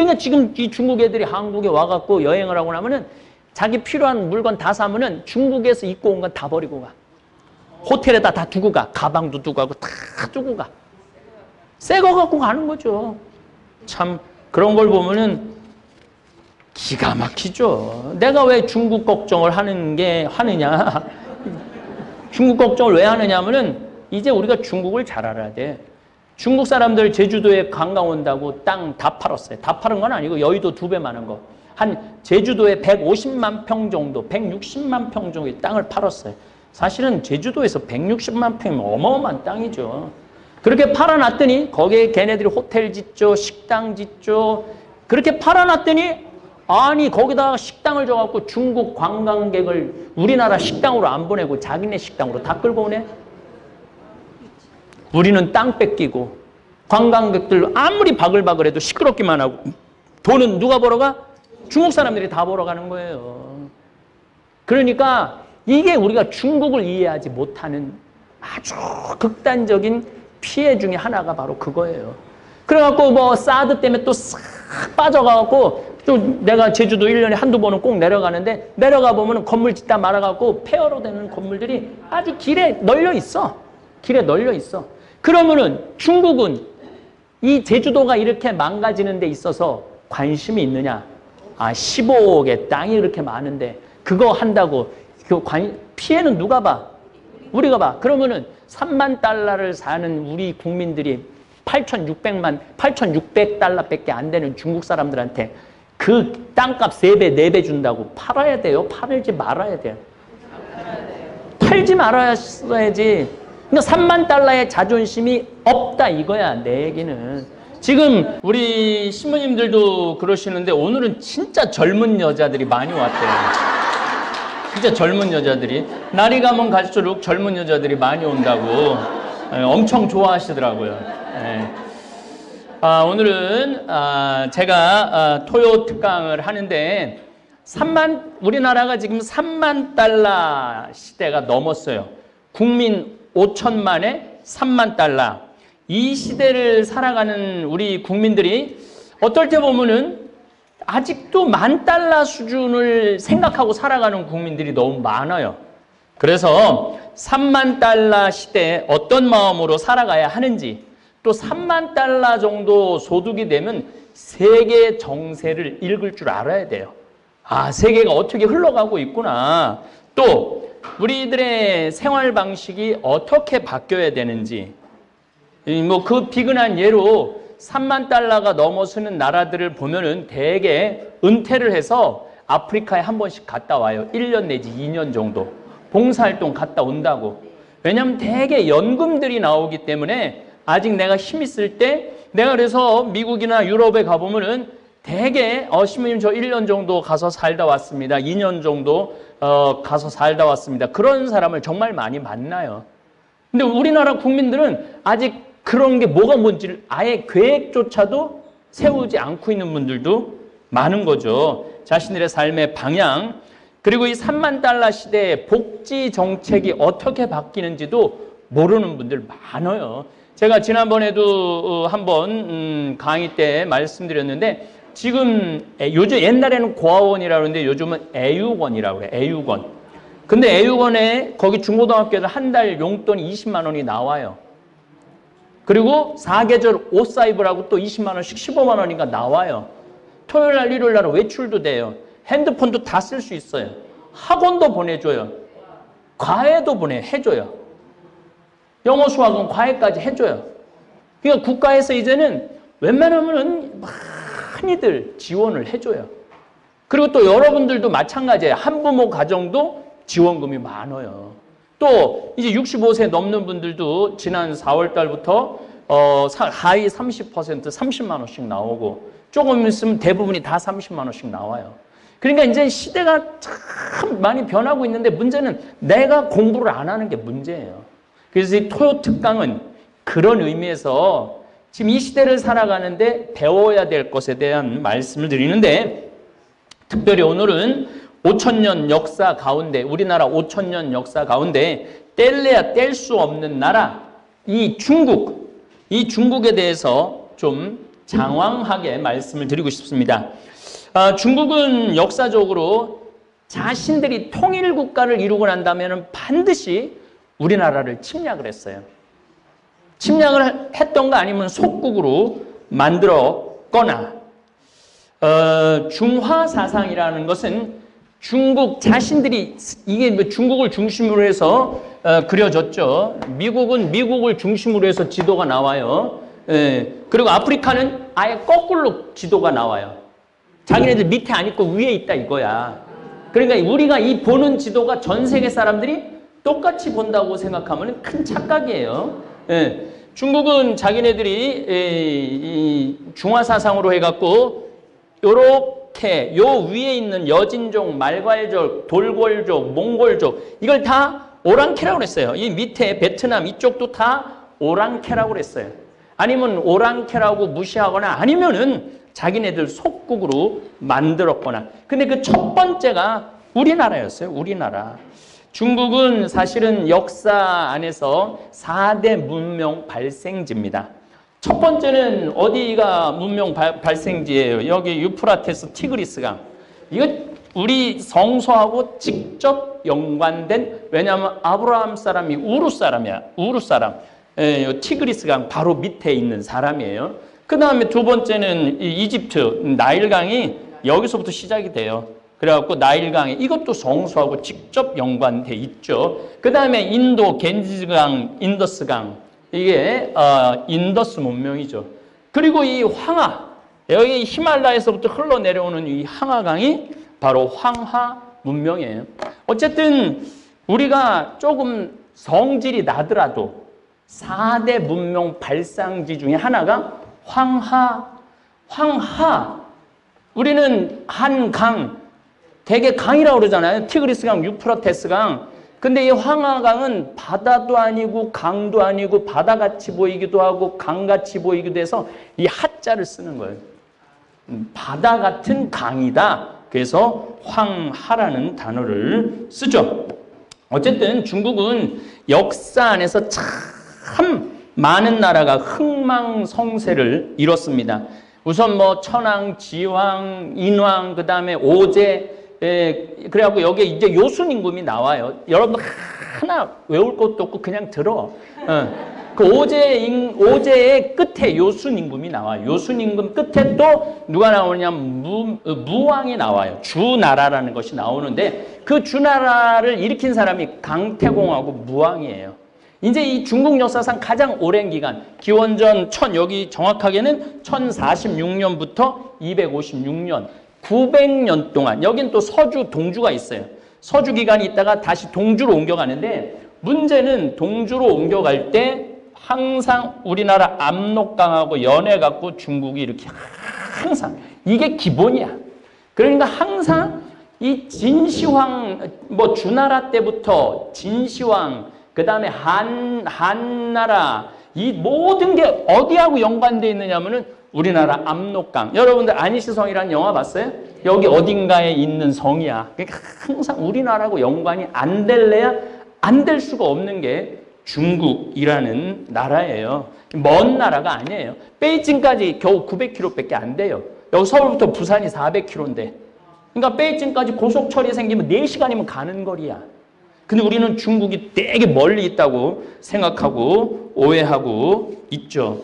그러니까 지금 이 중국 애들이 한국에 와갖고 여행을 하고 나면은 자기 필요한 물건 다 사면은 중국에서 입고 온 건 다 버리고 가. 호텔에다 다 두고 가. 가방도 두고 가고 다 두고 가. 새 거 갖고 가는 거죠. 참 그런 걸 보면은 기가 막히죠. 내가 왜 중국 걱정을 하는 게 하느냐. 중국 걱정을 왜 하느냐 하면은 이제 우리가 중국을 잘 알아야 돼. 중국 사람들 제주도에 관광 온다고 땅 다 팔았어요. 다 팔은 건 아니고 여의도 두 배 많은 거. 한 제주도에 150만 평 정도, 160만 평 정도의 땅을 팔았어요. 사실은 제주도에서 160만 평이면 어마어마한 땅이죠. 그렇게 팔아놨더니 거기에 걔네들이 호텔 짓죠, 식당 짓죠. 그렇게 팔아놨더니 아니 거기다 식당을 줘갖고 중국 관광객을 우리나라 식당으로 안 보내고 자기네 식당으로 다 끌고 오네. 우리는 땅 뺏기고 관광객들 아무리 바글바글 해도 시끄럽기만 하고 돈은 누가 벌어가? 중국 사람들이 다 벌어가는 거예요. 그러니까 이게 우리가 중국을 이해하지 못하는 아주 극단적인 피해 중에 하나가 바로 그거예요. 그래갖고 뭐 사드 때문에 또 싹 빠져가갖고 또 내가 제주도 1년에 한두 번은 꼭 내려가는데 내려가 보면 건물 짓다 말아갖고 폐허로 되는 건물들이 아주 길에 널려 있어. 길에 널려 있어. 그러면은 중국은 이 제주도가 이렇게 망가지는 데 있어서 관심이 있느냐? 아, 15억의 땅이 이렇게 많은데 그거 한다고 그 관, 피해는 누가 봐? 우리가 봐. 그러면은 3만 달러를 사는 우리 국민들이 8,600만, 8,600달러밖에 안 되는 중국 사람들한테 그 땅값 3배, 4배 준다고 팔아야 돼요? 팔지 말아야 돼요? 팔지 말아야지. 그러니까 3만 달러의 자존심이 없다 이거야, 내 얘기는. 지금 우리 신부님들도 그러시는데 오늘은 진짜 젊은 여자들이 많이 왔대요. 진짜 젊은 여자들이. 날이 가면 갈수록 젊은 여자들이 많이 온다고 예, 엄청 좋아하시더라고요. 예. 아, 오늘은 아, 제가 아, 토요 특강을 하는데 3만 우리나라가 지금 3만 달러 시대가 넘었어요. 국민 5천만에 3만 달러. 이 시대를 살아가는 우리 국민들이 어떨 때 보면은 아직도 만 달러 수준을 생각하고 살아가는 국민들이 너무 많아요. 그래서 3만 달러 시대에 어떤 마음으로 살아가야 하는지 또 3만 달러 정도 소득이 되면 세계 정세를 읽을 줄 알아야 돼요. 아, 세계가 어떻게 흘러가고 있구나. 또 우리들의 생활 방식이 어떻게 바뀌어야 되는지 뭐 그 비근한 예로 3만 달러가 넘어서는 나라들을 보면은 대개 은퇴를 해서 아프리카에 한 번씩 갔다 와요. 1년 내지 2년 정도. 봉사활동 갔다 온다고. 왜냐하면 대개 연금들이 나오기 때문에 아직 내가 힘 있을 때 내가 그래서 미국이나 유럽에 가보면은 대개 어 신부님 저 1년 정도 가서 살다 왔습니다. 2년 정도 어 가서 살다 왔습니다. 그런 사람을 정말 많이 만나요. 근데 우리나라 국민들은 아직 그런 게 뭐가 뭔지를 아예 계획조차도 세우지 않고 있는 분들도 많은 거죠. 자신들의 삶의 방향, 그리고 이 3만 달러 시대의 복지 정책이 어떻게 바뀌는지도 모르는 분들 많아요. 제가 지난번에도 어, 한번 음, 강의 때 말씀드렸는데 지금 요즘 옛날에는 고아원이라고 하는데 요즘은 애육원이라고 해요. 애육원. 근데 애육원에 거기 중고등학교에서 한 달 용돈이 20만 원이 나와요. 그리고 사계절 옷 사입으라고 또 20만 원씩 15만 원인가 나와요. 토요일 날 일요일 날은 외출도 돼요. 핸드폰도 다 쓸 수 있어요. 학원도 보내줘요. 과외도 보내 해줘요. 영어 수학은 과외까지 해줘요. 그러니까 국가에서 이제는 웬만하면은 많이들 지원을 해줘요. 그리고 또 여러분들도 마찬가지예요. 한부모 가정도 지원금이 많아요. 또 이제 65세 넘는 분들도 지난 4월 달부터 어, 하위 30% 30만 원씩 나오고 조금 있으면 대부분이 다 30만 원씩 나와요. 그러니까 이제 시대가 참 많이 변하고 있는데 문제는 내가 공부를 안 하는 게 문제예요. 그래서 이 토요 특강은 그런 의미에서 지금 이 시대를 살아가는데 배워야 될 것에 대한 말씀을 드리는데 특별히 오늘은 5천년 역사 가운데 우리나라 5천년 역사 가운데 뗄래야 뗄 수 없는 나라 이 중국 이 중국에 대해서 좀 장황하게 말씀을 드리고 싶습니다. 아, 중국은 역사적으로 자신들이 통일 국가를 이루고 난 다음에는 반드시 우리나라를 침략을 했어요. 침략을 했던가 아니면 속국으로 만들었거나 어, 중화 사상이라는 것은 중국 자신들이 이게 뭐 중국을 중심으로 해서 어, 그려졌죠. 미국은 미국을 중심으로 해서 지도가 나와요. 예, 그리고 아프리카는 아예 거꾸로 지도가 나와요. 자기네들 밑에 안 있고 위에 있다 이거야. 그러니까 우리가 이 보는 지도가 전 세계 사람들이 똑같이 본다고 생각하면 큰 착각이에요. 예, 중국은 자기네들이 이 중화 사상으로 해갖고 요렇게 요 위에 있는 여진족, 말괄족, 돌골족, 몽골족 이걸 다 오랑캐라고 그랬어요. 이 밑에 베트남 이쪽도 다 오랑캐라고 그랬어요. 아니면 오랑캐라고 무시하거나 아니면은 자기네들 속국으로 만들었거나. 근데 그 첫 번째가 우리나라였어요. 우리나라. 중국은 사실은 역사 안에서 4대 문명 발생지입니다. 첫 번째는 어디가 문명 발, 발생지예요? 여기 유프라테스 티그리스강. 이거 우리 성소하고 직접 연관된 왜냐하면 아브라함 사람이 우루 사람이야. 우루 사람. 에, 티그리스강 바로 밑에 있는 사람이에요. 그 다음에 두 번째는 이집트 나일강이 여기서부터 시작이 돼요. 그래갖고 나일강에 이것도 성서하고 직접 연관돼 있죠. 그 다음에 인도 갠지스강, 인더스강 이게 어, 인더스 문명이죠. 그리고 이 황하 여기 히말라야에서부터 흘러내려오는 이 황하강이 바로 황하 문명이에요. 어쨌든 우리가 조금 성질이 나더라도 4대 문명 발상지 중에 하나가 황하, 황하. 우리는 한 강, 대개 강이라고 그러잖아요. 티그리스 강, 유프라테스 강. 근데 이 황하강은 바다도 아니고 강도 아니고 바다같이 보이기도 하고 강같이 보이기도 해서 이 하자를 쓰는 거예요. 음, 바다 같은 강이다. 그래서 황하라는 단어를 쓰죠. 어쨌든 중국은 역사 안에서 참 많은 나라가 흥망성쇠를 이뤘습니다. 우선 뭐 천황, 지황, 인왕, 그 다음에 오제, 에, 그래갖고 여기에 이제 요순 임금이 나와요. 여러분들 하나 외울 것도 없고 그냥 들어. 어. 그 오제, 오제의 끝에 요순 임금이 나와요. 요순 임금 끝에 또 누가 나오냐면 무, 어, 무왕이 나와요. 주나라라는 것이 나오는데 그 주나라를 일으킨 사람이 강태공하고 무왕이에요. 이제 이 중국 역사상 가장 오랜 기간, 기원전 1000, 여기 정확하게는 1046년부터 256년, 900년 동안, 여긴 또 서주, 동주가 있어요. 서주 기간이 있다가 다시 동주로 옮겨가는데, 문제는 동주로 옮겨갈 때 항상 우리나라 압록강하고 연해 갖고 중국이 이렇게 항상, 이게 기본이야. 그러니까 항상 이 진시황, 뭐 주나라 때부터 진시황, 그 다음에 한, 한나라, 이 모든 게 어디하고 연관되어 있느냐면은 우리나라 압록강. 여러분들 안시성이라는 영화 봤어요? 여기 어딘가에 있는 성이야. 그러니까 항상 우리나라하고 연관이 안 될래야 안 될 수가 없는 게 중국이라는 나라예요. 먼 나라가 아니에요. 베이징까지 겨우 900km밖에 안 돼요. 여기 서울부터 부산이 400km인데. 그러니까 베이징까지 고속철이 생기면 4시간이면 가는 거리야. 근데 우리는 중국이 되게 멀리 있다고 생각하고 오해하고 있죠.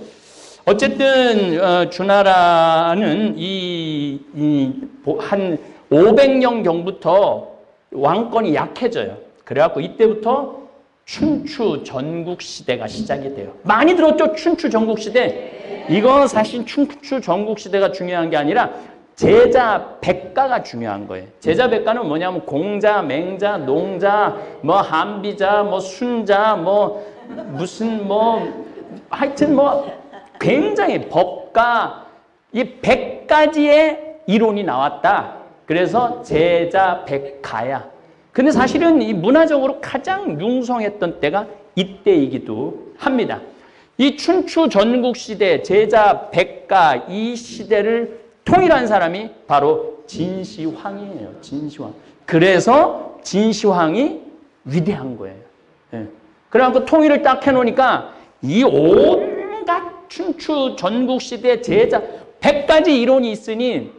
어쨌든 어, 주나라는 이 한 500년 경부터 왕권이 약해져요. 그래갖고 이때부터 춘추 전국 시대가 시작이 돼요. 많이 들었죠? 춘추 전국 시대. 이건 사실 춘추 전국 시대가 중요한 게 아니라 제자 백가가 중요한 거예요. 제자 백가는 뭐냐면 공자, 맹자, 농자, 뭐 한비자, 뭐 순자, 뭐 무슨 뭐 하여튼 뭐 굉장히 법가 이 백가지의 이론이 나왔다. 그래서 제자 백가야. 근데 사실은 이 문화적으로 가장 융성했던 때가 이때이기도 합니다. 이 춘추 전국 시대 제자 백가 이 시대를 통일한 사람이 바로 진시황이에요. 진시황. 그래서 진시황이 위대한 거예요. 예. 그래갖고 통일을 딱 해놓으니까 이 온갖 춘추 전국 시대 제자 100가지 이론이 있으니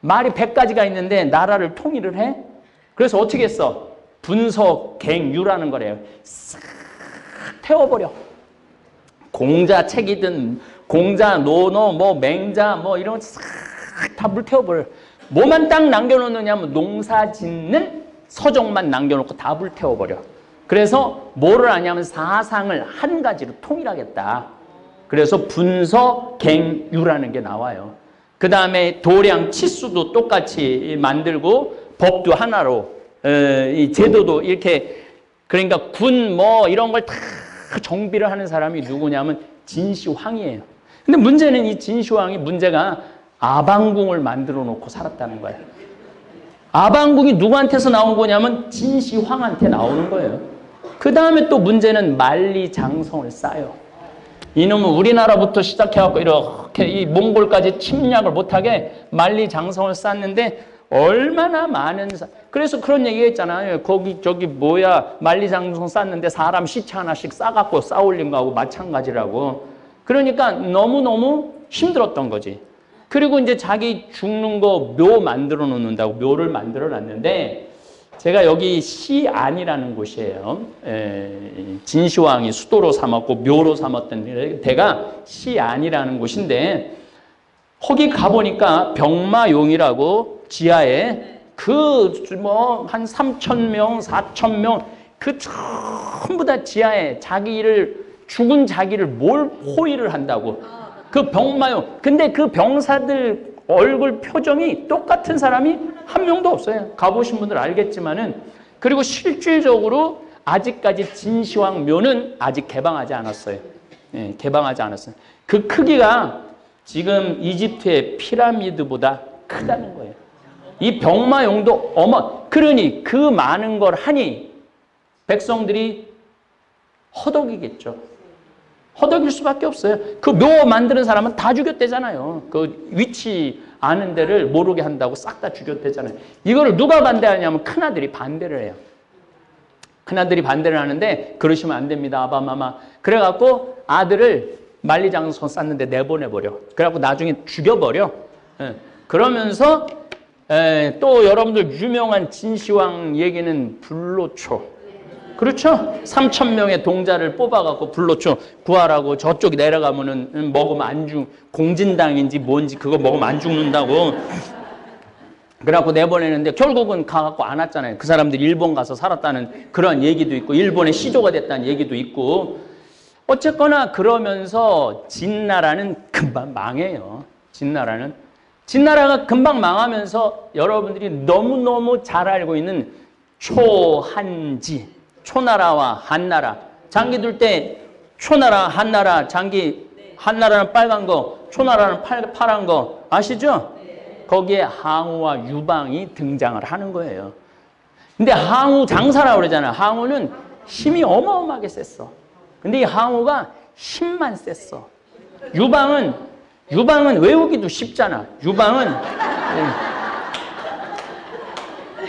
말이 100가지가 있는데 나라를 통일을 해? 그래서 어떻게 했어? 분석 갱유라는 거래요. 싹 태워버려. 공자 책이든 공자 노노 뭐 맹자 뭐 이런 싹 다 불태워버려. 뭐만 딱 남겨놓느냐면 농사 짓는 서적만 남겨놓고 다 불태워버려. 그래서 뭐를 하냐면 사상을 한 가지로 통일하겠다. 그래서 분서 갱 유라는 게 나와요. 그 다음에 도량 치수도 똑같이 만들고 법도 하나로 어, 이 제도도 이렇게 그러니까 군 뭐 이런 걸 다 정비를 하는 사람이 누구냐면 진시황이에요. 근데 문제는 이 진시황이 문제가 아방궁을 만들어 놓고 살았다는 거예요. 아방궁이 누구한테서 나온 거냐면 진시황한테 나오는 거예요. 그 다음에 또 문제는 만리장성을 쌓아요. 이놈은 우리나라부터 시작해갖고 이렇게 이 몽골까지 침략을 못하게 만리장성을 쌓는데 얼마나 많은 사... 그래서 그런 얘기가 있잖아요. 거기 저기 뭐야 만리장성 쌓는데 사람 시체 하나씩 싸갖고 쌓올린 거하고 마찬가지라고. 그러니까 너무너무 힘들었던 거지. 그리고 이제 자기 죽는 거 묘 만들어 놓는다고 묘를 만들어 놨는데 제가 여기 시안이라는 곳이에요. 에, 진시황이 수도로 삼았고 묘로 삼았던 데가 시안이라는 곳인데 거기 가보니까 병마용이라고 지하에 그 뭐 한 3천 명, 4천 명 그 전부 다 지하에 자기를 죽은 자기를 뭘 호의를 한다고. 그 병마용. 근데 그 병사들 얼굴 표정이 똑같은 사람이 한 명도 없어요. 가보신 분들 알겠지만은 그리고 실질적으로 아직까지 진시황 묘는 아직 개방하지 않았어요. 예, 개방하지 않았어요. 그 크기가 지금 이집트의 피라미드보다 크다는 거예요. 이 병마용도 어머 그러니 그 많은 걸 하니 백성들이 허덕이겠죠. 허덕일 수밖에 없어요. 그 묘 만드는 사람은 다 죽였대잖아요. 그 위치 아는 데를 모르게 한다고 싹 다 죽였대잖아요. 이거를 누가 반대하냐면 큰아들이 반대를 해요. 큰아들이 반대를 하는데 그러시면 안 됩니다. 아바마마. 그래갖고 아들을 만리장성 쌓는데 내보내버려. 그래갖고 나중에 죽여버려. 예. 그러면서 에, 또 여러분들 유명한 진시황 얘기는 불로초. 그렇죠? 3천 명의 동자를 뽑아갖고 불로초 구하라고 저쪽에 내려가면은 먹으면 안 죽, 공진당인지 뭔지 그거 먹으면 안 죽는다고. 그래갖고 내보내는데 결국은 가갖고 안 왔잖아요. 그 사람들이 일본 가서 살았다는 그런 얘기도 있고, 일본의 시조가 됐다는 얘기도 있고. 어쨌거나 그러면서 진나라는 금방 망해요. 진나라는. 진나라가 금방 망하면서 여러분들이 너무너무 잘 알고 있는 초한지, 초나라와 한나라. 장기 둘 때 초나라, 한나라, 장기, 한나라는 빨간 거, 초나라는 팔, 파란 거 아시죠? 거기에 항우와 유방이 등장을 하는 거예요. 근데 항우 장사라고 그러잖아요. 항우는 힘이 어마어마하게 셌어. 근데 이 항우가 힘만 셌어. 유방은 유방은 외우기도 쉽잖아. 유방은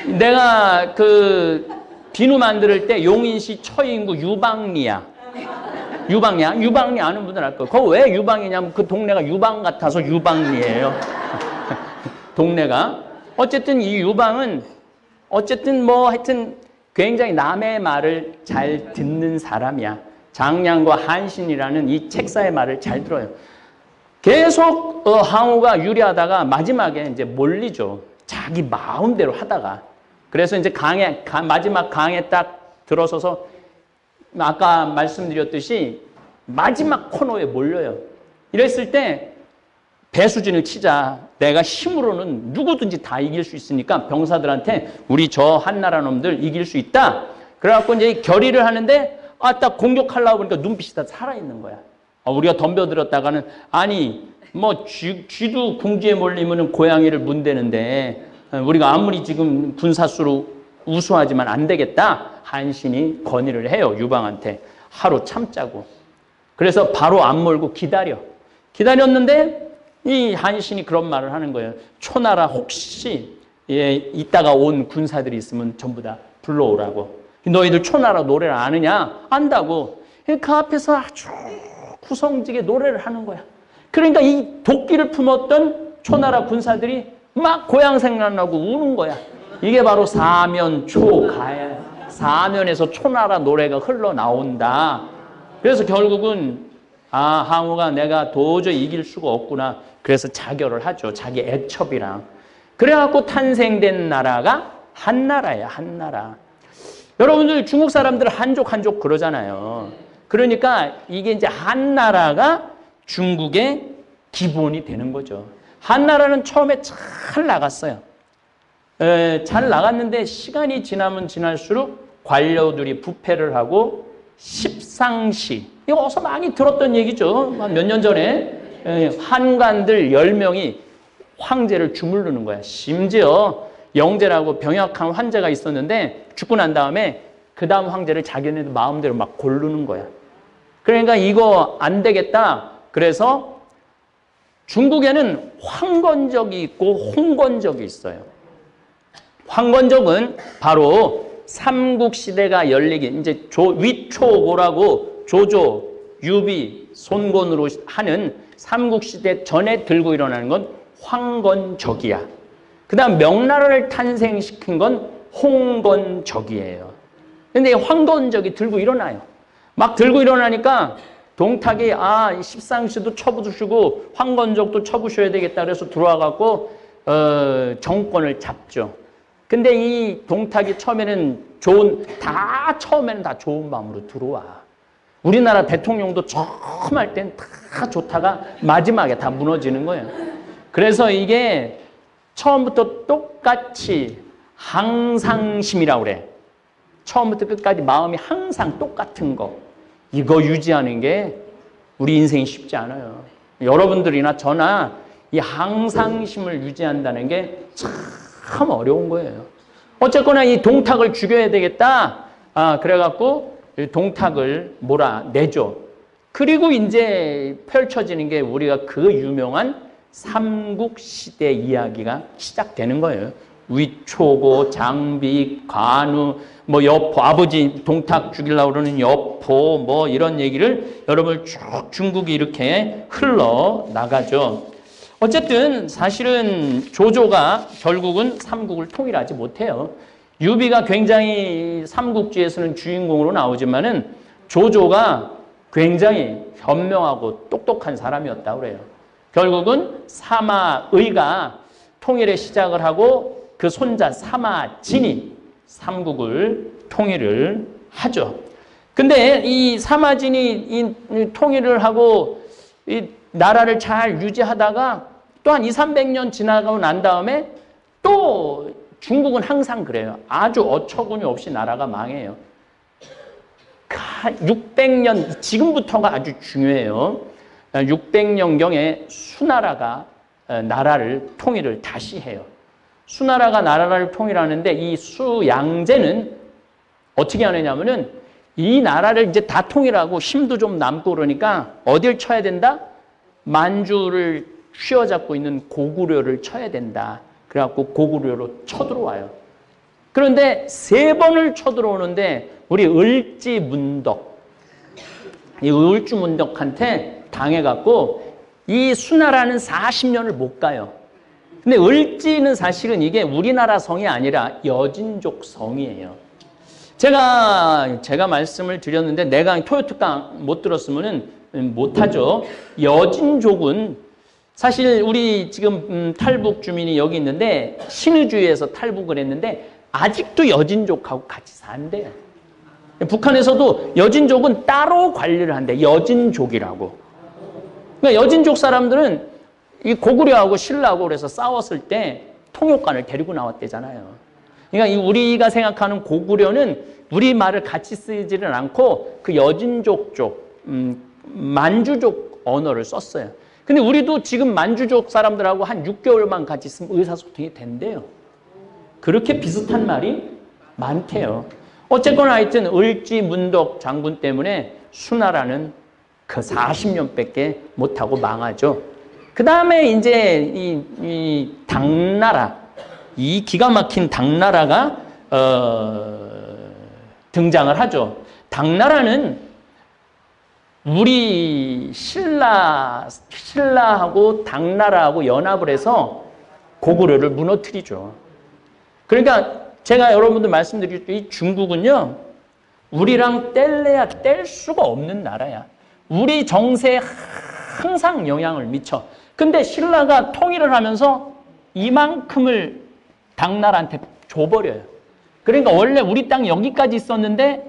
예. 내가 그 비누 만들 때 용인시 처인구 유방리야. 유방리야? 유방리 아는 분들 알 거예요. 그거 왜 유방이냐면 그 동네가 유방 같아서 유방리예요. 동네가. 어쨌든 이 유방은 어쨌든 뭐 하여튼 굉장히 남의 말을 잘 듣는 사람이야. 장량과 한신이라는 이 책사의 말을 잘 들어요. 계속 어, 항우가 유리하다가 마지막에 이제 몰리죠. 자기 마음대로 하다가. 그래서 이제 강에, 가, 마지막 강에 딱 들어서서 아까 말씀드렸듯이 마지막 코너에 몰려요. 이랬을 때 배수진을 치자. 내가 힘으로는 누구든지 다 이길 수 있으니까 병사들한테 우리 저 한나라 놈들 이길 수 있다. 그래갖고 이제 결의를 하는데 아, 딱 공격하려고 보니까 눈빛이 다 살아있는 거야. 아, 우리가 덤벼들었다가는 아니 뭐 쥐, 쥐도 궁지에 몰리면 고양이를 문대는데 우리가 아무리 지금 군사수로 우수하지만 안 되겠다. 한신이 건의를 해요. 유방한테. 하루 참자고. 그래서 바로 안 몰고 기다려. 기다렸는데 이 한신이 그런 말을 하는 거예요. 초나라 혹시 예, 이따가 온 군사들이 있으면 전부 다 불러오라고. 너희들 초나라 노래를 아느냐? 안다고. 그 앞에서 아주 구성지게 노래를 하는 거야. 그러니까 이 도끼를 품었던 초나라 군사들이 막 고향 생각나고 우는 거야. 이게 바로 사면 초가야. 사면에서 초나라 노래가 흘러나온다. 그래서 결국은 아 항우가 내가 도저히 이길 수가 없구나. 그래서 자결을 하죠. 자기 애첩이랑. 그래갖고 탄생된 나라가 한나라야 한나라. 여러분들 중국 사람들 한족 한족 그러잖아요. 그러니까 이게 이제 한나라가 중국의 기본이 되는 거죠. 한나라는 처음에 잘 나갔어요. 에, 잘 나갔는데 시간이 지나면 지날수록 관료들이 부패를 하고 십상시 이거 어서 많이 들었던 얘기죠. 몇 년 전에 에, 한관들 10명이 황제를 주물르는 거야. 심지어 영제라고 병약한 환자가 있었는데 죽고 난 다음에 그 다음 황제를 자기네들 마음대로 막 고르는 거야. 그러니까 이거 안 되겠다. 그래서 중국에는 황건적이 있고 홍건적이 있어요. 황건적은 바로 삼국시대가 열리기, 이제 조, 위초고라고 조조, 유비, 손곤으로 하는 삼국시대 전에 들고 일어나는 건 황건적이야. 그 다음 명나라를 탄생시킨 건 홍건적이에요. 근데 황건적이 들고 일어나요. 막 들고 일어나니까 동탁이 아 십상시도 쳐부수시고 황건적도 쳐부셔야 되겠다 그래서 들어와갖고 어, 정권을 잡죠. 근데 이 동탁이 처음에는 좋은 다 처음에는 다 좋은 마음으로 들어와. 우리나라 대통령도 처음 할 땐 다 좋다가 마지막에 다 무너지는 거예요. 그래서 이게 처음부터 똑같이 항상심이라고 그래. 처음부터 끝까지 마음이 항상 똑같은 거. 이거 유지하는 게 우리 인생이 쉽지 않아요. 여러분들이나 저나 이 항상심을 유지한다는 게 참 어려운 거예요. 어쨌거나 이 동탁을 죽여야 되겠다. 아, 그래갖고 동탁을 몰아내죠. 그리고 이제 펼쳐지는 게 우리가 그 유명한 삼국시대 이야기가 시작되는 거예요. 위초고, 장비, 관우, 뭐 여포, 아버지 동탁 죽이려고 그러는 여포, 뭐 이런 얘기를 여러분 쭉 중국이 이렇게 흘러 나가죠. 어쨌든 사실은 조조가 결국은 삼국을 통일하지 못해요. 유비가 굉장히 삼국지에서는 주인공으로 나오지만은 조조가 굉장히 현명하고 똑똑한 사람이었다고 그래요. 결국은 사마의가 통일의 시작을 하고 그 손자 사마진이 삼국을 통일을 하죠. 근데 이 사마진이 이 통일을 하고 이 나라를 잘 유지하다가 또한 2, 300년 지나가고 난 다음에 또 중국은 항상 그래요. 아주 어처구니 없이 나라가 망해요. 600년, 지금부터가 아주 중요해요. 600년경에 수나라가 어, 나라를 통일을 다시 해요. 수나라가 나라를 통일하는데 이 수양제는 어떻게 하느냐면은 이 나라를 이제 다 통일하고 힘도 좀 남고 그러니까 어딜 쳐야 된다? 만주를 휘어잡고 있는 고구려를 쳐야 된다. 그래갖고 고구려로 쳐들어와요. 그런데 세 번을 쳐들어오는데 우리 을지문덕, 이 을주문덕한테 당해갖고 이 수나라는 40년을 못 가요. 근데 을지는 사실은 이게 우리나라 성이 아니라 여진족 성이에요. 제가 제가 말씀을 드렸는데 내가 토요특강 못 들었으면은 못하죠. 여진족은 사실 우리 지금 음, 탈북 주민이 여기 있는데 신의주에서 탈북을 했는데 아직도 여진족하고 같이 산대요. 북한에서도 여진족은 따로 관리를 한대. 여진족이라고. 그러니까 여진족 사람들은 이 고구려하고 신라하고 그래서 싸웠을 때 통역관을 데리고 나왔대잖아요. 그러니까 우리가 생각하는 고구려는 우리 말을 같이 쓰지는 않고 그 여진족 쪽, 음, 만주족 언어를 썼어요. 근데 우리도 지금 만주족 사람들하고 한 6개월만 같이 있으면 의사소통이 된대요. 그렇게 비슷한 말이 많대요. 어쨌거나 하여튼 을지 문덕 장군 때문에 수나라는 그 40년밖에 못하고 망하죠. 그 다음에 이제 이, 이, 당나라, 이 기가 막힌 당나라가 어, 등장을 하죠. 당나라는 우리 신라 신라하고 당나라하고 연합을 해서 고구려를 무너뜨리죠. 그러니까 제가 여러분들 말씀드릴 때 이 중국은요. 우리랑 뗄래야 뗄 수가 없는 나라야. 우리 정세에 항상 영향을 미쳐. 근데 신라가 통일을 하면서 이만큼을 당나라한테 줘버려요. 그러니까 원래 우리 땅 여기까지 있었는데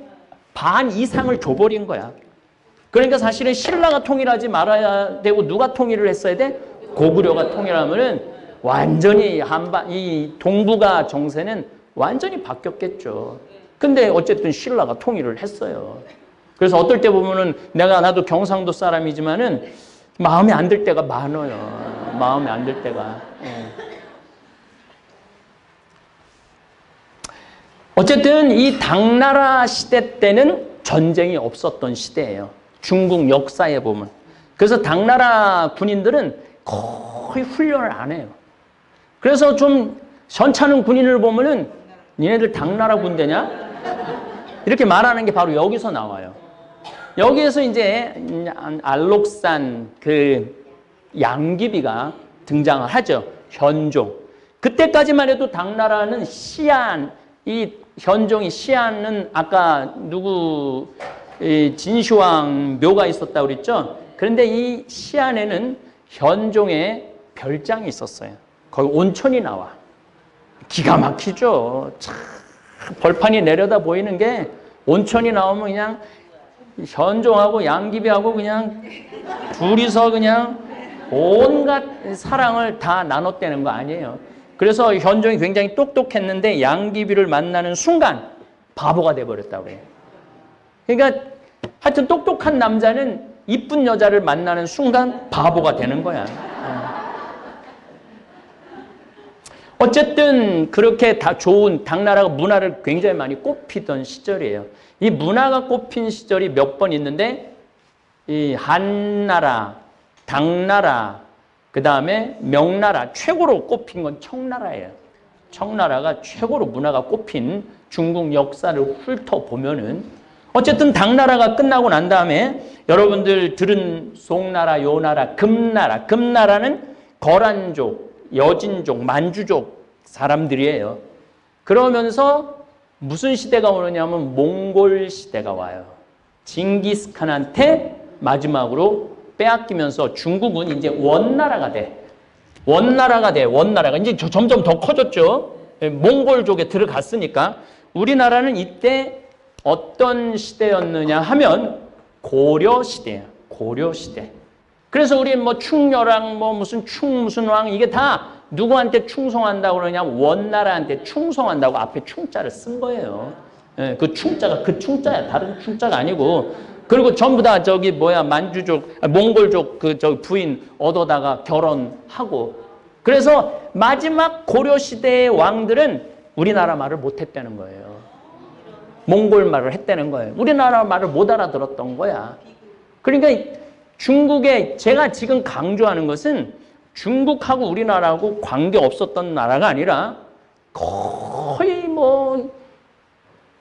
반 이상을 줘버린 거야. 그러니까 사실은 신라가 통일하지 말아야 되고 누가 통일을 했어야 돼? 고구려가 통일하면은 완전히 한반 이 동북아 정세는 완전히 바뀌었겠죠. 근데 어쨌든 신라가 통일을 했어요. 그래서 어떨 때 보면은 내가 나도 경상도 사람이지만은 마음에 안 들 때가 많아요. 마음에 안 들 때가. 예. 어쨌든 이 당나라 시대 때는 전쟁이 없었던 시대예요. 중국 역사에 보면. 그래서 당나라 군인들은 거의 훈련을 안 해요. 그래서 좀 전차는 군인을 보면은 니네들 당나라 군대냐? 이렇게 말하는 게 바로 여기서 나와요. 여기에서 이제 알록산 그 양귀비가 등장을 하죠. 현종. 그때까지만 해도 당나라는 시안, 이 현종이 시안은 아까 누구 진시황 묘가 있었다고 그랬죠? 그런데 이 시안에는 현종의 별장이 있었어요. 거기 온천이 나와. 기가 막히죠. 참 벌판이 내려다 보이는 게 온천이 나오면 그냥 현종하고 양귀비하고 그냥 둘이서 그냥 온갖 사랑을 다 나눴다는 거 아니에요. 그래서 현종이 굉장히 똑똑했는데 양귀비를 만나는 순간 바보가 돼버렸다고 해요. 그러니까 하여튼 똑똑한 남자는 이쁜 여자를 만나는 순간 바보가 되는 거야. 어쨌든 그렇게 다 좋은 당나라가 문화를 굉장히 많이 꼽히던 시절이에요. 이 문화가 꼽힌 시절이 몇 번 있는데 이 한나라, 당나라, 그 다음에 명나라 최고로 꼽힌 건 청나라예요. 청나라가 최고로 문화가 꼽힌 중국 역사를 훑어보면은 어쨌든 당나라가 끝나고 난 다음에 여러분들 들은 송나라, 요나라, 금나라. 금나라는 거란족, 여진족, 만주족 사람들이에요. 그러면서 무슨 시대가 오느냐면 몽골 시대가 와요. 징기스칸한테 마지막으로 빼앗기면서 중국은 이제 원나라가 돼. 원나라가 돼. 원나라가 이제 점점 더 커졌죠. 예, 몽골족에 들어갔으니까 우리나라는 이때 어떤 시대였느냐 하면 고려 시대야. 고려 시대. 그래서 우리 뭐 충렬왕 뭐 무슨 충 무슨 왕 이게 다 누구한테 충성한다고 그러냐 원나라한테 충성한다고 앞에 충자를 쓴 거예요. 예, 그 충자가 그 충자야 다른 충자가 아니고 그리고 전부 다 저기 뭐야 만주족 아, 몽골족 그 저 부인 얻어다가 결혼하고 그래서 마지막 고려 시대의 왕들은 우리나라 말을 못했다는 거예요. 몽골 말을 했다는 거예요. 우리나라 말을 못 알아들었던 거야. 그러니까 중국에 제가 지금 강조하는 것은 중국하고 우리나라하고 관계 없었던 나라가 아니라 거의 뭐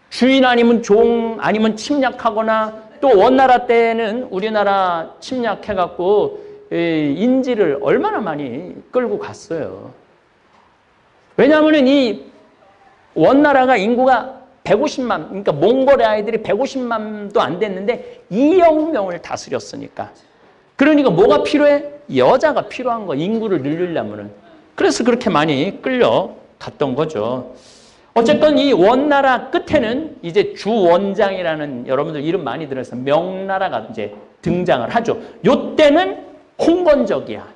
주인 아니면 종 아니면 침략하거나 또 원나라 때는 우리나라 침략해갖고 인지를 얼마나 많이 끌고 갔어요. 왜냐하면 이 원나라가 인구가 150만, 그러니까 몽골의 아이들이 150만도 안 됐는데 2억 명을 다스렸으니까. 그러니까 뭐가 필요해? 여자가 필요한 거, 인구를 늘리려면은. 그래서 그렇게 많이 끌려갔던 거죠. 어쨌건 이 원나라 끝에는 이제 주원장이라는 여러분들 이름 많이 들어서 명나라가 이제 등장을 하죠. 요때는 홍건적이야.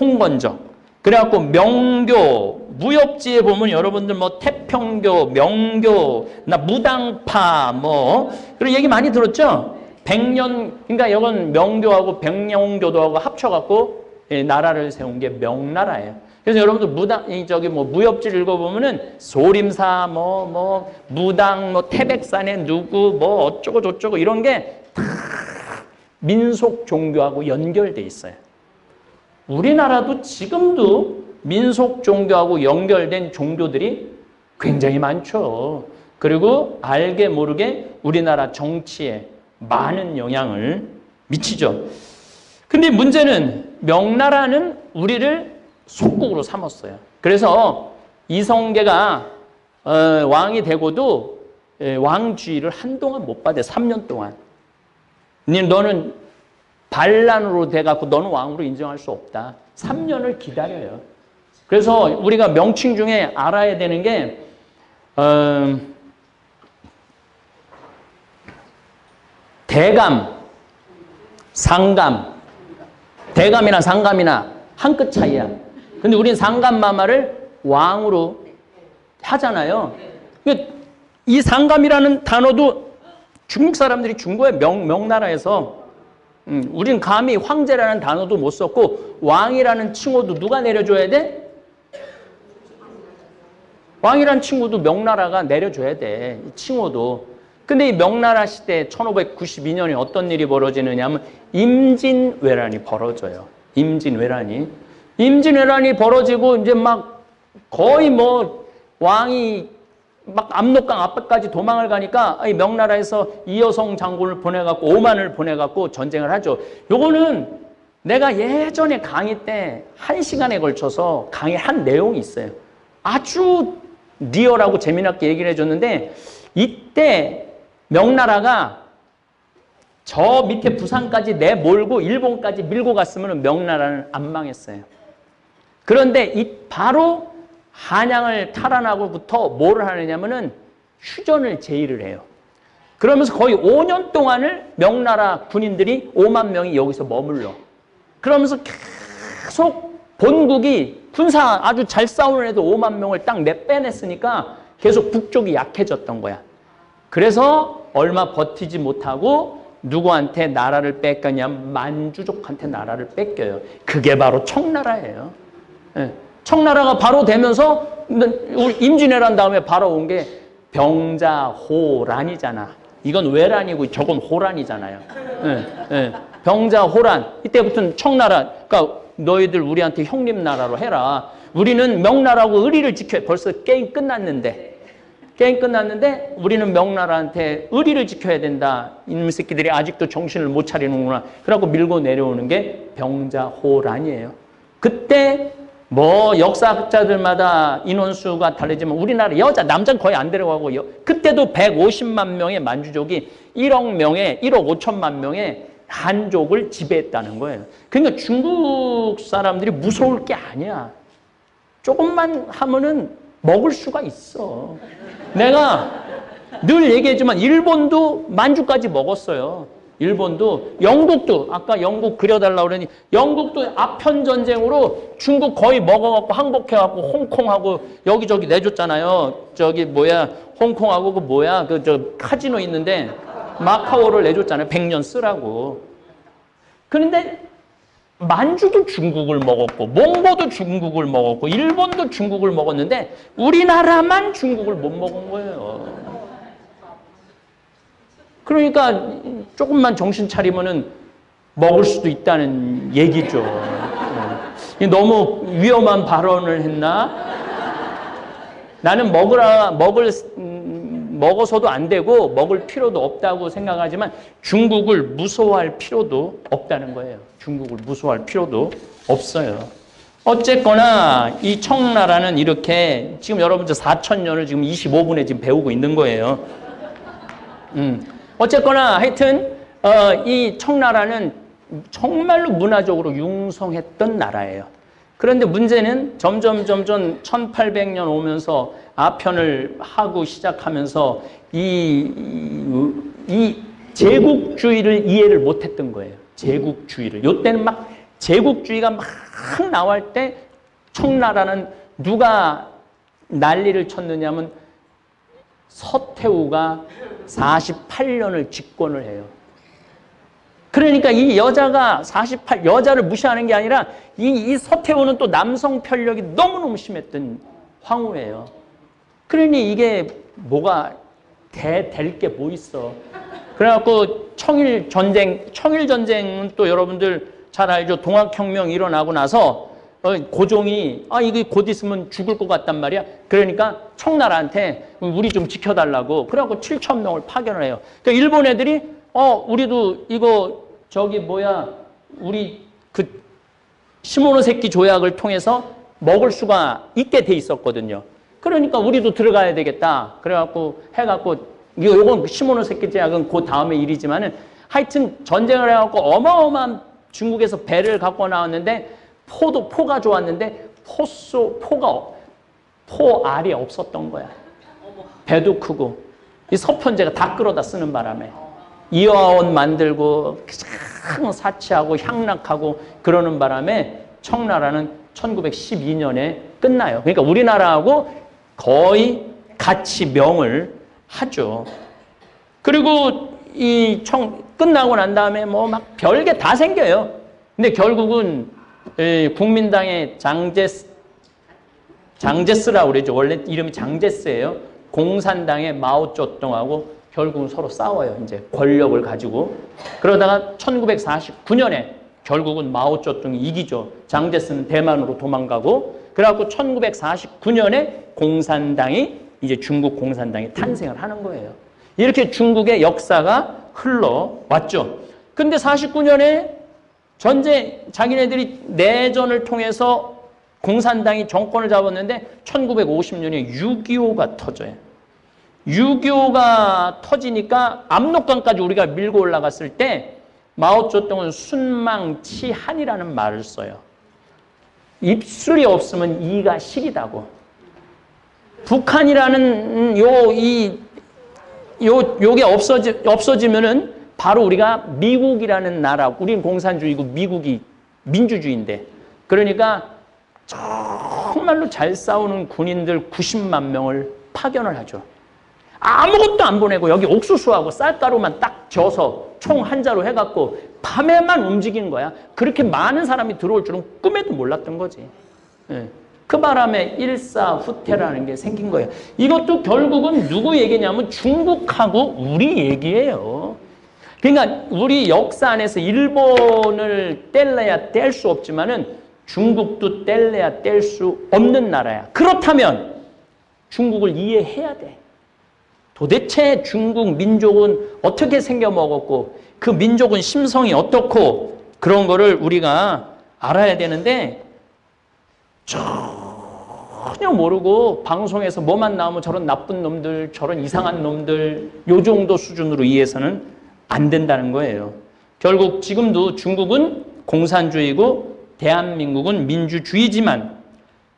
홍건적. 그래갖고 명교, 무협지에 보면 여러분들 뭐 태평교, 명교, 나 무당파 뭐 그런 얘기 많이 들었죠? 백년 그러니까 이건 명교하고 백령교도하고 합쳐갖고 나라를 세운 게 명나라예요. 그래서 여러분들 무당 이 저기 뭐 무협지 읽어보면은 소림사 뭐뭐 뭐 무당 뭐 태백산에 누구 뭐 어쩌고 저쩌고 이런 게 다 민속 종교하고 연결돼 있어요. 우리나라도 지금도 민속 종교하고 연결된 종교들이 굉장히 많죠. 그리고 알게 모르게 우리나라 정치에 많은 영향을 미치죠. 근데 문제는 명나라는 우리를 속국으로 삼았어요. 그래서 이성계가 어, 왕이 되고도 예, 왕주의를 한동안 못 받아 3년 동안. 너는 반란으로 돼갖고 너는 왕으로 인정할 수 없다. 3년을 기다려요. 그래서 우리가 명칭 중에 알아야 되는 게 어, 대감, 상감, 대감이나 상감이나 한 끗 차이야. 근데 우린 상감마마를 왕으로 하잖아요. 이 상감이라는 단어도 중국 사람들이 중국의 명, 명나라에서 음, 우린 감히 황제라는 단어도 못 썼고 왕이라는 칭호도 누가 내려줘야 돼? 왕이란 친구도 명나라가 내려줘야 돼. 이 칭호도. 근데 이 명나라 시대 1592년에 어떤 일이 벌어지느냐 하면 임진왜란이 벌어져요. 임진왜란이. 임진왜란이 벌어지고 이제 막 거의 뭐 왕이 막 압록강 앞까지 도망을 가니까 이 명나라에서 이여성 장군을 보내갖고 오만을 보내갖고 전쟁을 하죠. 요거는 내가 예전에 강의 때 한 시간에 걸쳐서 강의 한 내용이 있어요. 아주 리얼하고 재미나게 얘기를 해줬는데 이때 명나라가 저 밑에 부산까지 내몰고 일본까지 밀고 갔으면 명나라는 안 망했어요. 그런데 이 바로 한양을 탈환하고부터 뭘 하느냐면은 휴전을 제의를 해요. 그러면서 거의 5년 동안을 명나라 군인들이 5만 명이 여기서 머물러. 그러면서 계속 본국이 군사 아주 잘 싸우는 애도 5만 명을 딱 내빼냈으니까 계속 북쪽이 약해졌던 거야. 그래서 얼마 버티지 못하고 누구한테 나라를 뺏겼냐 만주족한테 나라를 뺏겨요. 그게 바로 청나라예요. 예. 청나라가 바로 되면서 임진왜란 다음에 바로 온 게 병자호란이잖아. 이건 외란이고 저건 호란이잖아요. 예, 예. 병자호란 이때부터는 청나라 그러니까 너희들 우리한테 형님 나라로 해라. 우리는 명나라고 의리를 지켜 벌써 게임 끝났는데 게임 끝났는데 우리는 명나라한테 의리를 지켜야 된다. 이놈 새끼들이 아직도 정신을 못 차리는구나. 그러고 밀고 내려오는 게 병자호란이에요. 그때 뭐 역사학자들마다 인원수가 다르지만 우리나라 여자 남자는 거의 안 데려가고 그때도 150만 명의 만주족이 1억 명의 1억 5천만 명의 한족을 지배했다는 거예요. 그러니까 중국 사람들이 무서울 게 아니야. 조금만 하면은 먹을 수가 있어. 내가 늘 얘기했지만 일본도 만주까지 먹었어요. 일본도 영국도 아까 영국 그려달라 그러니 영국도 아편 전쟁으로 중국 거의 먹어갖고 항복해갖고 홍콩하고 여기저기 내줬잖아요. 저기 뭐야 홍콩하고 그 뭐야 그 저 카지노 있는데 마카오를 내줬잖아요. 100년 쓰라고. 그런데 만주도 중국을 먹었고 몽고도 중국을 먹었고 일본도 중국을 먹었는데 우리나라만 중국을 못 먹은 거예요. 그러니까 조금만 정신 차리면은 먹을 수도 있다는 얘기죠. 너무 위험한 발언을 했나? 나는 먹으라 먹을 먹어서도 안 되고 먹을 필요도 없다고 생각하지만 중국을 무서워할 필요도 없다는 거예요. 중국을 무서워할 필요도 없어요. 어쨌거나 이 청나라는 이렇게 지금 여러분들 4천 년을 지금 25분에 지금 배우고 있는 거예요. 음. 어쨌거나 하여튼 어, 이 청나라는 정말로 문화적으로 융성했던 나라예요. 그런데 문제는 점점 점점 1800년 오면서 아편을 하고 시작하면서 이, 이, 이 제국주의를 이해를 못했던 거예요. 제국주의를. 요때는 막 제국주의가 막 나올 때 청나라는 누가 난리를 쳤느냐면 서태후가 48년을 집권을 해요. 그러니까 이 여자가 48, 여자를 무시하는 게 아니라 이, 이 서태후는 또 남성 편력이 너무너무 심했던 황후예요. 그러니 이게 뭐가 될 게 뭐 있어. 그래갖고 청일 전쟁, 청일 전쟁은 또 여러분들 잘 알죠. 동학혁명 일어나고 나서 어, 고종이 아 이게 곧 있으면 죽을 것 같단 말이야. 그러니까 청나라한테 우리 좀 지켜달라고 그래갖고 7천 명을 파견을 해요. 그러니까 일본 애들이 어 우리도 이거 저기 뭐야 우리 그 시모노세키 조약을 통해서 먹을 수가 있게 돼 있었거든요. 그러니까 우리도 들어가야 되겠다. 그래갖고 해갖고 이거 요건 시모노세키 조약은 그 다음에 일이지만은 하여튼 전쟁을 해갖고 어마어마한 중국에서 배를 갖고 나왔는데 포도 포가 좋았는데 포소 포가 포 알이 없었던 거야. 배도 크고 이 서편제가 다 끌어다 쓰는 바람에 이화원 만들고 참 사치하고 향락하고 그러는 바람에 청나라는 1912년에 끝나요. 그러니까 우리나라하고 거의 같이 명을 하죠. 그리고 이 청 끝나고 난 다음에 뭐 막 별게 다 생겨요. 근데 결국은 에, 국민당의 장제스 장제스라고 그러죠. 원래 이름이 장제스예요. 공산당의 마오쩌둥하고 결국은 서로 싸워요. 이제 권력을 가지고. 그러다가 1949년에 결국은 마오쩌둥이 이기죠. 장제스는 대만으로 도망가고 그래갖고 1949년에 공산당이 이제 중국 공산당이 탄생을 하는 거예요. 이렇게 중국의 역사가 흘러왔죠. 근데 49년에 전쟁 자기네들이 내전을 통해서 공산당이 정권을 잡았는데 1950년에 6.25가 터져요. 6.25가 터지니까 압록강까지 우리가 밀고 올라갔을 때 마오쩌둥은 순망치한이라는 말을 써요. 입술이 없으면 이가 시리다고. 북한이라는 요, 이, 요, 요게 없어지, 없어지면은 바로 우리가 미국이라는 나라, 우리는 공산주의고 미국이 민주주의인데. 그러니까 정말로 잘 싸우는 군인들 90만 명을 파견을 하죠. 아무것도 안 보내고 여기 옥수수하고 쌀가루만 딱 져서 총 한 자로 해갖고 밤에만 움직이는 거야. 그렇게 많은 사람이 들어올 줄은 꿈에도 몰랐던 거지. 예. 그 바람에 일사후퇴라는 게 생긴 거예요. 이것도 결국은 누구 얘기냐면 중국하고 우리 얘기예요. 그러니까 우리 역사 안에서 일본을 뗄래야 뗄 수 없지만은 중국도 뗄래야 뗄 수 없는 나라야. 그렇다면 중국을 이해해야 돼. 도대체 중국 민족은 어떻게 생겨 먹었고 그 민족은 심성이 어떻고 그런 거를 우리가 알아야 되는데 전혀 모르고 방송에서 뭐만 나오면 저런 나쁜 놈들, 저런 이상한 놈들 요 정도 수준으로 이해해서는 안 된다는 거예요. 결국 지금도 중국은 공산주의고 대한민국은 민주주의지만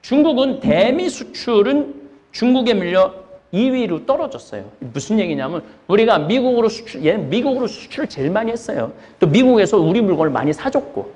중국은 대미 수출은 중국에 밀려 2위로 떨어졌어요. 무슨 얘기냐면 우리가 미국으로 수출, 얘 미국으로 수출을 제일 많이 했어요. 또 미국에서 우리 물건을 많이 사줬고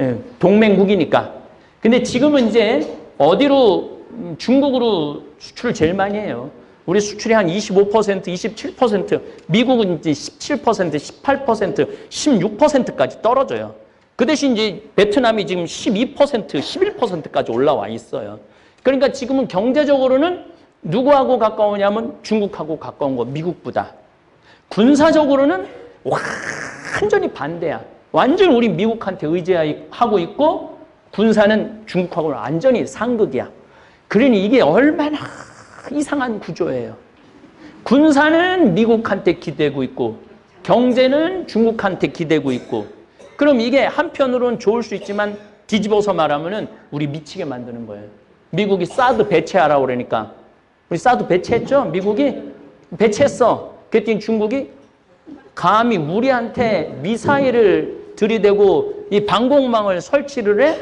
예, 동맹국이니까. 근데 지금은 이제 어디로 음, 중국으로 수출을 제일 많이 해요. 우리 수출이 한 25%, 27%, 미국은 이제 17%, 18%, 16%까지 떨어져요. 그 대신 이제 베트남이 지금 12%, 11%까지 올라와 있어요. 그러니까 지금은 경제적으로는 누구하고 가까우냐면 중국하고 가까운 거 미국보다. 군사적으로는 완전히 반대야. 완전 우리 미국한테 의지하고 있고 군사는 중국하고는 완전히 상극이야. 그러니 이게 얼마나 이상한 구조예요. 군사는 미국한테 기대고 있고 경제는 중국한테 기대고 있고 그럼 이게 한편으로는 좋을 수 있지만 뒤집어서 말하면 은 우리 미치게 만드는 거예요. 미국이 사드 배치하라고 그러니까 우리 사드 배치했죠? 미국이 배치했어. 그랬더니 중국이 감히 우리한테 미사일을 들이대고 이 방공망을 설치를 해?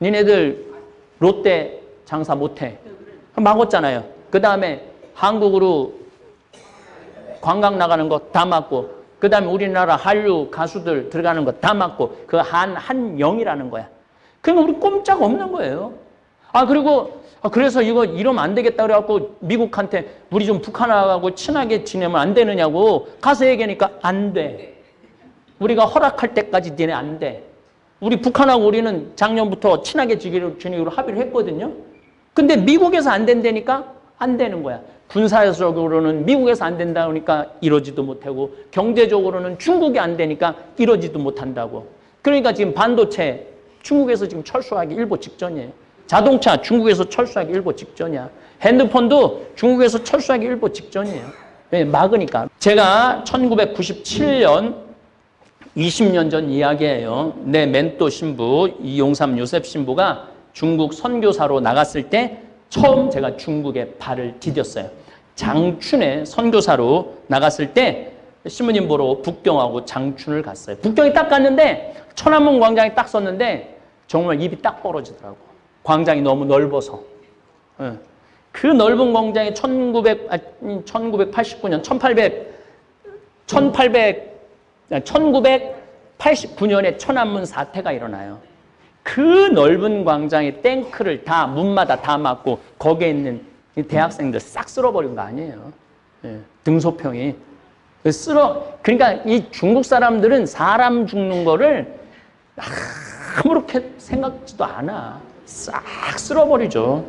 니네들 롯데 장사 못해. 막았잖아요. 그 다음에 한국으로 관광 나가는 거 다 막고, 그 다음에 우리나라 한류 가수들 들어가는 거 다 막고, 그 한, 한영이라는 거야. 그러니까 우리 꼼짝 없는 거예요. 아, 그리고, 아, 그래서 이거 이러면 안 되겠다 그래갖고 미국한테 우리 좀 북한하고 친하게 지내면 안 되느냐고 가서 얘기하니까 안 돼. 우리가 허락할 때까지 니네 안 돼. 우리 북한하고 우리는 작년부터 친하게 지기로, 지내기로 합의를 했거든요. 근데 미국에서 안 된다니까 안 되는 거야. 군사적으로는 미국에서 안 된다 그러니까 이러지도 못하고 경제적으로는 중국이 안 되니까 이러지도 못한다고. 그러니까 지금 반도체 중국에서 지금 철수하기 일보 직전이에요. 자동차 중국에서 철수하기 일보 직전이야. 핸드폰도 중국에서 철수하기 일보 직전이에요. 왜? 막으니까. 제가 1997년 20년 전 이야기예요. 내 멘토 신부 이용삼 요셉 신부가 중국 선교사로 나갔을 때 처음 제가 중국에 발을 디뎠어요. 장춘에 선교사로 나갔을 때 신부님 보러 북경하고 장춘을 갔어요. 북경에 딱 갔는데 천안문 광장에 딱 섰는데 정말 입이 딱 벌어지더라고. 광장이 너무 넓어서. 예. 그 넓은 광장에 1900, 아, 1989년, 1800, 1800, 1989년에 천안문 사태가 일어나요. 그 넓은 광장에 탱크를 다 문마다 다 막고 거기에 있는 대학생들 싹 쓸어버린 거 아니에요. 예, 등소평이 쓸어 그러니까 이 중국 사람들은 사람 죽는 거를 아무렇게 생각지도 않아. 싹 쓸어버리죠.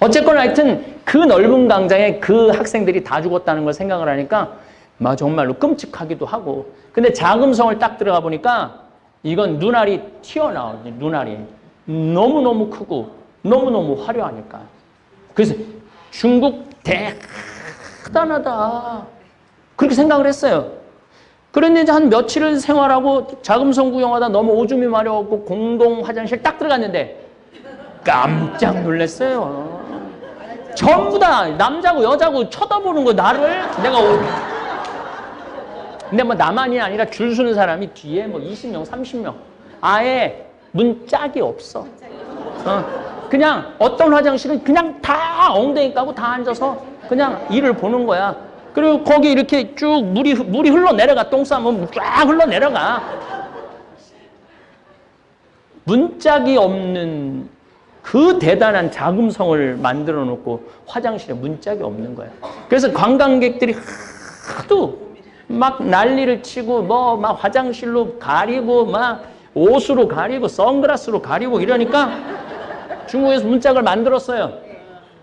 어쨌건 하여튼 그 넓은 광장에 그 학생들이 다 죽었다는 걸 생각을 하니까 막 정말로 끔찍하기도 하고. 근데 자금성을 딱 들어가 보니까 이건 눈알이 튀어나오지 눈알이 너무너무 크고 너무너무 화려하니까. 그래서 중국 대단하다. 그렇게 생각을 했어요 그런데 이제 한 며칠을 생활하고 자금성 구경하다 너무 오줌이 마려웠고 공동 화장실 딱 들어갔는데 깜짝 놀랐어요 전부 다 남자고 여자고 쳐다보는 거 나를 내가 근데 뭐 나만이 아니라 줄 서는 사람이 뒤에 뭐 20명, 30명. 아예 문짝이 없어. 어. 그냥 어떤 화장실은 그냥 다 엉덩이 까고 다 앉아서 그냥 일을 보는 거야. 그리고 거기 이렇게 쭉 물이, 물이 흘러내려가. 똥 싸면 쫙 흘러내려가. 문짝이 없는 그 대단한 자금성을 만들어 놓고 화장실에 문짝이 없는 거야. 그래서 관광객들이 하도 막 난리를 치고 뭐 막 화장실로 가리고 막 옷으로 가리고 선글라스로 가리고 이러니까 중국에서 문짝을 만들었어요.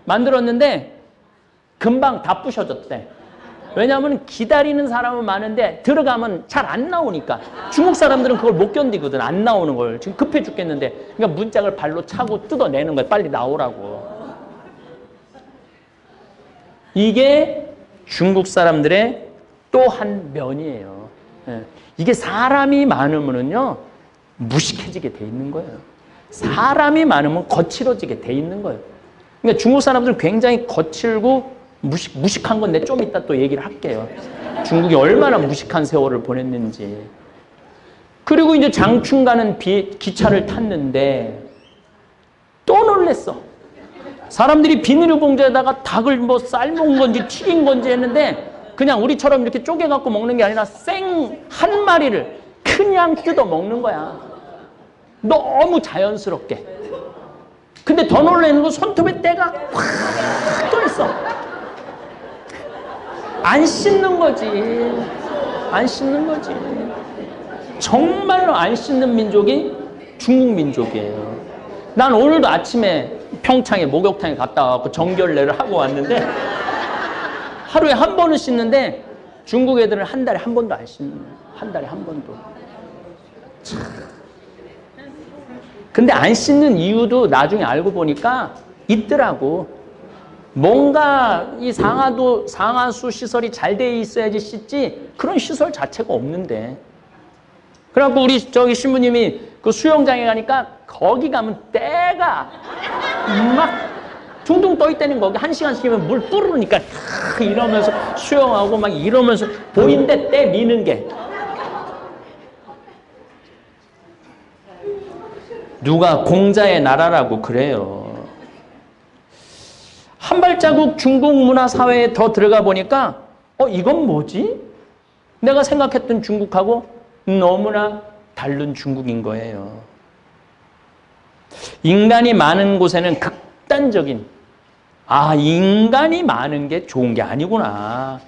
만들었는데 금방 다 부셔졌대. 왜냐하면 기다리는 사람은 많은데 들어가면 잘 안 나오니까 중국 사람들은 그걸 못 견디거든 안 나오는 걸 지금 급해 죽겠는데 그러니까 문짝을 발로 차고 뜯어내는 거야 빨리 나오라고 이게 중국 사람들의 또 한 면이에요. 예. 이게 사람이 많으면요 무식해지게 돼 있는 거예요. 사람이 많으면 거칠어지게 돼 있는 거예요. 그러니까 중국 사람들은 굉장히 거칠고 무식, 무식한 건데 좀 이따 또 얘기를 할게요. 중국이 얼마나 무식한 세월을 보냈는지. 그리고 이제 장춘 가는 비, 기차를 탔는데 또 놀랬어. 사람들이 비닐을 봉지에다가 닭을 뭐 삶은 건지 튀긴 건지 했는데 그냥 우리처럼 이렇게 쪼개갖고 먹는 게 아니라 생 한 마리를 그냥 뜯어 먹는 거야. 너무 자연스럽게. 근데 더 놀라는 건 손톱에 때가 확떠 있어. 안 씻는 거지. 안 씻는 거지. 정말로 안 씻는 민족이 중국 민족이에요. 난 오늘도 아침에 평창에 목욕탕에 갔다 와서 정결례를 하고 왔는데 하루에 한 번은 씻는데 중국 애들은 한 달에 한 번도 안 씻는 한 달에 한 번도. 참. 근데 안 씻는 이유도 나중에 알고 보니까 있더라고. 뭔가 이 상하도 상하수 시설이 잘 돼 있어야지 씻지 그런 시설 자체가 없는데. 그래갖고 우리 저기 신부님이 그 수영장에 가니까 거기 가면 때가 막 둥둥 떠 있다는 거기 한 시간씩이면 물 뿌르니까 이러면서 수영하고 막 이러면서 보인데 때 미는 게 누가 공자의 나라라고 그래요. 한 발자국 중국 문화 사회에 더 들어가 보니까 어 이건 뭐지? 내가 생각했던 중국하고 너무나 다른 중국인 거예요. 인간이 많은 곳에는 극단적인 아, 인간이 많은 게 좋은 게 아니구나.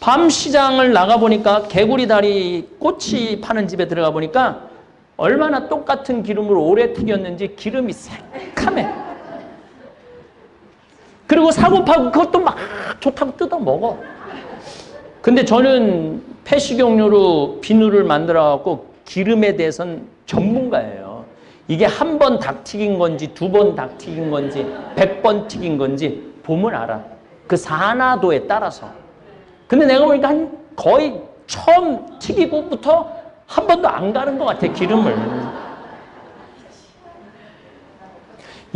밤 시장을 나가 보니까 개구리 다리 꼬치 파는 집에 들어가 보니까 얼마나 똑같은 기름을 오래 튀겼는지 기름이 새카매. 그리고 사고파고 그것도 막 좋다고 뜯어 먹어. 근데 저는 폐식용료로 비누를 만들어 갖고 기름에 대해서는 전문가예요. 이게 한 번 닭 튀긴 건지 두 번 닭 튀긴 건지 백 번 튀긴 건지 보면 알아. 그 산화도에 따라서. 근데 내가 보니까 한 거의 처음 튀기고부터 한 번도 안 가는 것 같아, 기름을.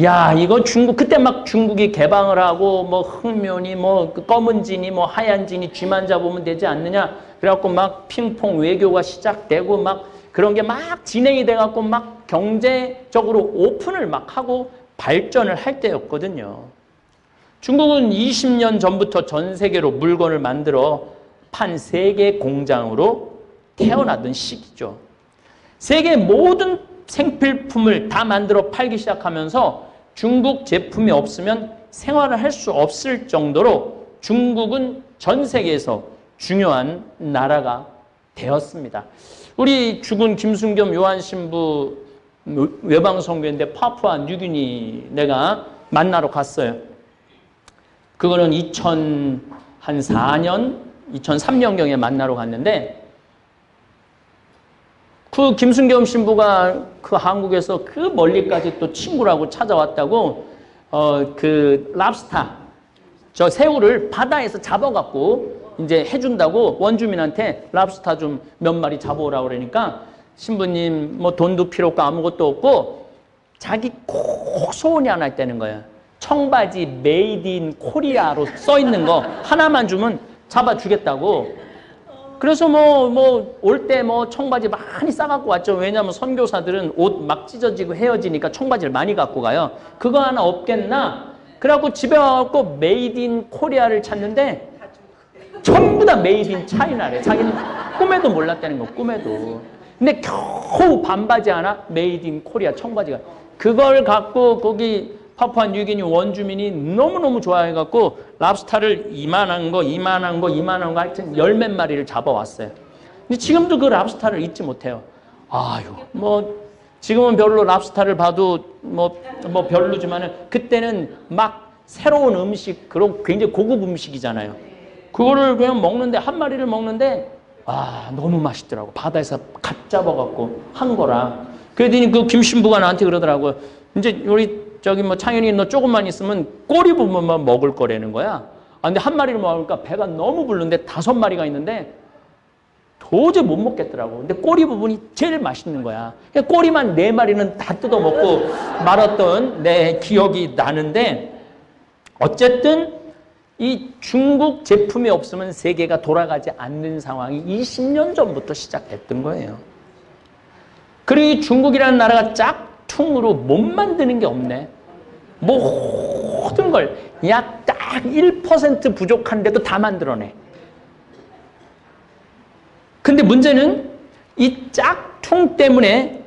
야, 이거 중국, 그때 막 중국이 개방을 하고, 뭐, 흑면이, 뭐, 그 검은 진이, 뭐, 하얀 진이 쥐만 잡으면 되지 않느냐. 그래갖고 막 핑퐁 외교가 시작되고, 막 그런 게 막 진행이 돼갖고, 막 경제적으로 오픈을 막 하고 발전을 할 때였거든요. 중국은 20년 전부터 전 세계로 물건을 만들어 판 세계 공장으로 태어나던 시기죠. 세계 모든 생필품을 다 만들어 팔기 시작하면서 중국 제품이 없으면 생활을 할 수 없을 정도로 중국은 전 세계에서 중요한 나라가 되었습니다. 우리 죽은 김순겸 요한 신부 외방 선교인데 파푸아 뉴기니 내가 만나러 갔어요. 그거는 2004년, 2003년경에 만나러 갔는데 그 김순겸 신부가 그 한국에서 그 멀리까지 또 친구라고 찾아왔다고 어 그 랍스타 저 새우를 바다에서 잡아갖고 이제 해준다고 원주민한테 랍스타 좀 몇 마리 잡아오라 그러니까 신부님 뭐 돈도 필요 없고 아무것도 없고 자기 꼭 소원이 하나 있다는 거예요. 청바지 made in Korea로 써 있는 거 하나만 주면 잡아주겠다고. 그래서 뭐 뭐 올 때 뭐 청바지 많이 싸갖고 왔죠. 왜냐하면 선교사들은 옷 막 찢어지고 헤어지니까 청바지를 많이 갖고 가요. 그거 하나 없겠나? 그래갖고 집에 와갖고 made in Korea를 찾는데 전부 다 made in China래. 자기는 꿈에도 몰랐다는 거, 꿈에도. 근데 겨우 반바지 하나 made in Korea 청바지가. 그걸 갖고 거기 파푸아 뉴기니 원주민이 너무너무 좋아해갖고 랍스타를 이만한 거, 이만한 거, 이만한 거 하여튼 열 몇 마리를 잡아왔어요. 근데 지금도 그 랍스타를 잊지 못해요. 아유, 뭐, 지금은 별로 랍스타를 봐도 뭐, 뭐 별로지만은 그때는 막 새로운 음식, 그런 굉장히 고급 음식이잖아요. 그거를 그냥 먹는데, 한 마리를 먹는데, 아, 너무 맛있더라고. 바다에서 갓 잡아갖고 한 거라. 그랬더니 그 김신부가 나한테 그러더라고요. 이제 우리 저기 뭐 창현이 너 조금만 있으면 꼬리 부분만 먹을 거라는 거야. 아, 근데 한 마리를 먹으니까 배가 너무 부르는데 다섯 마리가 있는데 도저히 못 먹겠더라고. 근데 꼬리 부분이 제일 맛있는 거야. 꼬리만 네 마리는 다 뜯어 먹고 말았던 내 기억이 나는데 어쨌든 이 중국 제품이 없으면 세계가 돌아가지 않는 상황이 20년 전부터 시작했던 거예요. 그리고 중국이라는 나라가 짝 퉁으로 못 만드는 게 없네. 모든 걸 약 딱 1% 부족한데도 다 만들어내. 근데 문제는 이 짝퉁 때문에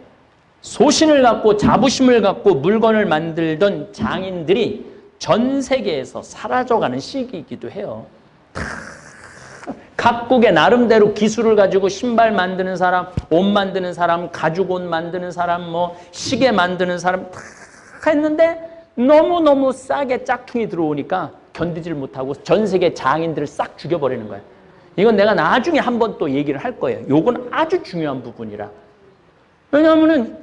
소신을 갖고 자부심을 갖고 물건을 만들던 장인들이 전 세계에서 사라져가는 시기이기도 해요. 각국의 나름대로 기술을 가지고 신발 만드는 사람, 옷 만드는 사람, 가죽 옷 만드는 사람, 뭐 시계 만드는 사람 다 했는데 너무너무 싸게 짝퉁이 들어오니까 견디질 못하고 전 세계 장인들을 싹 죽여버리는 거예요. 이건 내가 나중에 한 번 또 얘기를 할 거예요. 요건 아주 중요한 부분이라. 왜냐하면은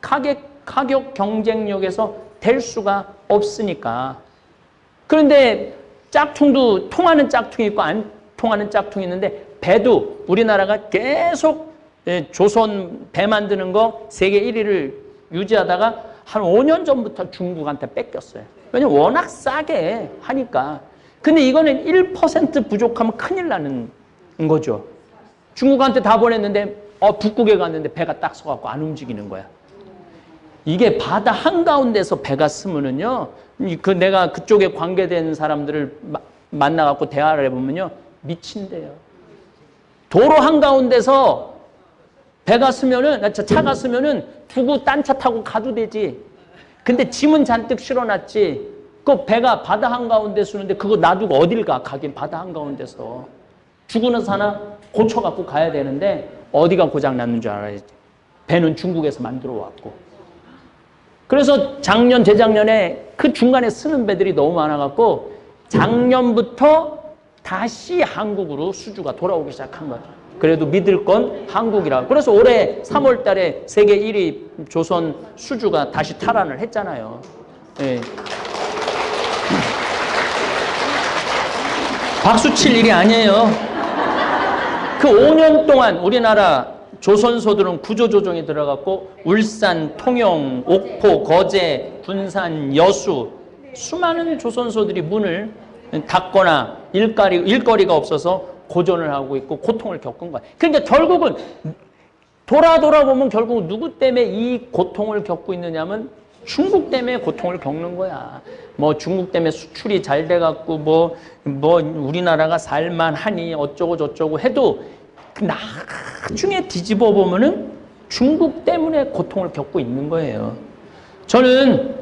가격, 가격 경쟁력에서 될 수가 없으니까. 그런데 짝퉁도 통하는 짝퉁이 있고 안 통하는 짝퉁이 있는데 배도 우리나라가 계속 조선 배 만드는 거 세계 1위를 유지하다가 한 5년 전부터 중국한테 뺏겼어요. 왜냐면 워낙 싸게 하니까. 근데 이거는 1% 부족하면 큰일 나는 거죠. 중국한테 다 보냈는데 어, 북극에 갔는데 배가 딱 서갖고 안 움직이는 거야. 이게 바다 한가운데서 배가 쓰면은요, 그 내가 그쪽에 관계된 사람들을 마, 만나갖고 대화를 해보면요, 미친대요. 도로 한가운데서 배가 쓰면은, 차가 쓰면은 두고 딴 차 타고 가도 되지. 근데 짐은 잔뜩 실어놨지. 그 배가 바다 한가운데 쓰는데 그거 놔두고 어딜 가? 가긴 바다 한가운데서. 죽으는 사나 고쳐갖고 가야 되는데 어디가 고장났는 줄 알아야지. 배는 중국에서 만들어 왔고. 그래서 작년, 재작년에 그 중간에 쓰는 배들이 너무 많아갖고 작년부터 다시 한국으로 수주가 돌아오기 시작한 거예요. 그래도 믿을 건 한국이라. 그래서 올해 3월 달에 세계 1위 조선 수주가 다시 탈환을 했잖아요. 예. 박수 칠 일이 아니에요. 그 5년 동안 우리나라 조선소들은 구조조정이 들어갔고 울산, 통영, 옥포, 거제, 군산, 여수 수많은 조선소들이 문을 닫거나 일거리, 일거리가 없어서 고전을 하고 있고 고통을 겪은 거야. 그러니까 결국은 돌아 돌아보면 결국 누구 때문에 이 고통을 겪고 있느냐면 중국 때문에 고통을 겪는 거야. 뭐 중국 때문에 수출이 잘 돼갖고 뭐, 뭐 우리나라가 살만하니 어쩌고 저쩌고 해도 나중에 뒤집어 보면은 중국 때문에 고통을 겪고 있는 거예요. 저는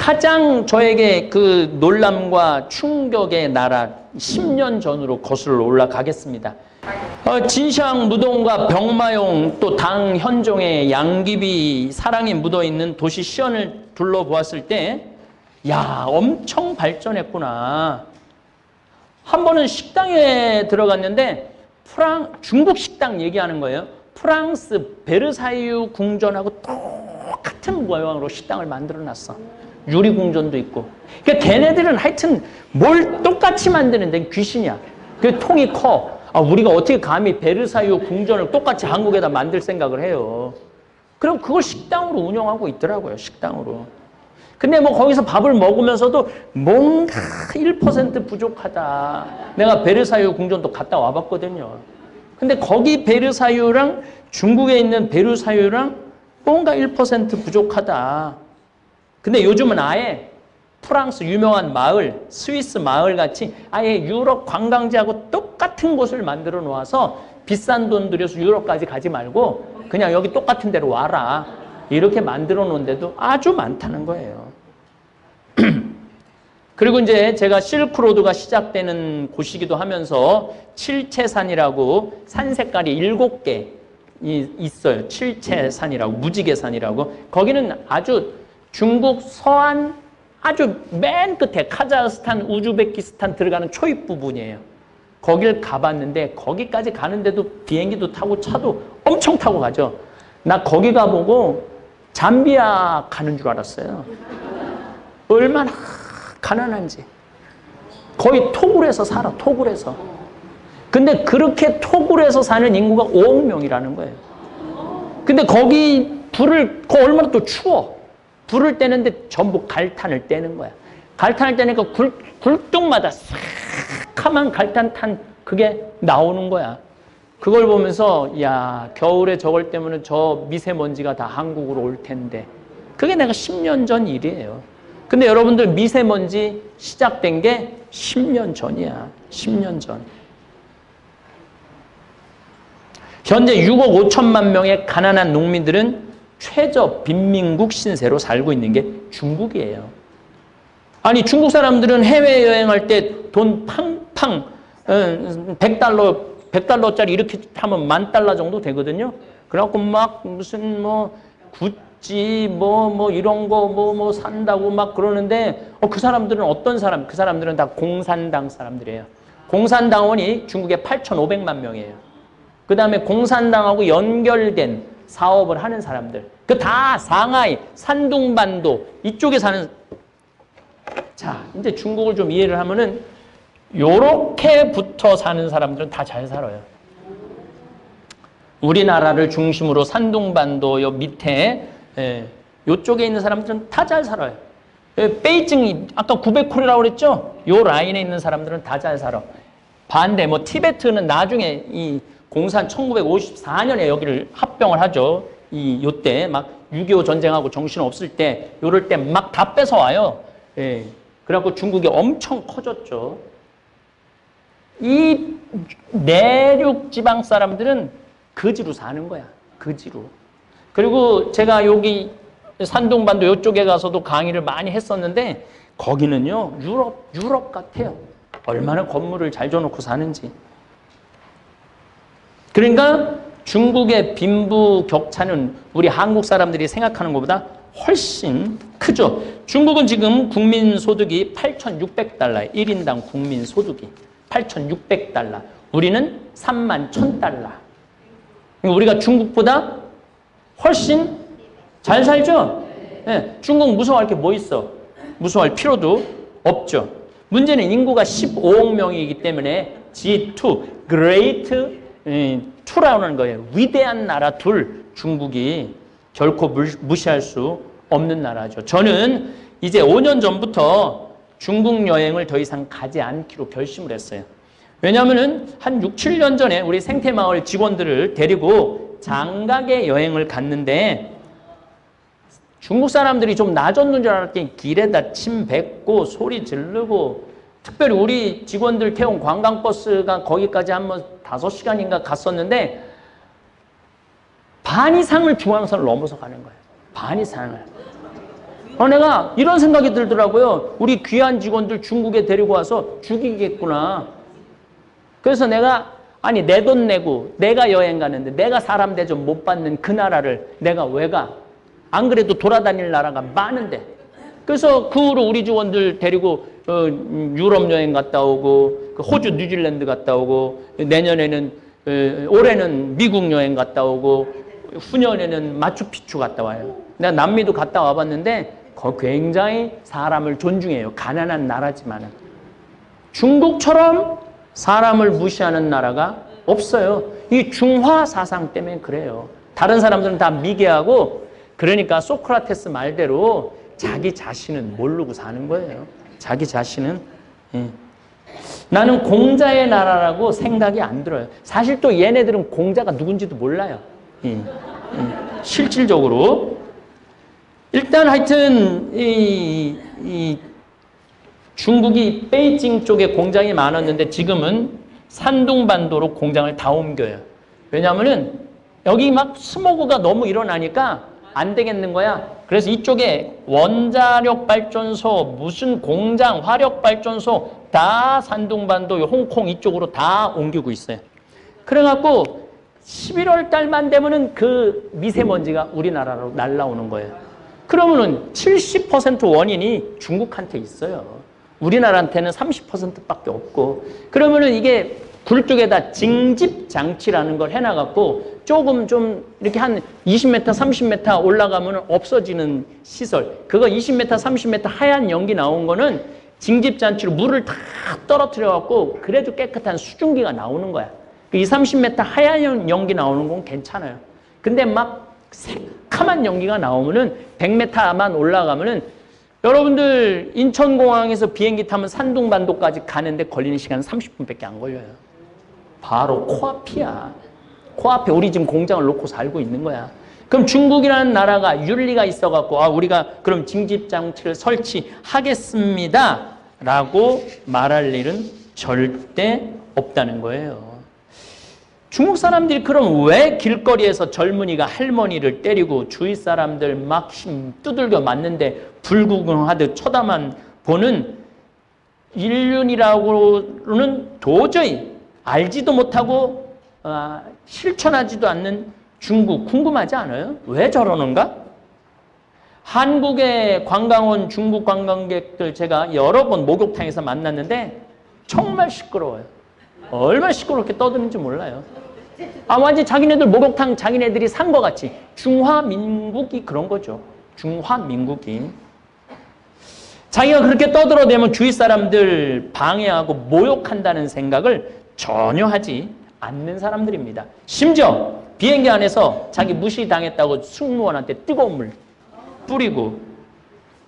가장 저에게 그 놀람과 충격의 나라 10년 전으로 거슬러 올라가겠습니다. 어, 진샹 무동과 병마용 또 당 현종의 양귀비 사랑이 묻어 있는 도시 시연을 둘러보았을 때, 야 엄청 발전했구나. 한 번은 식당에 들어갔는데 프랑 중국 식당 얘기하는 거예요. 프랑스 베르사유 궁전하고 똑같은 모양으로 식당을 만들어 놨어. 유리 궁전도 있고. 그러니까 걔네들은 하여튼 뭘 똑같이 만드는 데 귀신이야. 그 통이 커. 아, 우리가 어떻게 감히 베르사유 궁전을 똑같이 한국에다 만들 생각을 해요. 그럼 그걸 식당으로 운영하고 있더라고요. 식당으로. 근데 뭐 거기서 밥을 먹으면서도 뭔가 1% 부족하다. 내가 베르사유 궁전도 갔다 와봤거든요. 근데 거기 베르사유랑 중국에 있는 베르사유랑 뭔가 1% 부족하다. 근데 요즘은 아예 프랑스 유명한 마을, 스위스 마을 같이 아예 유럽 관광지하고 똑같은 곳을 만들어 놓아서 비싼 돈 들여서 유럽까지 가지 말고 그냥 여기 똑같은 데로 와라. 이렇게 만들어 놓은 데도 아주 많다는 거예요. 그리고 이제 제가 실크로드가 시작되는 곳이기도 하면서 칠채산이라고 산 색깔이 일곱 개 있어요. 칠채산이라고 무지개산이라고 거기는 아주 중국 서안 아주 맨 끝에 카자흐스탄, 우즈베키스탄 들어가는 초입 부분이에요. 거길 가봤는데 거기까지 가는데도 비행기도 타고 차도 엄청 타고 가죠. 나 거기 가보고 잠비아 가는 줄 알았어요. 얼마나 가난한지. 거의 토굴에서 살아, 토굴에서. 근데 그렇게 토굴에서 사는 인구가 5억 명이라는 거예요. 근데 거기 불을, 그 얼마나 또 추워. 불을 떼는데 전부 갈탄을 떼는 거야. 갈탄을 떼니까 굴, 굴뚝마다 싹하만 갈탄 탄 그게 나오는 거야. 그걸 보면서 야 겨울에 저걸 때문에 저 미세먼지가 다 한국으로 올 텐데 그게 내가 10년 전 일이에요. 근데 여러분들 미세먼지 시작된 게 10년 전이야. 10년 전. 현재 6억 5천만 명의 가난한 농민들은 최저 빈민국 신세로 살고 있는 게 중국이에요. 아니 중국 사람들은 해외여행할 때 돈 팡팡 100달러 어, 100달러짜리 이렇게 하면 만 달러 정도 되거든요. 그래갖고 막 무슨 뭐 구찌 뭐뭐 뭐 이런 거 뭐뭐 뭐 산다고 막 그러는데 어, 그 사람들은 어떤 사람? 그 사람들은 다 공산당 사람들이에요. 공산당원이 중국에 8,500만 명이에요. 그 다음에 공산당하고 연결된 사업을 하는 사람들. 그 다 상하이, 산둥반도 이쪽에 사는 자, 이제 중국을 좀 이해를 하면은 요렇게 붙어 사는 사람들은 다 잘 살아요. 우리나라를 중심으로 산둥반도 요 밑에 예, 요쪽에 있는 사람들은 다 잘 살아요. 예, 베이징이 아까 900콜이라고 그랬죠? 요 라인에 있는 사람들은 다 잘 살아. 반대 뭐 티베트는 나중에 이 공산 1954년에 여기를 합병을 하죠. 이 요때 막 6.25 전쟁하고 정신 없을 때 요럴 때 막 다 뺏어 와요. 예. 그래갖고 중국이 엄청 커졌죠. 이 내륙 지방 사람들은 거지로 사는 거야. 거지로. 그리고 제가 여기 산동반도 이쪽에 가서도 강의를 많이 했었는데 거기는요 유럽 유럽 같아요. 얼마나 건물을 잘 줘놓고 사는지. 그러니까 중국의 빈부 격차는 우리 한국 사람들이 생각하는 것보다 훨씬 크죠. 중국은 지금 국민 소득이 8,600달러, 1인당 국민 소득이 8,600달러. 우리는 3만 1,000달러. 우리가 중국보다 훨씬 잘 살죠? 네, 중국 무서워할 게 뭐 있어? 무서워할 필요도 없죠. 문제는 인구가 15억 명이기 때문에 G2, Great 예, 투라는 거예요. 위대한 나라 둘 중국이 결코 무시할 수 없는 나라죠. 저는 이제 5년 전부터 중국 여행을 더 이상 가지 않기로 결심을 했어요. 왜냐하면 한 6, 7년 전에 우리 생태마을 직원들을 데리고 장각의 여행을 갔는데 중국 사람들이 좀 나졌는 줄 알았더니 길에다 침 뱉고 소리 지르고 특별히 우리 직원들 태운 관광버스가 거기까지 한번 다섯 시간인가 갔었는데 반 이상을 중앙선을 넘어서 가는 거예요. 반 이상을. 어, 내가 이런 생각이 들더라고요. 우리 귀한 직원들 중국에 데리고 와서 죽이겠구나. 그래서 내가 아니 내 돈 내고 내가 여행 가는데 내가 사람 대접 못 받는 그 나라를 내가 왜 가? 안 그래도 돌아다닐 나라가 많은데. 그래서 그 후로 우리 직원들 데리고 어, 유럽 여행 갔다 오고 그 호주 뉴질랜드 갔다 오고 내년에는 어, 올해는 미국 여행 갔다 오고 후년에는 마추픽추 갔다 와요. 내가 남미도 갔다 와봤는데 거 굉장히 사람을 존중해요. 가난한 나라지만은 중국처럼 사람을 무시하는 나라가 없어요. 이 중화 사상 때문에 그래요. 다른 사람들은 다 미개하고 그러니까 소크라테스 말대로 자기 자신은 모르고 사는 거예요. 자기 자신은 예. 나는 공자의 나라라고 생각이 안 들어요. 사실 또 얘네들은 공자가 누군지도 몰라요. 예. 예. 실질적으로 일단 하여튼 이, 이 중국이 베이징 쪽에 공장이 많았는데 지금은 산둥반도로 공장을 다 옮겨요. 왜냐하면은 여기 막 스모그가 너무 일어나니까 안 되겠는 거야. 그래서 이쪽에 원자력 발전소, 무슨 공장, 화력 발전소 다 산둥반도, 홍콩 이쪽으로 다 옮기고 있어요. 그래갖고 11월 달만 되면은 그 미세먼지가 우리나라로 날라오는 거예요. 그러면은 70% 원인이 중국한테 있어요. 우리나라한테는 30%밖에 없고 그러면은 이게 굴 쪽에다 징집 장치라는 걸 해놔갖고 조금 좀 이렇게 한 20m, 30m 올라가면 없어지는 시설. 그거 20m, 30m 하얀 연기 나온 거는 징집 장치로 물을 다 떨어뜨려갖고 그래도 깨끗한 수증기가 나오는 거야. 그 2, 30m 하얀 연기 나오는 건 괜찮아요. 근데 막 새카만 연기가 나오면은 100m만 올라가면은 여러분들 인천공항에서 비행기 타면 산둥반도까지 가는데 걸리는 시간은 30분밖에 안 걸려요. 바로 코앞이야. 코앞에 우리 지금 공장을 놓고 살고 있는 거야. 그럼 중국이라는 나라가 윤리가 있어갖고 아 우리가 그럼 징집 장치를 설치하겠습니다. 라고 말할 일은 절대 없다는 거예요. 중국 사람들이 그럼 왜 길거리에서 젊은이가 할머니를 때리고 주위 사람들 막힘 두들겨 맞는데 불구경하듯 쳐다만 보는 인륜이라고는 도저히 알지도 못하고 어, 실천하지도 않는 중국 궁금하지 않아요? 왜 저러는가? 한국의 관광 온 중국 관광객들 제가 여러 번 목욕탕에서 만났는데 정말 시끄러워요. 얼마나 시끄럽게 떠드는지 몰라요. 아, 완전 자기네들 목욕탕 자기네들이 산 것 같이. 중화민국이 그런 거죠. 중화민국이. 자기가 그렇게 떠들어대면 주위 사람들 방해하고 모욕한다는 생각을 전혀 하지 않는 사람들입니다. 심지어 비행기 안에서 자기 무시당했다고 승무원한테 뜨거운 물 뿌리고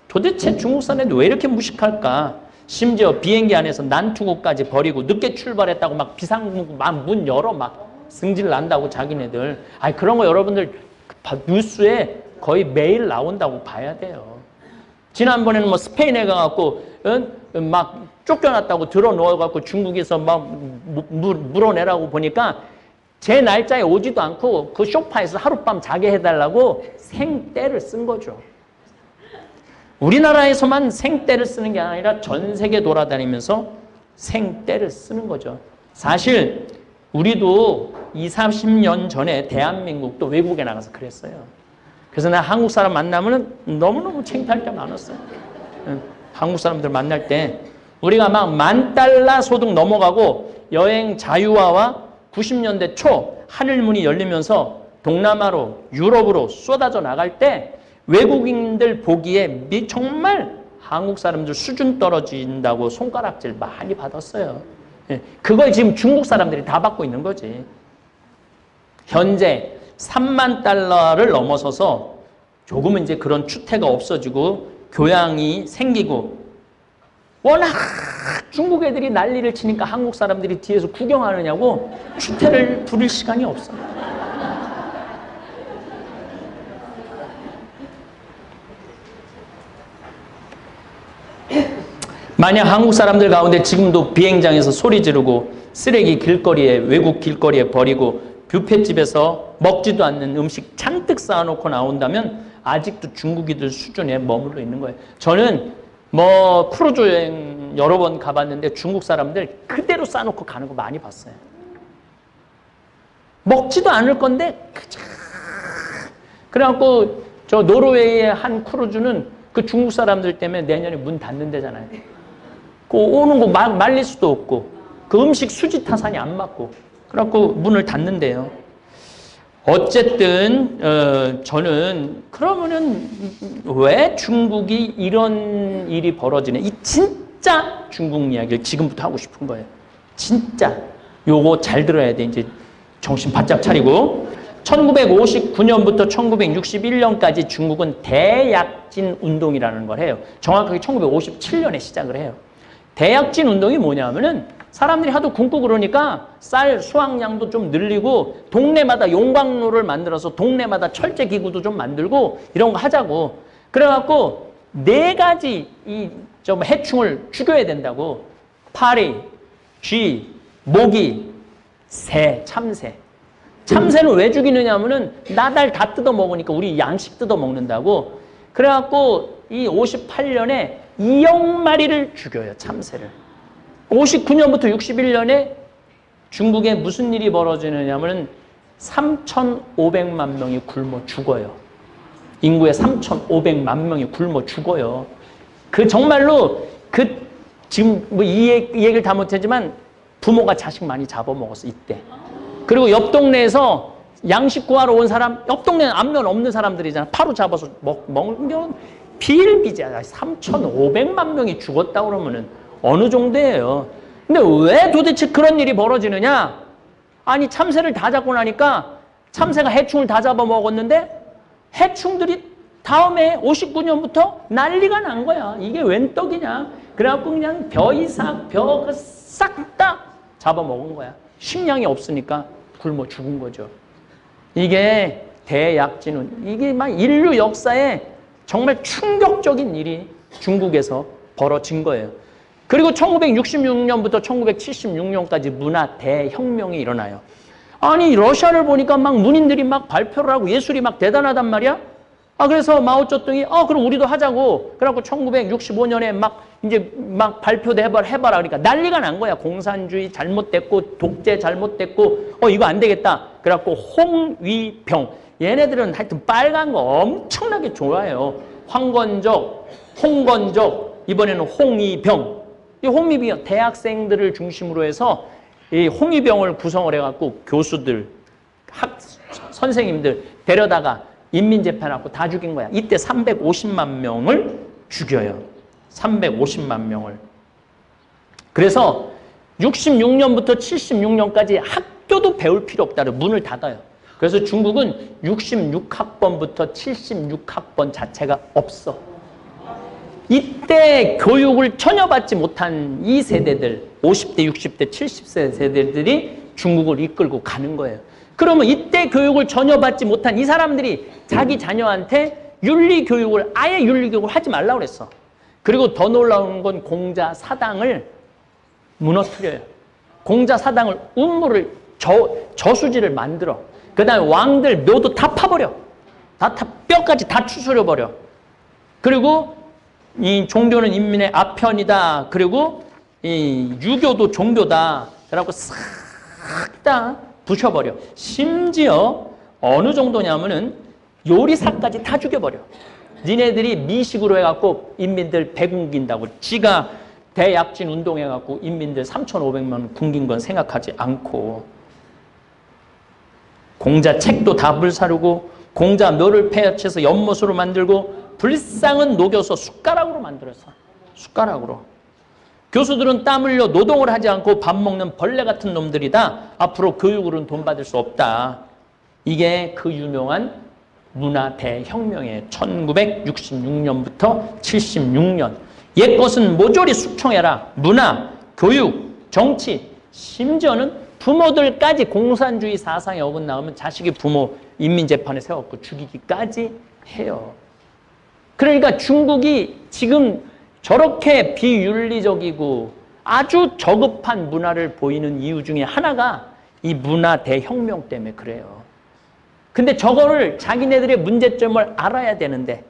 도대체 중국 사람들 왜 이렇게 무식할까? 심지어 비행기 안에서 난투구까지 버리고 늦게 출발했다고 막 비상문 문 열어 막 승질 난다고 자기네들. 아니 그런 거 여러분들 뉴스에 거의 매일 나온다고 봐야 돼요. 지난번에는 뭐 스페인에 가갖고 막 쫓겨났다고 들어 넣어갖고 중국에서 막 물, 물어내라고 보니까 제 날짜에 오지도 않고 그 쇼파에서 하룻밤 자게 해달라고 생떼를 쓴 거죠. 우리나라에서만 생떼를 쓰는 게 아니라 전 세계 돌아다니면서 생떼를 쓰는 거죠. 사실 우리도 2, 30년 전에 대한민국도 외국에 나가서 그랬어요. 그래서 나 한국 사람 만나면 너무너무 창피할 때 많았어요. 한국 사람들 만날 때 우리가 막 만 달러 소득 넘어가고 여행 자유화와 90년대 초 하늘문이 열리면서 동남아로 유럽으로 쏟아져 나갈 때 외국인들 보기에 정말 한국 사람들 수준 떨어진다고 손가락질 많이 받았어요. 예, 그걸 지금 중국 사람들이 다 받고 있는 거지. 현재 3만 달러를 넘어서서 조금은 이제 그런 추태가 없어지고 교양이 생기고 워낙 중국 애들이 난리를 치니까 한국 사람들이 뒤에서 구경하느냐고 추태를 부릴 시간이 없어. 만약 한국 사람들 가운데 지금도 비행장에서 소리 지르고 쓰레기 길거리에 외국 길거리에 버리고 뷔페집에서 먹지도 않는 음식 잔뜩 쌓아놓고 나온다면 아직도 중국인들 수준에 머물러 있는 거예요. 저는 뭐 크루즈 여행 여러 번 가봤는데 중국 사람들 그대로 쌓아놓고 가는 거 많이 봤어요. 먹지도 않을 건데 그래갖고 저 노르웨이의 한 크루즈는 그 중국 사람들 때문에 내년에 문 닫는 데잖아요. 그 오는 거 말, 말릴 수도 없고 그 음식 수지 타산이 안 맞고 그래갖고 문을 닫는데요. 어쨌든 어, 저는 그러면은 왜 중국이 이런 일이 벌어지네 이 진짜 중국 이야기를 지금부터 하고 싶은 거예요. 진짜 요거 잘 들어야 돼 이제 정신 바짝 차리고 1959년부터 1961년까지 중국은 대약진 운동이라는 걸 해요. 정확하게 1957년에 시작을 해요. 대약진 운동이 뭐냐면은 사람들이 하도 굶고 그러니까 쌀 수확량도 좀 늘리고 동네마다 용광로를 만들어서 동네마다 철제 기구도 좀 만들고 이런 거 하자고. 그래갖고 네 가지 이 좀 해충을 죽여야 된다고. 파리, 쥐, 모기, 새, 참새. 참새는 왜 죽이느냐 하면은 나달 다 뜯어 먹으니까 우리 양식 뜯어 먹는다고. 그래갖고 이 58년에 2억 마리를 죽여요 참새를 59년부터 61년에 중국에 무슨 일이 벌어지느냐면 3,500만 명이 굶어 죽어요. 인구의 3,500만 명이 굶어 죽어요. 그 정말로 그 지금 뭐 이 얘기를 다 못하지만 부모가 자식 많이 잡아먹었어 이때. 그리고 옆 동네에서 양식 구하러 온 사람 옆 동네는 안면 없는 사람들이잖아. 파로 잡아서 먹 먹는 비일비재야. 3,500만 명이 죽었다 그러면은 어느 정도예요. 근데 왜 도대체 그런 일이 벌어지느냐? 아니 참새를 다 잡고 나니까 참새가 해충을 다 잡아먹었는데 해충들이 다음에 59년부터 난리가 난 거야. 이게 웬 떡이냐? 그래갖고 그냥 벼 이삭, 벼싹 다 잡아먹은 거야. 식량이 없으니까 굶어 죽은 거죠. 이게 대약진은 이게 막 인류 역사에 정말 충격적인 일이 중국에서 벌어진 거예요. 그리고 1966년부터 1976년까지 문화 대혁명이 일어나요. 아니 러시아를 보니까 막 문인들이 막 발표를 하고 예술이 막 대단하단 말이야. 아 그래서 마오쩌둥이 어 그럼 우리도 하자고. 그래갖고 1965년에 막 이제 막 발표도 해봐라 해봐라 그러니까 난리가 난 거야. 공산주의 잘못됐고 독재 잘못됐고 어 이거 안 되겠다. 그래갖고 홍위병 얘네들은 하여튼 빨간 거 엄청나게 좋아해요. 황건적, 홍건적 이번에는 홍위병 이 홍미병 대학생들을 중심으로 해서 이 홍위병을 구성을 해갖고 교수들, 학 선생님들 데려다가 인민재판하고 다 죽인 거야. 이때 350만 명을 죽여요. 350만 명을. 그래서 66년부터 76년까지 학교도 배울 필요 없다를 문을 닫아요. 그래서 중국은 66학번부터 76학번 자체가 없어. 이때 교육을 전혀 받지 못한 이 세대들 50대, 60대, 70세 세대들이 중국을 이끌고 가는 거예요. 그러면 이때 교육을 전혀 받지 못한 이 사람들이 자기 자녀한테 윤리 교육을 아예 윤리 교육을 하지 말라고 그랬어. 그리고 더 놀라운 건 공자 사당을 무너뜨려요. 공자 사당을 운무를 저, 저수지를 만들어. 그 다음에 왕들 묘도 다 파버려. 다, 다 뼈까지 다 추스려 버려. 그리고 이 종교는 인민의 아편이다. 그리고 이 유교도 종교다. 그래갖고 싹 다 부셔버려. 심지어 어느 정도냐면은 요리사까지 다 죽여버려. 니네들이 미식으로 해갖고 인민들 배 굶긴다고 지가 대약진 운동해갖고 인민들 3,500만 굶긴 건 생각하지 않고 공자 책도 다 불사르고 공자 묘를 폐해쳐서 연못으로 만들고 불상은 녹여서 숟가락으로 만들어서 숟가락으로 교수들은 땀 흘려 노동을 하지 않고 밥 먹는 벌레 같은 놈들이다. 앞으로 교육으로는 돈 받을 수 없다. 이게 그 유명한 문화 대혁명의 1966년부터 76년. 옛 것은 모조리 숙청해라. 문화, 교육, 정치, 심지어는 부모들까지 공산주의 사상에 어긋나오면 자식이 부모 인민재판에 세웠고 죽이기까지 해요. 그러니까 중국이 지금 저렇게 비윤리적이고 아주 저급한 문화를 보이는 이유 중에 하나가 이 문화 대혁명 때문에 그래요. 근데 저거를 자기네들의 문제점을 알아야 되는데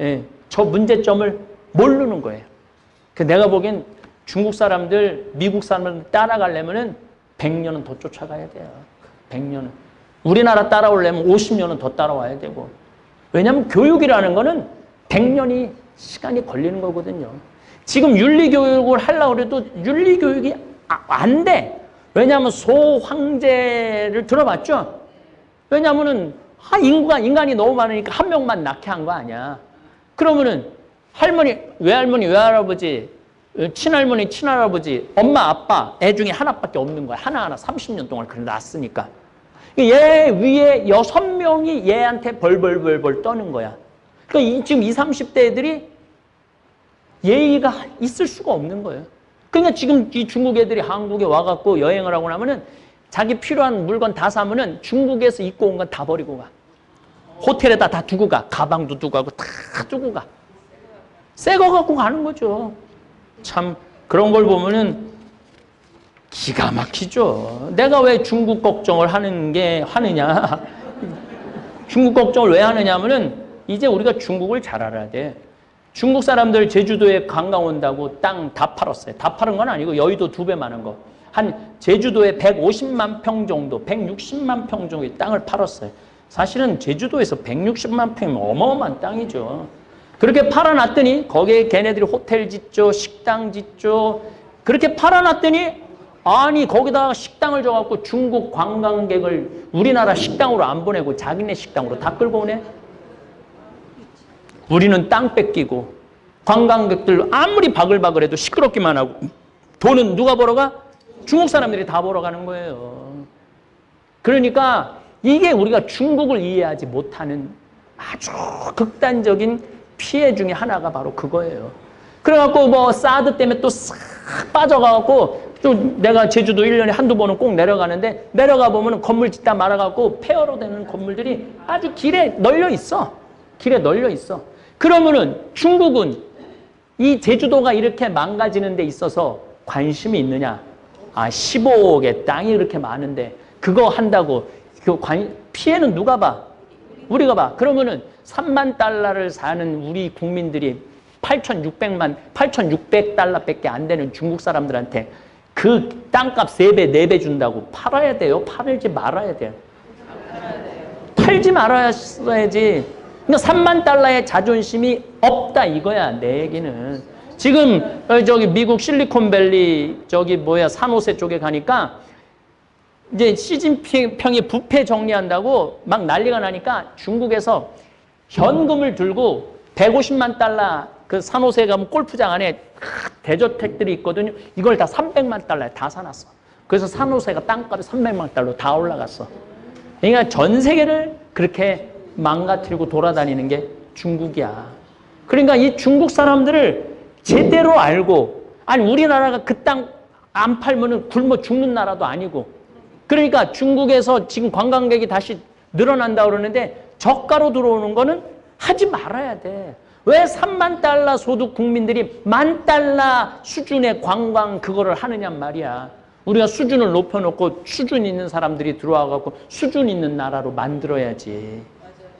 예, 저 문제점을 모르는 거예요. 그 내가 보기엔 중국 사람들, 미국 사람들 따라가려면은 100년은 더 쫓아가야 돼요. 100년은. 우리나라 따라오려면 50년은 더 따라와야 되고. 왜냐하면 교육이라는 거는 100년이 시간이 걸리는 거거든요. 지금 윤리교육을 하려고 해도 윤리교육이 아, 안 돼. 왜냐하면 소황제를 들어봤죠? 왜냐하면은 아, 인구가 인간이 너무 많으니까 한 명만 낳게 한 거 아니야. 그러면은 할머니, 외할머니, 외할아버지, 친할머니, 친할아버지, 엄마, 아빠, 애 중에 하나밖에 없는 거야. 하나하나 30년 동안 그래 낳았으니까. 얘 위에 여섯 명이 얘한테 벌벌벌벌 떠는 거야. 그러니까 지금 20, 30대 애들이 예의가 있을 수가 없는 거예요. 그러니까 지금 이 중국 애들이 한국에 와갖고 여행을 하고 나면은 자기 필요한 물건 다 사면은 중국에서 입고 온 건 다 버리고 가. 호텔에다 다 두고 가. 가방도 두고 가고 다 두고 가. 새 거 갖고 가는 거죠. 참 그런 걸 보면은 기가 막히죠. 내가 왜 중국 걱정을 하는 게 하느냐. 중국 걱정을 왜 하느냐 하면은 이제 우리가 중국을 잘 알아야 돼. 중국 사람들 제주도에 관광 온다고 땅 다 팔았어요. 다 팔은 건 아니고 여의도 두 배 많은 거. 한 제주도에 150만 평 정도, 160만 평 정도의 땅을 팔았어요. 사실은 제주도에서 160만 평이면 어마어마한 땅이죠. 그렇게 팔아놨더니 거기에 걔네들이 호텔 짓죠, 식당 짓죠. 그렇게 팔아놨더니 아니 거기다가 식당을 줘갖고 중국 관광객을 우리나라 식당으로 안 보내고 자기네 식당으로 다 끌고 오네. 우리는 땅 뺏기고 관광객들 아무리 바글바글해도 시끄럽기만 하고 돈은 누가 벌어가? 중국 사람들이 다 보러 가는 거예요. 그러니까 이게 우리가 중국을 이해하지 못하는 아주 극단적인 피해 중에 하나가 바로 그거예요. 그래갖고 뭐 사드 때문에 또 싹 빠져가갖고 또 내가 제주도 1년에 한두 번은 꼭 내려가는데 내려가 보면 건물 짓다 말아갖고 폐허로 되는 건물들이 아주 길에 널려 있어. 길에 널려 있어. 그러면은 중국은 이 제주도가 이렇게 망가지는 데 있어서 관심이 있느냐? 아, 15억의 땅이 이렇게 많은데 그거 한다고 그 관, 피해는 누가 봐? 우리가 봐. 그러면은 3만 달러를 사는 우리 국민들이 8,600만, 8,600달러밖에 안 되는 중국 사람들한테 그 땅값 3배, 4배 준다고 팔아야 돼요? 팔지 말아야 돼요? 팔지 말아야지. 그러니까 3만 달러의 자존심이 없다 이거야, 내 얘기는. 지금 어, 저기 미국 실리콘밸리 저기 뭐야 산호세 쪽에 가니까 이제 시진핑이 부패 정리한다고 막 난리가 나니까 중국에서 현금을 들고 150만 달러 그 산호세 가면 골프장 안에 대저택들이 있거든요. 이걸 다 300만 달러에 다 사놨어. 그래서 산호세가 땅값이 300만 달러 다 올라갔어. 그러니까 전 세계를 그렇게 망가뜨리고 돌아다니는 게 중국이야. 그러니까 이 중국 사람들을 제대로 알고 아니 우리나라가 그 땅 안 팔면은 굶어 죽는 나라도 아니고 그러니까 중국에서 지금 관광객이 다시 늘어난다 그러는데 저가로 들어오는 거는 하지 말아야 돼. 왜 3만 달러 소득 국민들이 만 달러 수준의 관광 그거를 하느냔 말이야. 우리가 수준을 높여놓고 수준 있는 사람들이 들어와 갖고 수준 있는 나라로 만들어야지.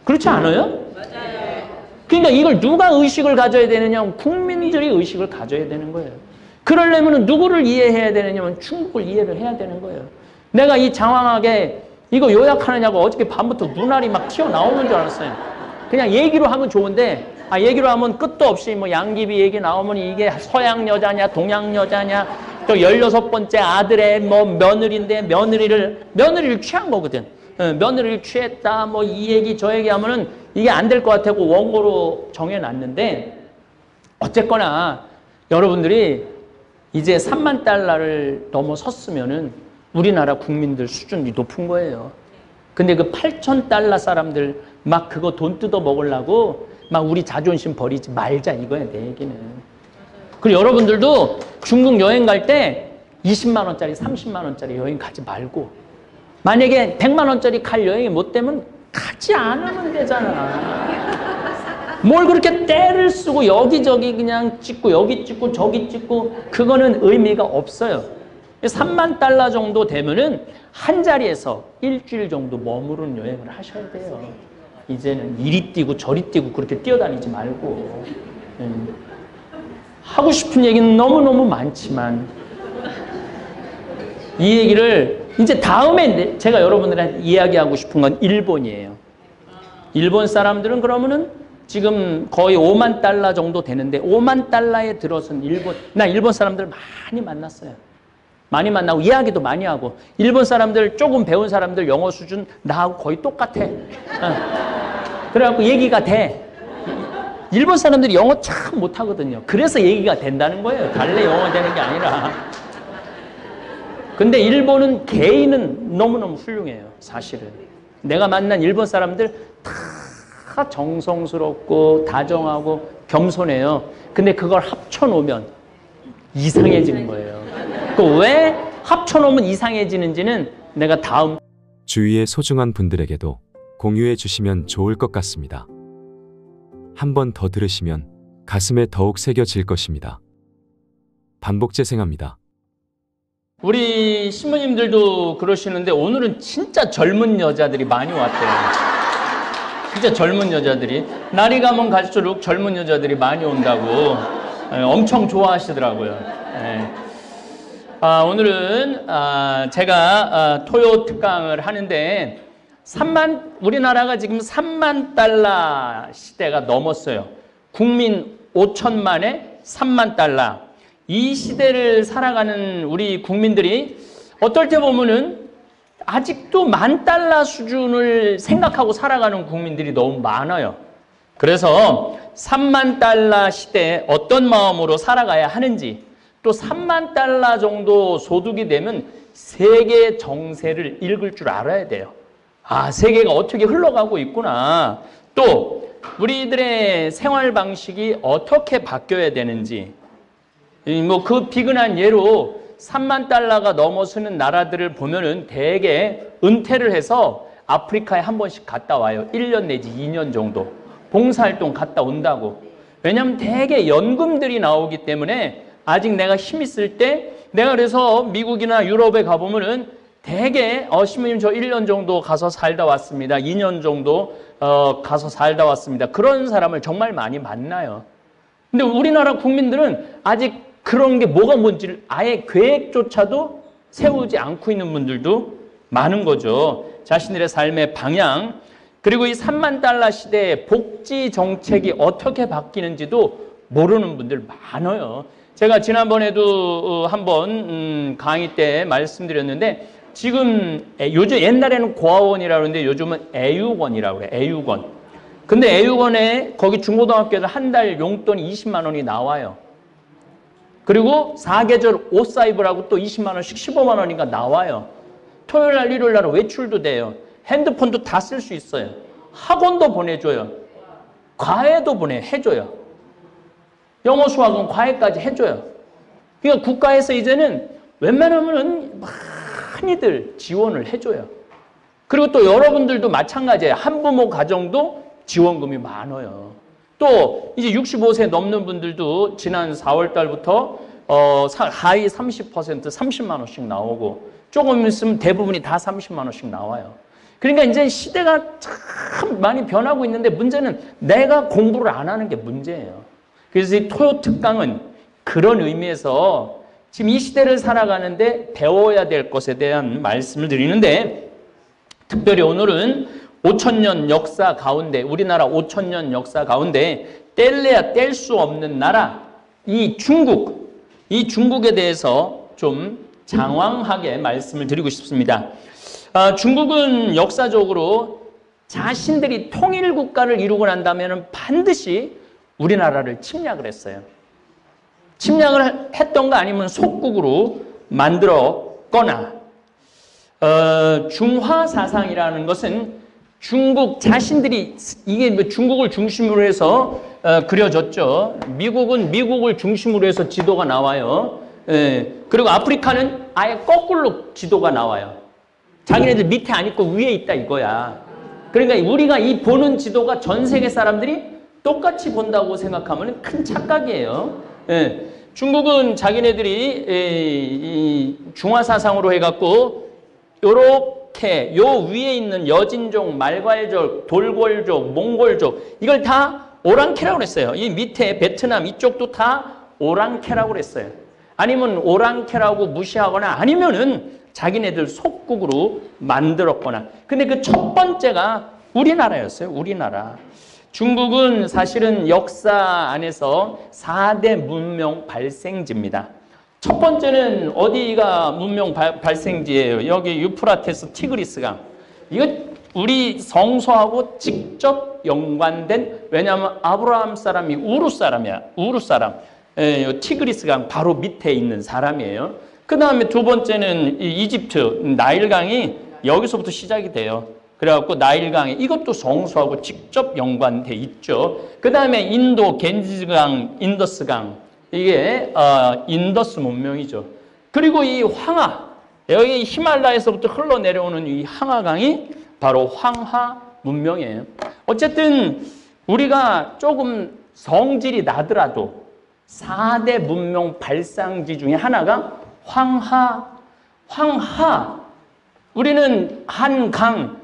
그렇지 않아요? 맞아요. 그러니까 이걸 누가 의식을 가져야 되느냐 면 국민들이 의식을 가져야 되는 거예요. 그러려면 누구를 이해해야 되느냐면 중국을 이해를 해야 되는 거예요. 내가 이 장황하게 이거 요약하느냐고 어저께 밤부터 눈알이 막 튀어나오는 줄 알았어요. 그냥 얘기로 하면 좋은데 아 얘기로 하면 끝도 없이 뭐 양귀비 얘기 나오면 이게 서양 여자냐 동양 여자냐 또 16번째 아들의 뭐 며느리인데 며느리를 며느리를 취한 거거든. 어, 며느리를 취했다 뭐 이 얘기 저 얘기 하면은 이게 안 될 것 같다고 원고로 정해놨는데 어쨌거나 여러분들이 이제 3만 달러를 넘어섰으면은 우리나라 국민들 수준이 높은 거예요. 근데 그 8천 달러 사람들 막 그거 돈 뜯어 먹으려고 막 우리 자존심 버리지 말자 이거야 내 얘기는. 그리고 여러분들도 중국 여행 갈 때 20만 원짜리, 30만 원짜리 여행 가지 말고 만약에 100만 원짜리 갈 여행이 못 되면 가지 않으면 되잖아. 뭘 그렇게 때를 쓰고 여기저기 그냥 찍고 여기 찍고 저기 찍고 그거는 의미가 없어요. 3만 달러 정도 되면은 한 자리에서 일주일 정도 머무르는 여행을 하셔야 돼요. 이제는 이리 뛰고 저리 뛰고 그렇게 뛰어다니지 말고. 음. 하고 싶은 얘기는 너무너무 많지만 이 얘기를 이제 다음에 제가 여러분들한테 이야기하고 싶은 건 일본이에요. 일본 사람들은 그러면은 지금 거의 5만 달러 정도 되는데 5만 달러에 들어선 일본 나 일본 사람들 많이 만났어요. 많이 만나고 이야기도 많이 하고 일본 사람들 조금 배운 사람들 영어 수준 나하고 거의 똑같아. 어. 그래갖고 얘기가 돼. 일본 사람들이 영어 참 못하거든요. 그래서 얘기가 된다는 거예요. 달래 영어 되는 게 아니라. 근데 일본은 개인은 너무너무 훌륭해요. 사실은. 내가 만난 일본 사람들 다 정성스럽고 다정하고 겸손해요. 근데 그걸 합쳐놓으면 이상해지는 거예요. 그 왜 합쳐놓으면 이상해지는지는 내가 다음 주위의 소중한 분들에게도 공유해 주시면 좋을 것 같습니다. 한 번 더 들으시면 가슴에 더욱 새겨질 것입니다. 반복 재생합니다. 우리 신부님들도 그러시는데 오늘은 진짜 젊은 여자들이 많이 왔대요. 진짜 젊은 여자들이 날이 가면 갈수록 젊은 여자들이 많이 온다고 예, 엄청 좋아하시더라고요. 예. 아, 오늘은 아, 제가 아, 토요 특강을 하는데 3만 우리나라가 지금 3만 달러 시대가 넘었어요. 국민 5천만에 3만 달러. 이 시대를 살아가는 우리 국민들이 어떨 때 보면은 아직도 만 달러 수준을 생각하고 살아가는 국민들이 너무 많아요. 그래서 3만 달러 시대에 어떤 마음으로 살아가야 하는지 또 3만 달러 정도 소득이 되면 세계 정세를 읽을 줄 알아야 돼요. 아, 세계가 어떻게 흘러가고 있구나. 또 우리들의 생활 방식이 어떻게 바뀌어야 되는지 뭐 그 비근한 예로 3만 달러가 넘어서는 나라들을 보면은 대개 은퇴를 해서 아프리카에 한 번씩 갔다 와요. 1년 내지 2년 정도. 봉사활동 갔다 온다고. 왜냐하면 대개 연금들이 나오기 때문에 아직 내가 힘 있을 때 내가 그래서 미국이나 유럽에 가보면은 대개 어 신부님 저 1년 정도 가서 살다 왔습니다. 2년 정도 어 가서 살다 왔습니다. 그런 사람을 정말 많이 만나요. 근데 우리나라 국민들은 아직 그런 게 뭐가 뭔지를 아예 계획조차도 세우지 않고 있는 분들도 많은 거죠. 자신들의 삶의 방향, 그리고 이 3만 달러 시대의 복지 정책이 어떻게 바뀌는지도 모르는 분들 많아요. 제가 지난번에도 어, 한번 음, 강의 때 말씀드렸는데 지금 요즘 옛날에는 고아원이라고 하는데 요즘은 애육원이라고 그래요. 애육원. 근데 애육원에 거기 중고등학교에서 한 달 용돈이 20만 원이 나와요. 그리고 사계절 옷 사입으라고 또 20만 원씩 15만 원인가 나와요. 토요일 날 일요일 날은 외출도 돼요. 핸드폰도 다 쓸 수 있어요. 학원도 보내줘요. 과외도 보내 해줘요. 영어 수학은 과외까지 해줘요. 그러니까 국가에서 이제는 웬만하면은 많이들 지원을 해줘요. 그리고 또 여러분들도 마찬가지예요. 한부모 가정도 지원금이 많아요. 또 이제 65세 넘는 분들도 지난 4월 달부터 어, 하위 30% 30만 원씩 나오고 조금 있으면 대부분이 다 30만 원씩 나와요. 그러니까 이제 시대가 참 많이 변하고 있는데 문제는 내가 공부를 안 하는 게 문제예요. 그래서 이 토요 특강은 그런 의미에서 지금 이 시대를 살아가는데 배워야 될 것에 대한 말씀을 드리는데 특별히 오늘은 5천년 역사 가운데 우리나라 5천년 역사 가운데 뗄래야 뗄 수 없는 나라 이 중국 이 중국에 대해서 좀 장황하게 말씀을 드리고 싶습니다. 아, 중국은 역사적으로 자신들이 통일 국가를 이루고 난 다음에는 반드시 우리나라를 침략을 했어요. 침략을 했던가 아니면 속국으로 만들었거나 어, 중화 사상이라는 것은 중국 자신들이 이게 뭐 중국을 중심으로 해서 어, 그려졌죠. 미국은 미국을 중심으로 해서 지도가 나와요. 예, 그리고 아프리카는 아예 거꾸로 지도가 나와요. 자기네들 밑에 안 있고 위에 있다 이거야. 그러니까 우리가 이 보는 지도가 전 세계 사람들이 똑같이 본다고 생각하면 큰 착각이에요. 예, 중국은 자기네들이 예, 이 중화 사상으로 해갖고 요렇게 요 위에 있는 여진족, 말괄족, 돌궐족, 몽골족 이걸 다 오랑캐라고 그랬어요. 이 밑에 베트남 이쪽도 다 오랑캐라고 그랬어요. 아니면 오랑캐라고 무시하거나 아니면은 자기네들 속국으로 만들었거나. 근데 그 첫 번째가 우리나라였어요. 우리나라. 중국은 사실은 역사 안에서 4대 문명 발생지입니다. 첫 번째는 어디가 문명 발, 발생지예요? 여기 유프라테스 티그리스강. 이거 우리 성소하고 직접 연관된 왜냐하면 아브라함 사람이 우루 사람이야. 우루 사람. 에, 티그리스강 바로 밑에 있는 사람이에요. 그 다음에 두 번째는 이 이집트 나일강이 여기서부터 시작이 돼요. 그래갖고 나일강에 이것도 성서하고 직접 연관돼 있죠. 그 다음에 인도 겐지강, 인더스강 이게 어, 인더스 문명이죠. 그리고 이 황하 여기 히말라야에서부터 흘러내려오는 이 황하강이 바로 황하 문명이에요. 어쨌든 우리가 조금 성질이 나더라도 4대 문명 발상지 중에 하나가 황하, 황하. 우리는 한 강,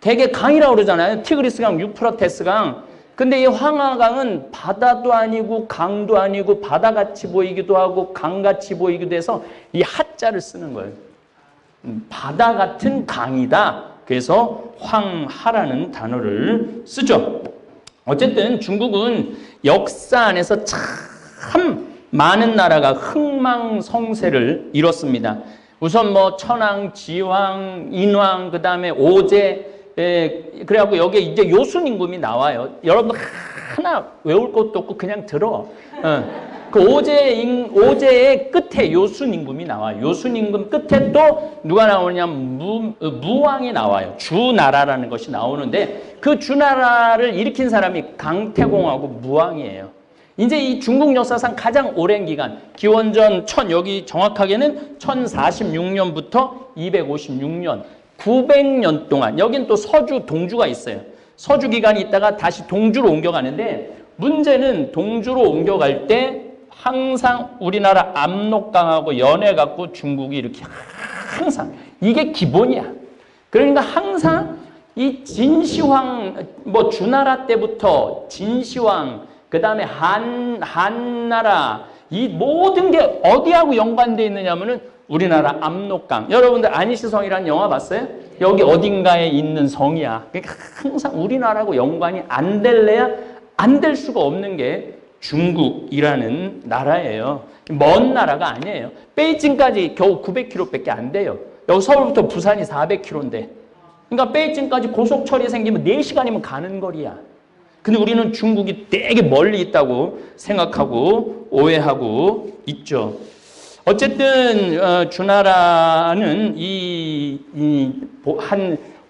대개 강이라고 그러잖아요. 티그리스 강, 유프라테스 강. 근데 이 황하강은 바다도 아니고 강도 아니고 바다같이 보이기도 하고 강같이 보이기도 해서 이 하자를 쓰는 거예요. 음, 바다 같은 강이다. 그래서 황하라는 단어를 쓰죠. 어쨌든 중국은 역사 안에서 참 많은 나라가 흥망성쇠를 이뤘습니다. 우선 뭐 천황, 지황, 인왕, 그 다음에 오제, 에, 그래갖고 여기 이제 요순 임금이 나와요. 여러분 하나 외울 것도 없고 그냥 들어. 어. 그 오제 인, 오제의 끝에 요순 임금이 나와요. 요순 임금 끝에 또 누가 나오냐면 무, 어, 무왕이 나와요. 주나라라는 것이 나오는데 그 주나라를 일으킨 사람이 강태공하고 무왕이에요. 이제 이 중국 역사상 가장 오랜 기간, 기원전 천 여기 정확하게는 1046년부터 256년, 900년 동안 여긴 또 서주 동주가 있어요. 서주 기간이 있다가 다시 동주로 옮겨가는데 문제는 동주로 옮겨갈 때 항상 우리나라 압록강하고 연해 갖고 중국이 이렇게 항상 이게 기본이야. 그러니까 항상 이 진시황 뭐 주나라 때부터 진시황 그 다음에 한, 한나라, 이 모든 게 어디하고 연관되어 있느냐면은 우리나라 압록강. 여러분들 안희시성이라는 영화 봤어요? 여기 어딘가에 있는 성이야. 그러니까 항상 우리나라하고 연관이 안 될래야 안 될 수가 없는 게 중국이라는 나라예요. 먼 나라가 아니에요. 베이징까지 겨우 900km밖에 안 돼요. 여기 서울부터 부산이 400km인데. 그러니까 베이징까지 고속철이 생기면 4시간이면 가는 거리야. 근데 우리는 중국이 되게 멀리 있다고 생각하고 오해하고 있죠. 어쨌든 어, 주나라는 이한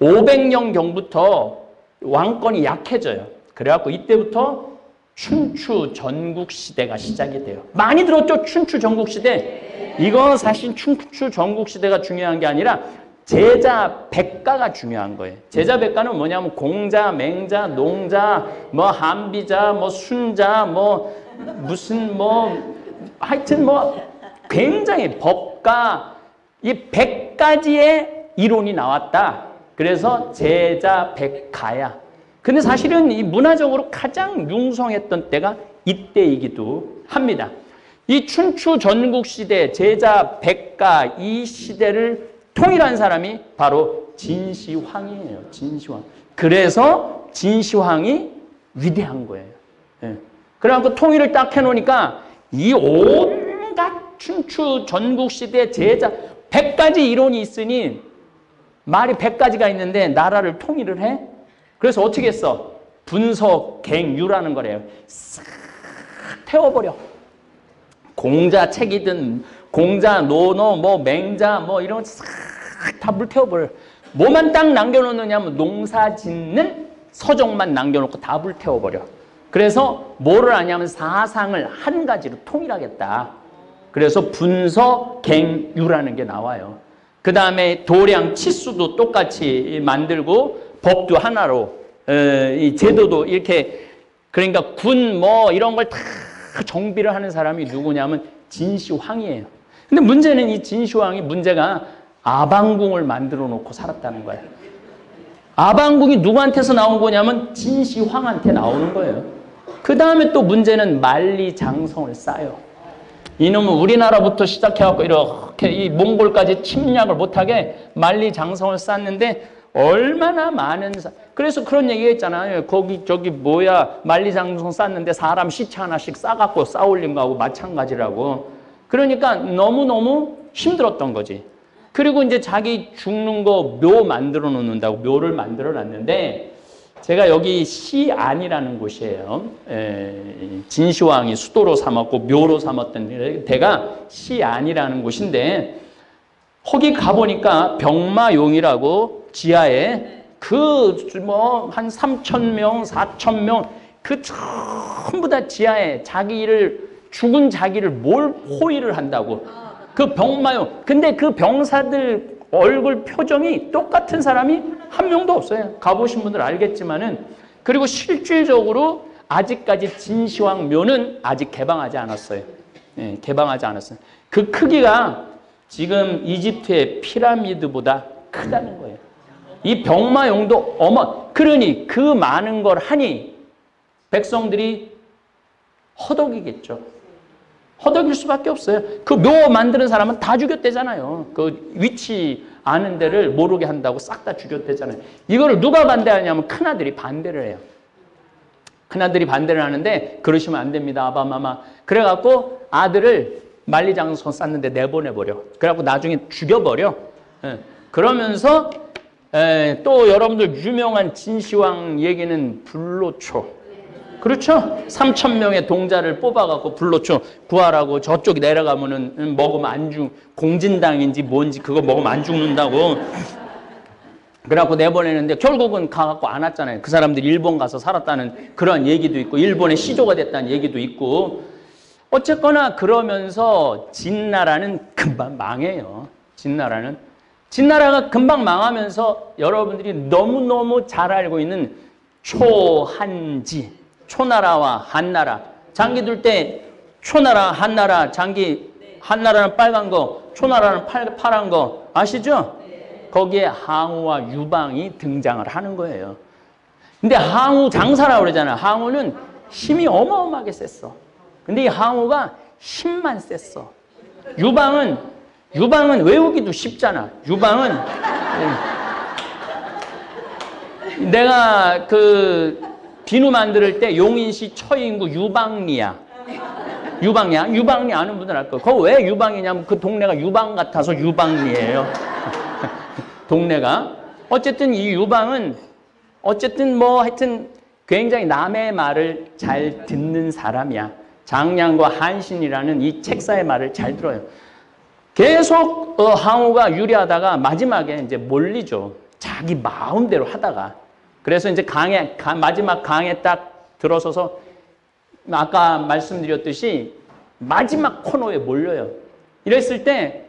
500년 경부터 왕권이 약해져요. 그래갖고 이때부터 춘추 전국 시대가 시작이 돼요. 많이 들었죠? 춘추 전국 시대. 이건 사실 춘추 전국 시대가 중요한 게 아니라 제자 백가가 중요한 거예요. 제자 백가는 뭐냐면 공자, 맹자, 농자, 뭐 한비자, 뭐 순자, 뭐 무슨 뭐 하여튼 뭐 굉장히 법가 이 백가지의 이론이 나왔다. 그래서 제자 백가야. 근데 사실은 이 문화적으로 가장 융성했던 때가 이때이기도 합니다. 이 춘추 전국 시대 제자 백가 이 시대를 통일한 사람이 바로 진시황이에요. 진시황. 그래서 진시황이 위대한 거예요. 예. 그래갖고 통일을 딱 해놓으니까 이 온갖 춘추 전국 시대 제자 100가지 이론이 있으니 말이 100가지가 있는데 나라를 통일을 해? 그래서 어떻게 했어? 분석 갱유라는 거래요. 싹 태워버려. 공자 책이든 공자 노노 뭐 맹자 뭐 이런 거싹다 불태워버려. 뭐만 딱 남겨놓느냐면 농사 짓는 서적만 남겨놓고 다 불태워버려. 그래서 뭐를 하냐면 사상을 한 가지로 통일하겠다. 그래서 분서, 갱, 유라는 게 나와요. 그 다음에 도량, 치수도 똑같이 만들고 법도 하나로 에, 이 제도도 이렇게 그러니까 군 뭐 이런 걸 다 정비를 하는 사람이 누구냐면 진시황이에요. 근데 문제는 이 진시황이 문제가 아방궁을 만들어 놓고 살았다는 거예요. 아방궁이 누구한테서 나온 거냐면 진시황한테 나오는 거예요. 그 다음에 또 문제는 만리장성을 쌓아요. 이놈은 우리나라부터 시작해갖고 이렇게 이 몽골까지 침략을 못하게 만리장성을 쌓는데 얼마나 많은 사... 그래서 그런 얘기 했잖아요. 거기 저기 뭐야 만리장성 쌓는데 사람 시체 하나씩 싸갖고 쌓아올린 거하고 마찬가지라고. 그러니까 너무 너무 힘들었던 거지. 그리고 이제 자기 죽는 거 묘 만들어 놓는다고 묘를 만들어 놨는데 제가 여기 시안이라는 곳이에요. 에, 진시황이 수도로 삼았고 묘로 삼았던 데가 시안이라는 곳인데 거기 가보니까 병마용이라고 지하에 그 뭐 한 3천 명, 4천 명 그 전부 다 지하에 자기를 죽은 자기를 뭘 호의를 한다고 그 병마용 근데 그 병사들 얼굴 표정이 똑같은 사람이 한 명도 없어요. 가보신 분들 알겠지만은 그리고 실질적으로 아직까지 진시황 묘는 아직 개방하지 않았어요. 예, 개방하지 않았어요. 그 크기가 지금 이집트의 피라미드보다 크다는 거예요. 이 병마용도 어마 그러니 그 많은 걸 하니 백성들이 허덕이겠죠. 허덕일 수밖에 없어요. 그 묘 만드는 사람은 다 죽였대잖아요. 그 위치 아는 데를 모르게 한다고 싹 다 죽였대잖아요. 이거를 누가 반대하냐면 큰아들이 반대를 해요. 큰아들이 반대를 하는데 그러시면 안 됩니다. 아바마마. 그래갖고 아들을 만리장성 쌌는데 내보내버려. 그래갖고 나중에 죽여버려. 예. 그러면서 에, 또 여러분들 유명한 진시황 얘기는 불로초. 그렇죠? 3천 명의 동자를 뽑아갖고 불로초 구하라고 저쪽이 내려가면은 먹으면 안 죽, 공진당인지 뭔지 그거 먹으면 안 죽는다고. 그래갖고 내보내는데 결국은 가갖고 안 왔잖아요. 그 사람들이 일본 가서 살았다는 그런 얘기도 있고, 일본의 시조가 됐다는 얘기도 있고. 어쨌거나 그러면서 진 나라는 금방 망해요. 진 나라는. 진 나라가 금방 망하면서 여러분들이 너무너무 잘 알고 있는 초한지, 초나라와 한나라. 장기 둘 때 초나라, 한나라, 장기, 한나라는 빨간 거, 초나라는 팔, 파란 거 아시죠? 거기에 항우와 유방이 등장을 하는 거예요. 근데 항우 장사라고 그러잖아요. 항우는 힘이 어마어마하게 셌어. 근데 이 항우가 힘만 셌어. 유방은 유방은 외우기도 쉽잖아. 유방은 내가 그 비누 만들 때 용인시 처인구 유방리야. 유방이야? 유방리 아는 분들 알 거예요. 그거 왜 유방이냐면 그 동네가 유방 같아서 유방리예요. 동네가. 어쨌든 이 유방은 어쨌든 뭐 하여튼 굉장히 남의 말을 잘 듣는 사람이야. 장량과 한신이라는 이 책사의 말을 잘 들어요. 계속 어, 항우가 유리하다가 마지막에 이제 몰리죠. 자기 마음대로 하다가. 그래서 이제 강에, 가, 마지막 강에 딱 들어서서 아까 말씀드렸듯이 마지막 코너에 몰려요. 이랬을 때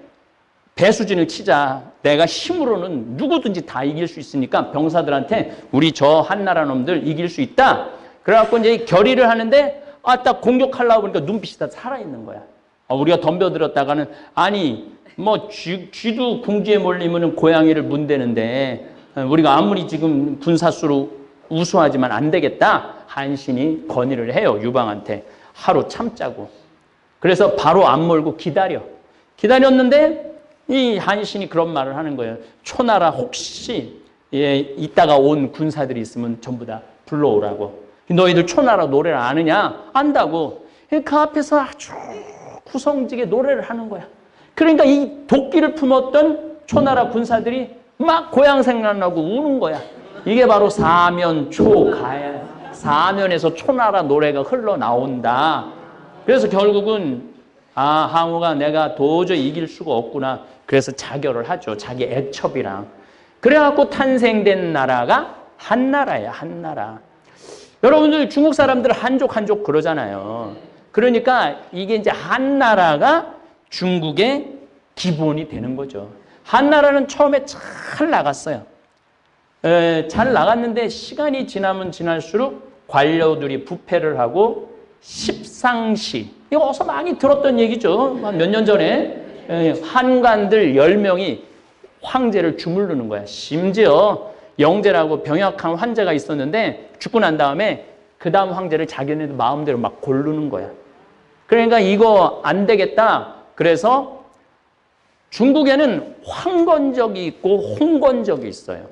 배수진을 치자. 내가 힘으로는 누구든지 다 이길 수 있으니까 병사들한테 우리 저 한나라 놈들 이길 수 있다. 그래갖고 이제 결의를 하는데 아, 딱 공격하려고 보니까 눈빛이 다 살아있는 거야. 어, 우리가 덤벼들었다가는 아니 뭐 쥐, 쥐도 궁지에 몰리면 고양이를 문대는데 우리가 아무리 지금 군사수로 우수하지만 안 되겠다. 한신이 건의를 해요. 유방한테. 하루 참자고. 그래서 바로 안 몰고 기다려. 기다렸는데 이 한신이 그런 말을 하는 거예요. 초나라 혹시 예, 이따가 온 군사들이 있으면 전부 다 불러오라고. 너희들 초나라 노래를 아느냐? 안다고. 그 앞에서 아주 구성지게 노래를 하는 거야. 그러니까 이 도끼를 품었던 초나라 군사들이 막 고향 생각나고 우는 거야. 이게 바로 사면 초 가야. 사면에서 초나라 노래가 흘러나온다. 그래서 결국은 아, 항우가 내가 도저히 이길 수가 없구나. 그래서 자결을 하죠. 자기 애첩이랑. 그래갖고 탄생된 나라가 한나라야, 한나라. 여러분들 중국 사람들 한족 한족 그러잖아요. 그러니까 이게 이제 한나라가 중국의 기본이 되는 거죠. 한나라는 처음에 잘 나갔어요. 에, 잘 나갔는데 시간이 지나면 지날수록 관료들이 부패를 하고 십상시 이거 어서 많이 들었던 얘기죠. 몇 년 전에 에, 한관들 10명이 황제를 주물르는 거야. 심지어 영제라고 병약한 환자가 있었는데 죽고 난 다음에 그 다음 황제를 자기네들 마음대로 막 고르는 거야. 그러니까 이거 안 되겠다. 그래서 중국에는 황건적이 있고 홍건적이 있어요.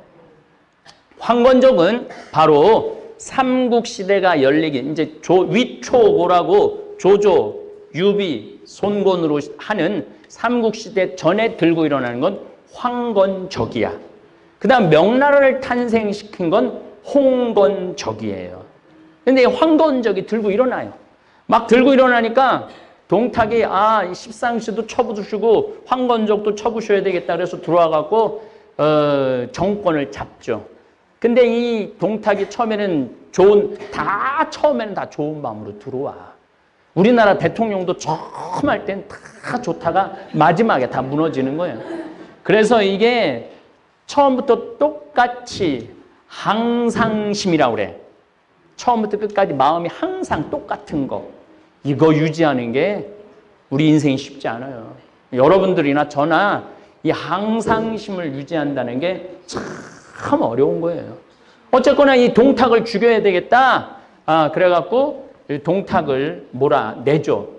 황건적은 바로 삼국시대가 열리기, 이제 조, 위초고라고 조조, 유비, 손곤으로 하는 삼국시대 전에 들고 일어나는 건 황건적이야. 그 다음 명나라를 탄생시킨 건 홍건적이에요. 근데 황건적이 들고 일어나요. 막 들고 일어나니까 동탁이 아 십상시도 쳐부수시고 황건적도 쳐부셔야 되겠다 그래서 들어와갖고 어, 정권을 잡죠. 근데 이 동탁이 처음에는 좋은 다 처음에는 다 좋은 마음으로 들어와. 우리나라 대통령도 처음 할 땐 다 좋다가 마지막에 다 무너지는 거예요. 그래서 이게 처음부터 똑같이 항상심이라고 그래. 처음부터 끝까지 마음이 항상 똑같은 거. 이거 유지하는 게 우리 인생이 쉽지 않아요. 여러분들이나 저나 이 항상심을 유지한다는 게 참 어려운 거예요. 어쨌거나 이 동탁을 죽여야 되겠다. 아, 그래갖고 동탁을 몰아내죠.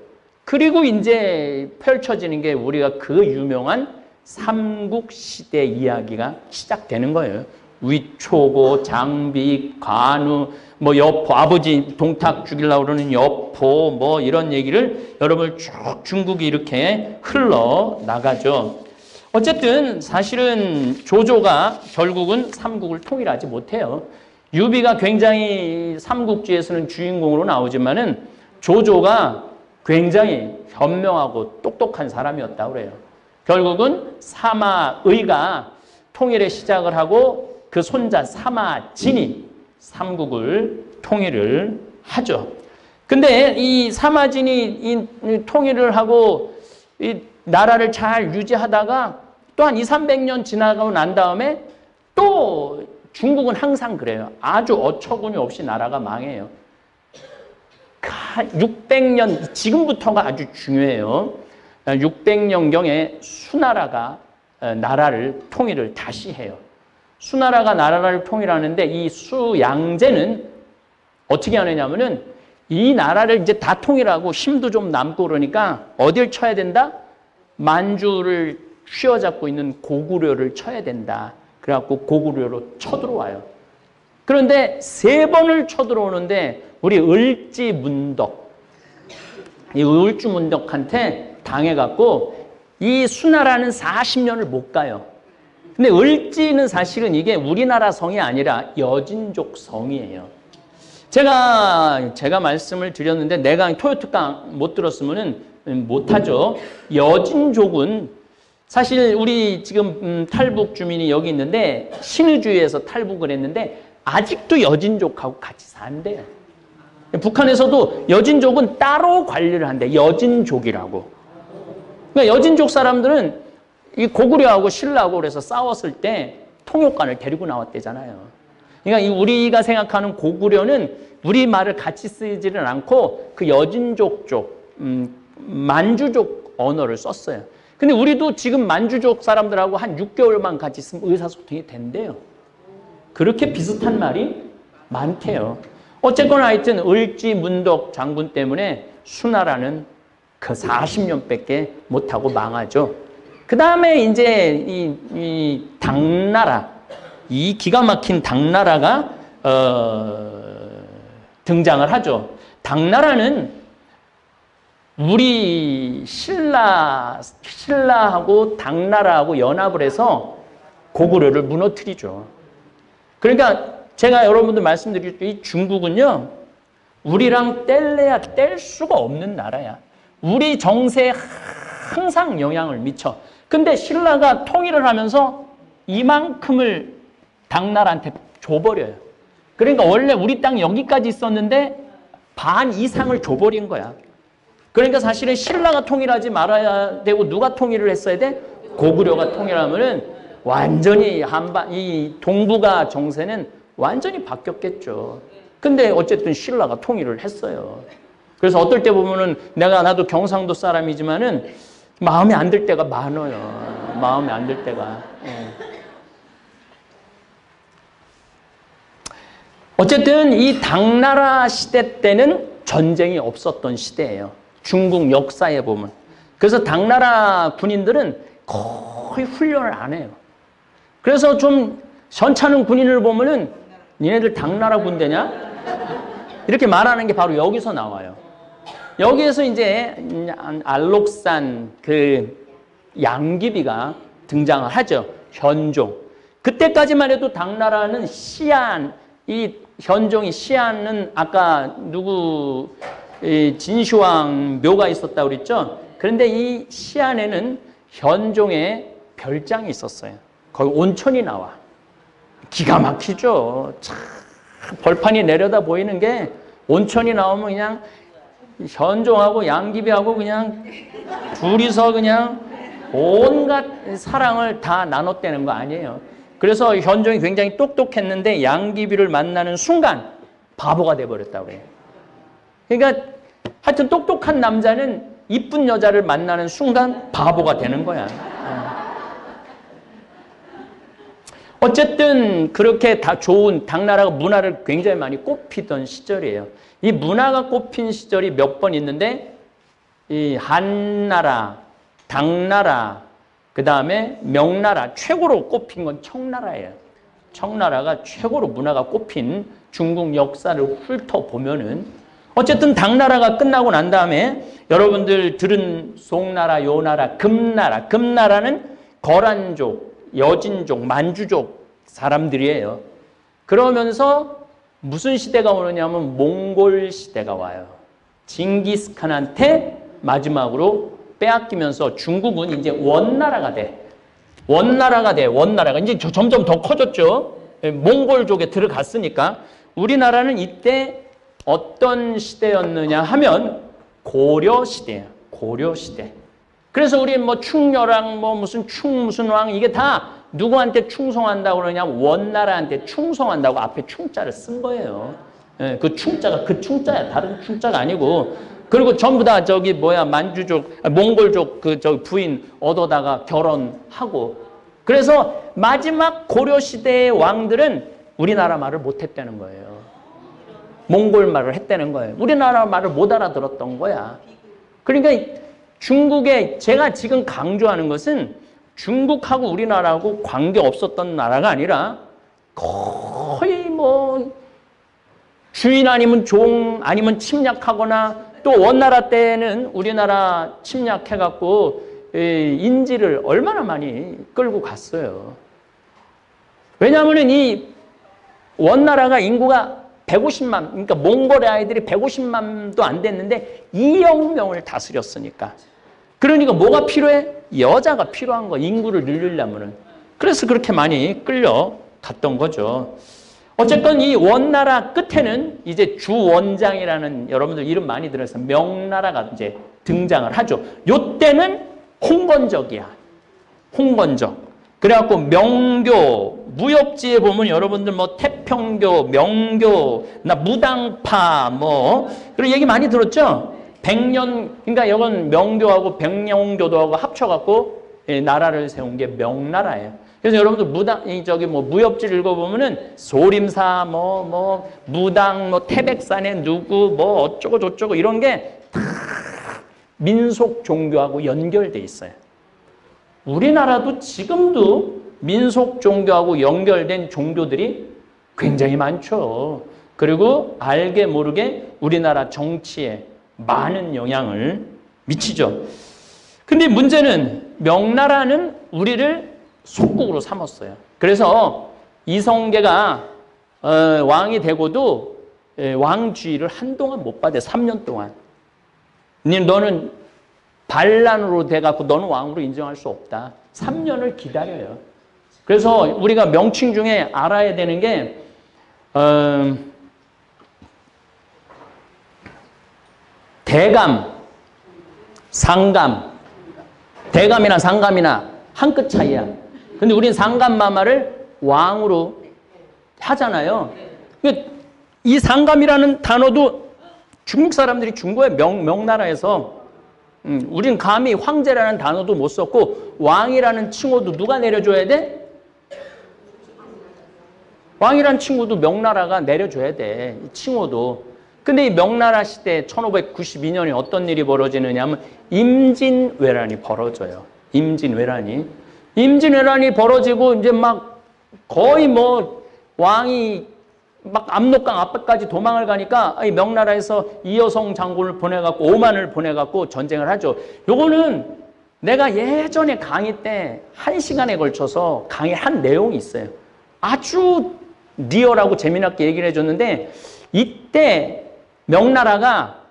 그리고 이제 펼쳐지는 게 우리가 그 유명한 삼국시대 이야기가 시작되는 거예요. 위초고, 장비, 관우, 뭐 여포, 아버지 동탁 죽이려고 그러는 여포, 뭐 이런 얘기를 여러분 쭉 중국이 이렇게 흘러나가죠. 어쨌든 사실은 조조가 결국은 삼국을 통일하지 못해요. 유비가 굉장히 삼국지에서는 주인공으로 나오지만은 조조가 굉장히 현명하고 똑똑한 사람이었다 그래요. 결국은 사마의가 통일의 시작을 하고 그 손자 사마진이 삼국을 통일을 하죠. 근데 이 사마진이 이 통일을 하고 이 나라를 잘 유지하다가 또 한 2, 300년 지나가고 난 다음에 또 중국은 항상 그래요. 아주 어처구니 없이 나라가 망해요. 600년, 지금부터가 아주 중요해요. 600년경에 수나라가 어, 나라를 통일을 다시 해요. 수나라가 나라를 통일하는데 이 수양제는 어떻게 하느냐면은 이 나라를 이제 다 통일하고 힘도 좀 남고 그러니까 어딜 쳐야 된다? 만주를 휘어잡고 있는 고구려를 쳐야 된다. 그래갖고 고구려로 쳐들어와요. 그런데 세 번을 쳐들어오는데 우리 을지문덕, 이 을주문덕한테 당해갖고 이 수나라는 40년을 못 가요. 근데 을지는 사실은 이게 우리나라 성이 아니라 여진족 성이에요. 제가 제가 말씀을 드렸는데 내가 토요특강 못 들었으면은 못하죠. 여진족은 사실 우리 지금 음, 탈북 주민이 여기 있는데 신의주에서 탈북을 했는데 아직도 여진족하고 같이 산대요. 북한에서도 여진족은 따로 관리를 한대. 여진족이라고. 그러니까 여진족 사람들은 이 고구려하고 신라하고 그래서 싸웠을 때 통역관을 데리고 나왔대잖아요. 그러니까 이 우리가 생각하는 고구려는 우리 말을 같이 쓰지는 않고 그 여진족 쪽, 음, 만주족 언어를 썼어요. 근데 우리도 지금 만주족 사람들하고 한 6개월만 같이 있으면 의사소통이 된대요. 그렇게 비슷한 말이 많대요. 어쨌거나 하여튼 을지 문덕 장군 때문에 수나라는 그 40년밖에 못하고 망하죠. 그 다음에 이제 이, 이 당나라, 이 기가 막힌 당나라가 어, 등장을 하죠. 당나라는 우리 신라, 신라하고 당나라하고 연합을 해서 고구려를 무너뜨리죠. 그러니까 제가 여러분들 말씀드릴 이 중국은요, 우리랑 뗄래야 뗄 수가 없는 나라야. 우리 정세에 항상 영향을 미쳐. 근데 신라가 통일을 하면서 이만큼을 당나라한테 줘버려요. 그러니까 원래 우리 땅 여기까지 있었는데 반 이상을 줘버린 거야. 그러니까 사실은 신라가 통일하지 말아야 되고 누가 통일을 했어야 돼? 고구려가 통일하면은 완전히 한반 이 동북아 정세는 완전히 바뀌었겠죠. 근데 어쨌든 신라가 통일을 했어요. 그래서 어떨 때 보면은 내가 나도 경상도 사람이지만은 마음에 안 들 때가 많아요. 마음에 안 들 때가. 예. 어쨌든 이 당나라 시대 때는 전쟁이 없었던 시대예요. 중국 역사에 보면. 그래서 당나라 군인들은 거의 훈련을 안 해요. 그래서 좀 현찮은 군인을 보면은 니네들 당나라 군대냐? 이렇게 말하는 게 바로 여기서 나와요. 여기에서 이제 알록산 그 양귀비가 등장을 하죠. 현종. 그때까지만 해도 당나라는 시안, 이 현종이 시안은 아까 누구 이 진시황 묘가 있었다고 그랬죠. 그런데 이 시안에는 현종의 별장이 있었어요. 거기 온천이 나와. 기가 막히죠. 참 벌판이 내려다 보이는 게 온천이 나오면 그냥 현종하고 양귀비하고 그냥 둘이서 그냥 온갖 사랑을 다 나눴다는 거 아니에요. 그래서 현종이 굉장히 똑똑했는데 양귀비를 만나는 순간 바보가 돼버렸다고 그래요. 그러니까 하여튼 똑똑한 남자는 이쁜 여자를 만나는 순간 바보가 되는 거야. 어쨌든 그렇게 다 좋은 당나라가 문화를 굉장히 많이 꽃피던 시절이에요. 이 문화가 꽃핀 시절이 몇 번 있는데 이 한나라, 당나라, 그 다음에 명나라 최고로 꼽힌 건 청나라예요. 청나라가 최고로 문화가 꼽힌 중국 역사를 훑어보면은 어쨌든 당나라가 끝나고 난 다음에 여러분들 들은 송나라, 요나라, 금나라, 금나라는 거란족, 여진족, 만주족 사람들이에요. 그러면서 무슨 시대가 오느냐면 몽골 시대가 와요. 징기스칸한테 마지막으로 빼앗기면서 중국은 이제 원나라가 돼. 원나라가 돼. 원나라가 이제 점점 더 커졌죠. 예, 몽골족에 들어갔으니까 우리나라는 이때 어떤 시대였느냐 하면 고려 시대예요. 고려 시대. 그래서 우리 뭐 충렬왕 뭐 무슨 충 무슨 왕 이게 다 누구한테 충성한다고 그러냐 원나라한테 충성한다고 앞에 충자를 쓴 거예요. 예, 그 충자가 그 충자야 다른 충자가 아니고 그리고 전부 다 저기 뭐야 만주족 아, 몽골족 그 저 부인 얻어다가 결혼하고 그래서 마지막 고려 시대의 왕들은 우리나라 말을 못했다는 거예요. 몽골 말을 했다는 거예요. 우리나라 말을 못 알아들었던 거야. 그러니까 중국에 제가 지금 강조하는 것은 중국하고 우리나라하고 관계 없었던 나라가 아니라 거의 뭐 주인 아니면 종 아니면 침략하거나 또 원나라 때는 우리나라 침략해갖고 인지를 얼마나 많이 끌고 갔어요. 왜냐하면 이 원나라가 인구가 150만, 그러니까 몽골의 아이들이 150만도 안 됐는데 2억 명을 다스렸으니까. 그러니까 뭐가 필요해? 여자가 필요한 거, 인구를 늘리려면은. 그래서 그렇게 많이 끌려갔던 거죠. 어쨌건 이 원나라 끝에는 이제 주원장이라는 여러분들 이름 많이 들어서 명나라가 이제 등장을 하죠. 요때는 홍건적이야. 홍건적. 그래갖고 명교, 무협지에 보면 여러분들 뭐 태평교, 명교, 나 무당파 뭐 그런 얘기 많이 들었죠? 백년, 그러니까 이건 명교하고 백령교도하고 합쳐갖고 나라를 세운 게 명나라예요. 그래서 여러분들 무당, 저기 뭐 무협지를 읽어보면은 소림사, 뭐, 뭐, 무당, 뭐, 태백산에 누구, 뭐, 어쩌고 저쩌고 이런 게 다 민속 종교하고 연결돼 있어요. 우리나라도 지금도 민속 종교하고 연결된 종교들이 굉장히 많죠. 그리고 알게 모르게 우리나라 정치에 많은 영향을 미치죠. 근데 문제는 명나라는 우리를 속국으로 삼았어요. 그래서 이성계가 어, 왕이 되고도 에, 왕주의를 한동안 못 받아 3년 동안. 너는 반란으로 돼갖고 너는 왕으로 인정할 수 없다. 3년을 기다려요. 그래서 우리가 명칭 중에 알아야 되는 게, 어, 대감, 상감, 대감이나 상감이나 한 끗 차이야. 근데 우리는 상감 마마를 왕으로 하잖아요. 그이 상감이라는 단어도 중국 사람들이 준 거예요. 명, 명나라에서. 음, 우리는 감히 황제라는 단어도 못 썼고 왕이라는 칭호도 누가 내려줘야 돼? 왕이라는 칭호도 명나라가 내려줘야 돼. 이 칭호도. 근데 이 명나라 시대 1592년에 어떤 일이 벌어지느냐면 임진왜란이 벌어져요. 임진왜란이. 임진왜란이 벌어지고 이제 막 거의 뭐 왕이 막 압록강 앞까지 도망을 가니까 이 명나라에서 이여성 장군을 보내갖고 오만을 보내갖고 전쟁을 하죠. 요거는 내가 예전에 강의 때 한 시간에 걸쳐서 강의 한 내용이 있어요. 아주 리얼하고 재미나게 얘기를 해줬는데 이때 명나라가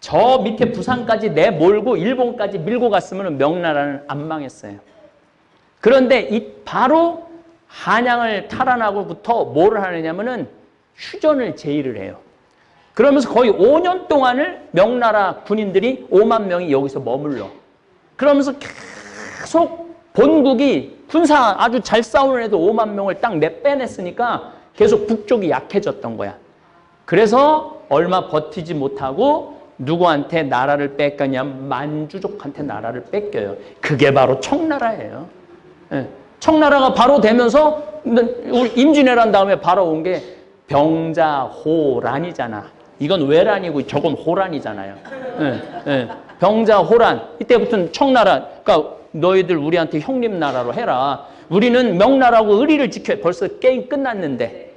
저 밑에 부산까지 내몰고 일본까지 밀고 갔으면 명나라는 안 망했어요. 그런데 이 바로 한양을 탈환하고부터 뭘 하느냐면은 휴전을 제의를 해요. 그러면서 거의 5년 동안을 명나라 군인들이 5만 명이 여기서 머물러. 그러면서 계속 본국이 군사 아주 잘 싸우는 애도 5만 명을 딱 내빼냈으니까 계속 북쪽이 약해졌던 거야. 그래서 얼마 버티지 못하고 누구한테 나라를 뺏겼냐 만주족한테 나라를 뺏겨요. 그게 바로 청나라예요. 예. 청나라가 바로 되면서 우리 임진왜란 다음에 바로 온 게 병자호란이잖아. 이건 외란이고 저건 호란이잖아요. 예, 예. 병자호란. 이때부터는 청나라. 그러니까 너희들 우리한테 형님 나라로 해라. 우리는 명나라하고 의리를 지켜. 벌써 게임 끝났는데.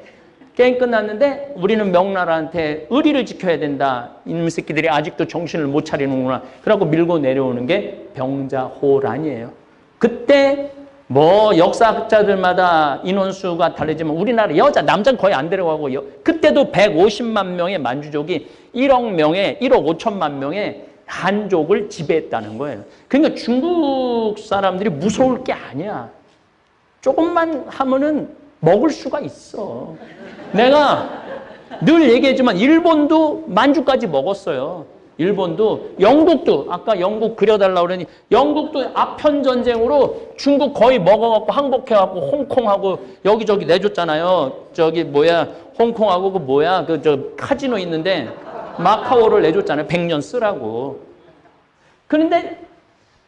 게임 끝났는데 우리는 명나라한테 의리를 지켜야 된다. 이놈 새끼들이 아직도 정신을 못 차리는구나. 그러고 밀고 내려오는 게 병자호란이에요. 그때 뭐 역사학자들마다 인원수가 다르지만 우리나라 여자 남자는 거의 안 데려가고 여, 그때도 150만 명의 만주족이 1억 명의 1억 5천만 명의 한족을 지배했다는 거예요. 그러니까 중국 사람들이 무서울 게 아니야. 조금만 하면은 먹을 수가 있어. 내가 늘 얘기했지만 일본도 만주까지 먹었어요. 일본도 영국도 아까 영국 그려달라고 그러니 영국도 아편 전쟁으로 중국 거의 먹어갖고 항복해갖고 홍콩하고 여기저기 내줬잖아요. 저기 뭐야 홍콩하고 그 뭐야 그 저 카지노 있는데 마카오를 내줬잖아요. 100년 쓰라고. 그런데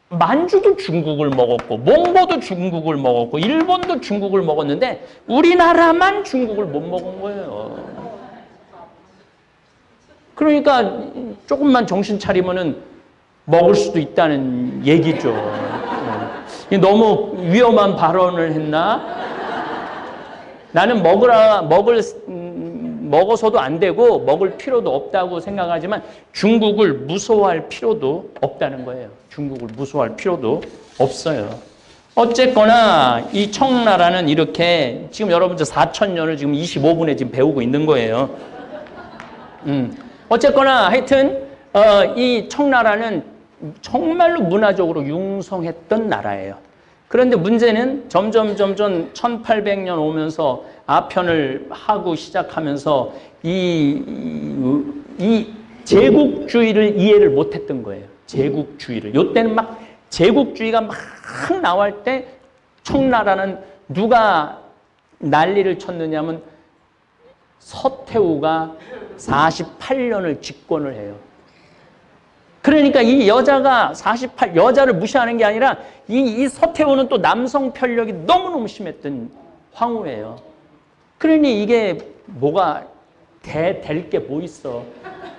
만주도 중국을 먹었고 몽고도 중국을 먹었고 일본도 중국을 먹었는데 우리나라만 중국을 못 먹은 거예요. 그러니까 조금만 정신 차리면은 먹을 수도 있다는 얘기죠. 네. 너무 위험한 발언을 했나? 나는 먹으라 먹을 음, 먹어서도 안 되고 먹을 필요도 없다고 생각하지만 중국을 무서워할 필요도 없다는 거예요. 중국을 무서워할 필요도 없어요. 어쨌거나 이 청나라는 이렇게 지금 여러분들 4천 년을 지금 25분에 지금 배우고 있는 거예요. 음. 어쨌거나 하여튼 어, 이 청나라는 정말로 문화적으로 융성했던 나라예요. 그런데 문제는 점점 점점 1800년 오면서 아편을 하고 시작하면서 이, 이, 이 제국주의를 이해를 못했던 거예요. 제국주의를. 요때는 막 제국주의가 막 나올 때 청나라는 누가 난리를 쳤느냐면 서태후가 48년을 집권을 해요. 그러니까 이 여자가 48, 여자를 무시하는 게 아니라 이, 이 서태후는 또 남성 편력이 너무너무 심했던 황후예요. 그러니 이게 뭐가 될게 뭐 있어.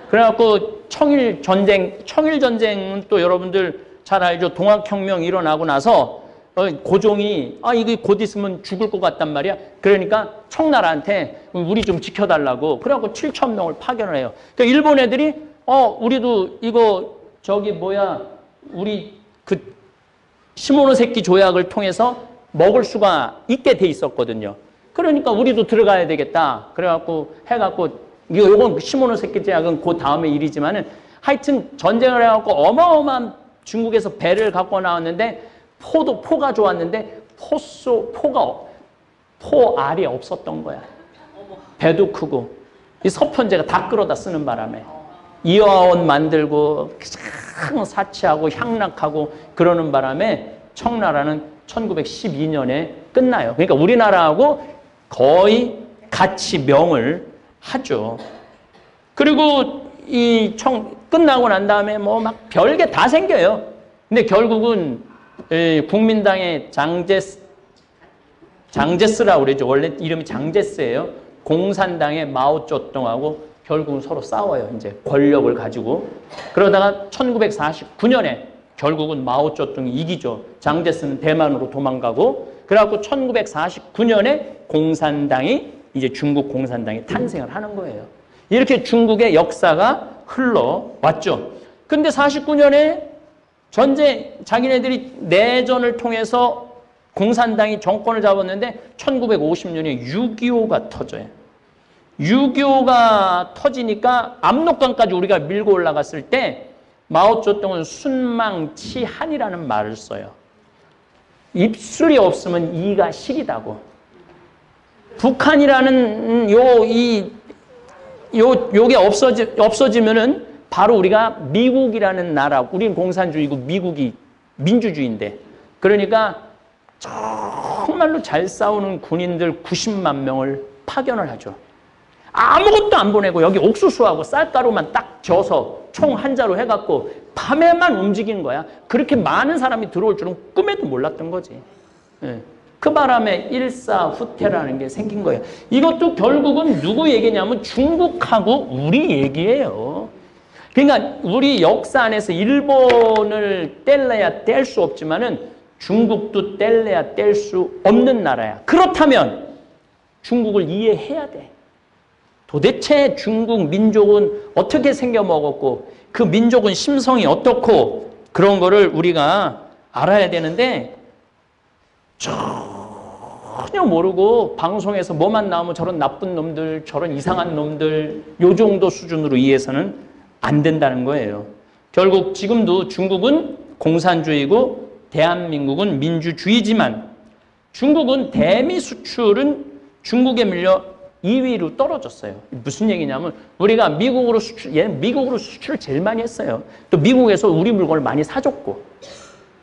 그래갖고 청일 전쟁, 청일 전쟁은 또 여러분들 잘 알죠. 동학혁명 일어나고 나서 어, 고종이 아 이거 곧 있으면 죽을 것 같단 말이야. 그러니까 청나라한테 우리 좀 지켜달라고 그래갖고 7천 명을 파견을 해요. 그러니까 일본 애들이 어 우리도 이거 저기 뭐야 우리 그 시모노세키 조약을 통해서 먹을 수가 있게 돼 있었거든요. 그러니까 우리도 들어가야 되겠다. 그래갖고 해갖고 이거 요건 시모노세키 조약은 그 다음의 일이지만은 하여튼 전쟁을 해갖고 어마어마한 중국에서 배를 갖고 나왔는데 포도 포가 좋았는데 포소 포가 없- 포 알이 없었던 거야. 배도 크고 이 서편제가 다 끌어다 쓰는 바람에 이화원 만들고 큰 사치하고 향락하고 그러는 바람에 청나라는 1912년에 끝나요. 그러니까 우리나라하고 거의 같이 명을 하죠. 그리고 이 청 끝나고 난 다음에 뭐 막 별게 다 생겨요. 근데 결국은 에, 국민당의 장제스 장제스라고 그러죠. 원래 이름이 장제스예요. 공산당의 마오쩌둥하고 결국은 서로 싸워요. 이제 권력을 가지고. 그러다가 1949년에 결국은 마오쩌둥이 이기죠. 장제스는 대만으로 도망가고 그래갖고 1949년에 공산당이 이제 중국 공산당이 탄생을 하는 거예요. 이렇게 중국의 역사가 흘러왔죠. 근데 49년에 전쟁 자기네들이 내전을 통해서 공산당이 정권을 잡았는데 1950년에 6.25가 터져요. 6.25가 터지니까 압록강까지 우리가 밀고 올라갔을 때 마오쩌둥은 순망치한이라는 말을 써요. 입술이 없으면 이가 시리다고. 북한이라는 요, 이, 요, 요게 없어지, 없어지면은 바로 우리가 미국이라는 나라, 우리는 공산주의고 미국이 민주주의인데. 그러니까 정말로 잘 싸우는 군인들 90만 명을 파견을 하죠. 아무것도 안 보내고 여기 옥수수하고 쌀가루만 딱 져서 총 한 자로 해갖고 밤에만 움직이는 거야. 그렇게 많은 사람이 들어올 줄은 꿈에도 몰랐던 거지. 예. 그 바람에 일사후퇴라는 게 생긴 거예요. 이것도 결국은 누구 얘기냐면 중국하고 우리 얘기예요. 그러니까 우리 역사 안에서 일본을 뗄래야 뗄 수 없지만은 중국도 뗄래야 뗄 수 없는 나라야. 그렇다면 중국을 이해해야 돼. 도대체 중국 민족은 어떻게 생겨 먹었고 그 민족은 심성이 어떻고 그런 거를 우리가 알아야 되는데 전혀 모르고 방송에서 뭐만 나오면 저런 나쁜 놈들, 저런 이상한 놈들 요 정도 수준으로 이해해서는 안 된다는 거예요. 결국 지금도 중국은 공산주의고 대한민국은 민주주의지만 중국은 대미 수출은 중국에 밀려 2위로 떨어졌어요. 무슨 얘기냐면 우리가 미국으로 수출, 얘 미국으로 수출을 제일 많이 했어요. 또 미국에서 우리 물건을 많이 사줬고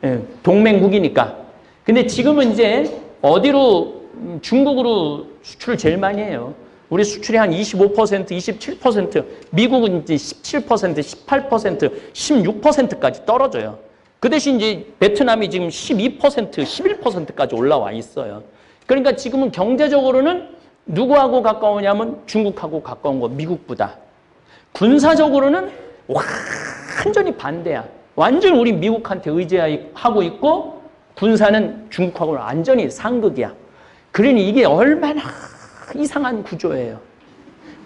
예, 동맹국이니까. 근데 지금은 이제 어디로 음, 중국으로 수출을 제일 많이 해요. 우리 수출이 한 25%, 27%, 미국은 이제 17%, 18%, 16%까지 떨어져요. 그 대신 이제 베트남이 지금 12%, 11%까지 올라와 있어요. 그러니까 지금은 경제적으로는 누구하고 가까우냐면 중국하고 가까운 거 미국보다. 군사적으로는 완전히 반대야. 완전 우리 미국한테 의지하고 있고 군사는 중국하고 완전히 상극이야. 그러니 이게 얼마나 이상한 구조예요.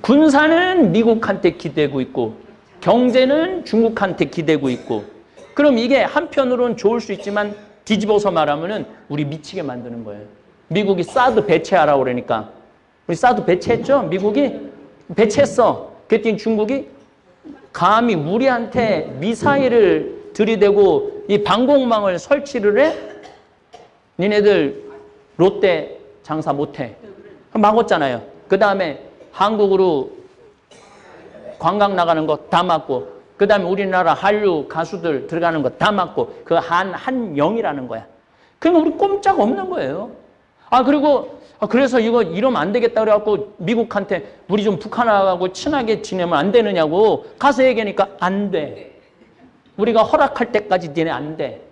군사는 미국한테 기대고 있고 경제는 중국한테 기대고 있고 그럼 이게 한편으로는 좋을 수 있지만 뒤집어서 말하면 은 우리 미치게 만드는 거예요. 미국이 사드 배치하라고 그러니까 우리 사드 배치했죠? 미국이 배치했어. 그랬더니 중국이 감히 우리한테 미사일을 들이대고 이 방공망을 설치를 해? 니네들 롯데 장사 못해. 막았잖아요. 그 다음에 한국으로 관광 나가는 거 다 막고, 그 다음에 우리나라 한류 가수들 들어가는 거 다 막고, 그 한, 한영이라는 거야. 그러니까 우리 꼼짝 없는 거예요. 아, 그리고, 아, 그래서 이거 이러면 안 되겠다 그래갖고 미국한테 우리 좀 북한하고 친하게 지내면 안 되느냐고 가서 얘기하니까 안 돼. 우리가 허락할 때까지 니네 안 돼.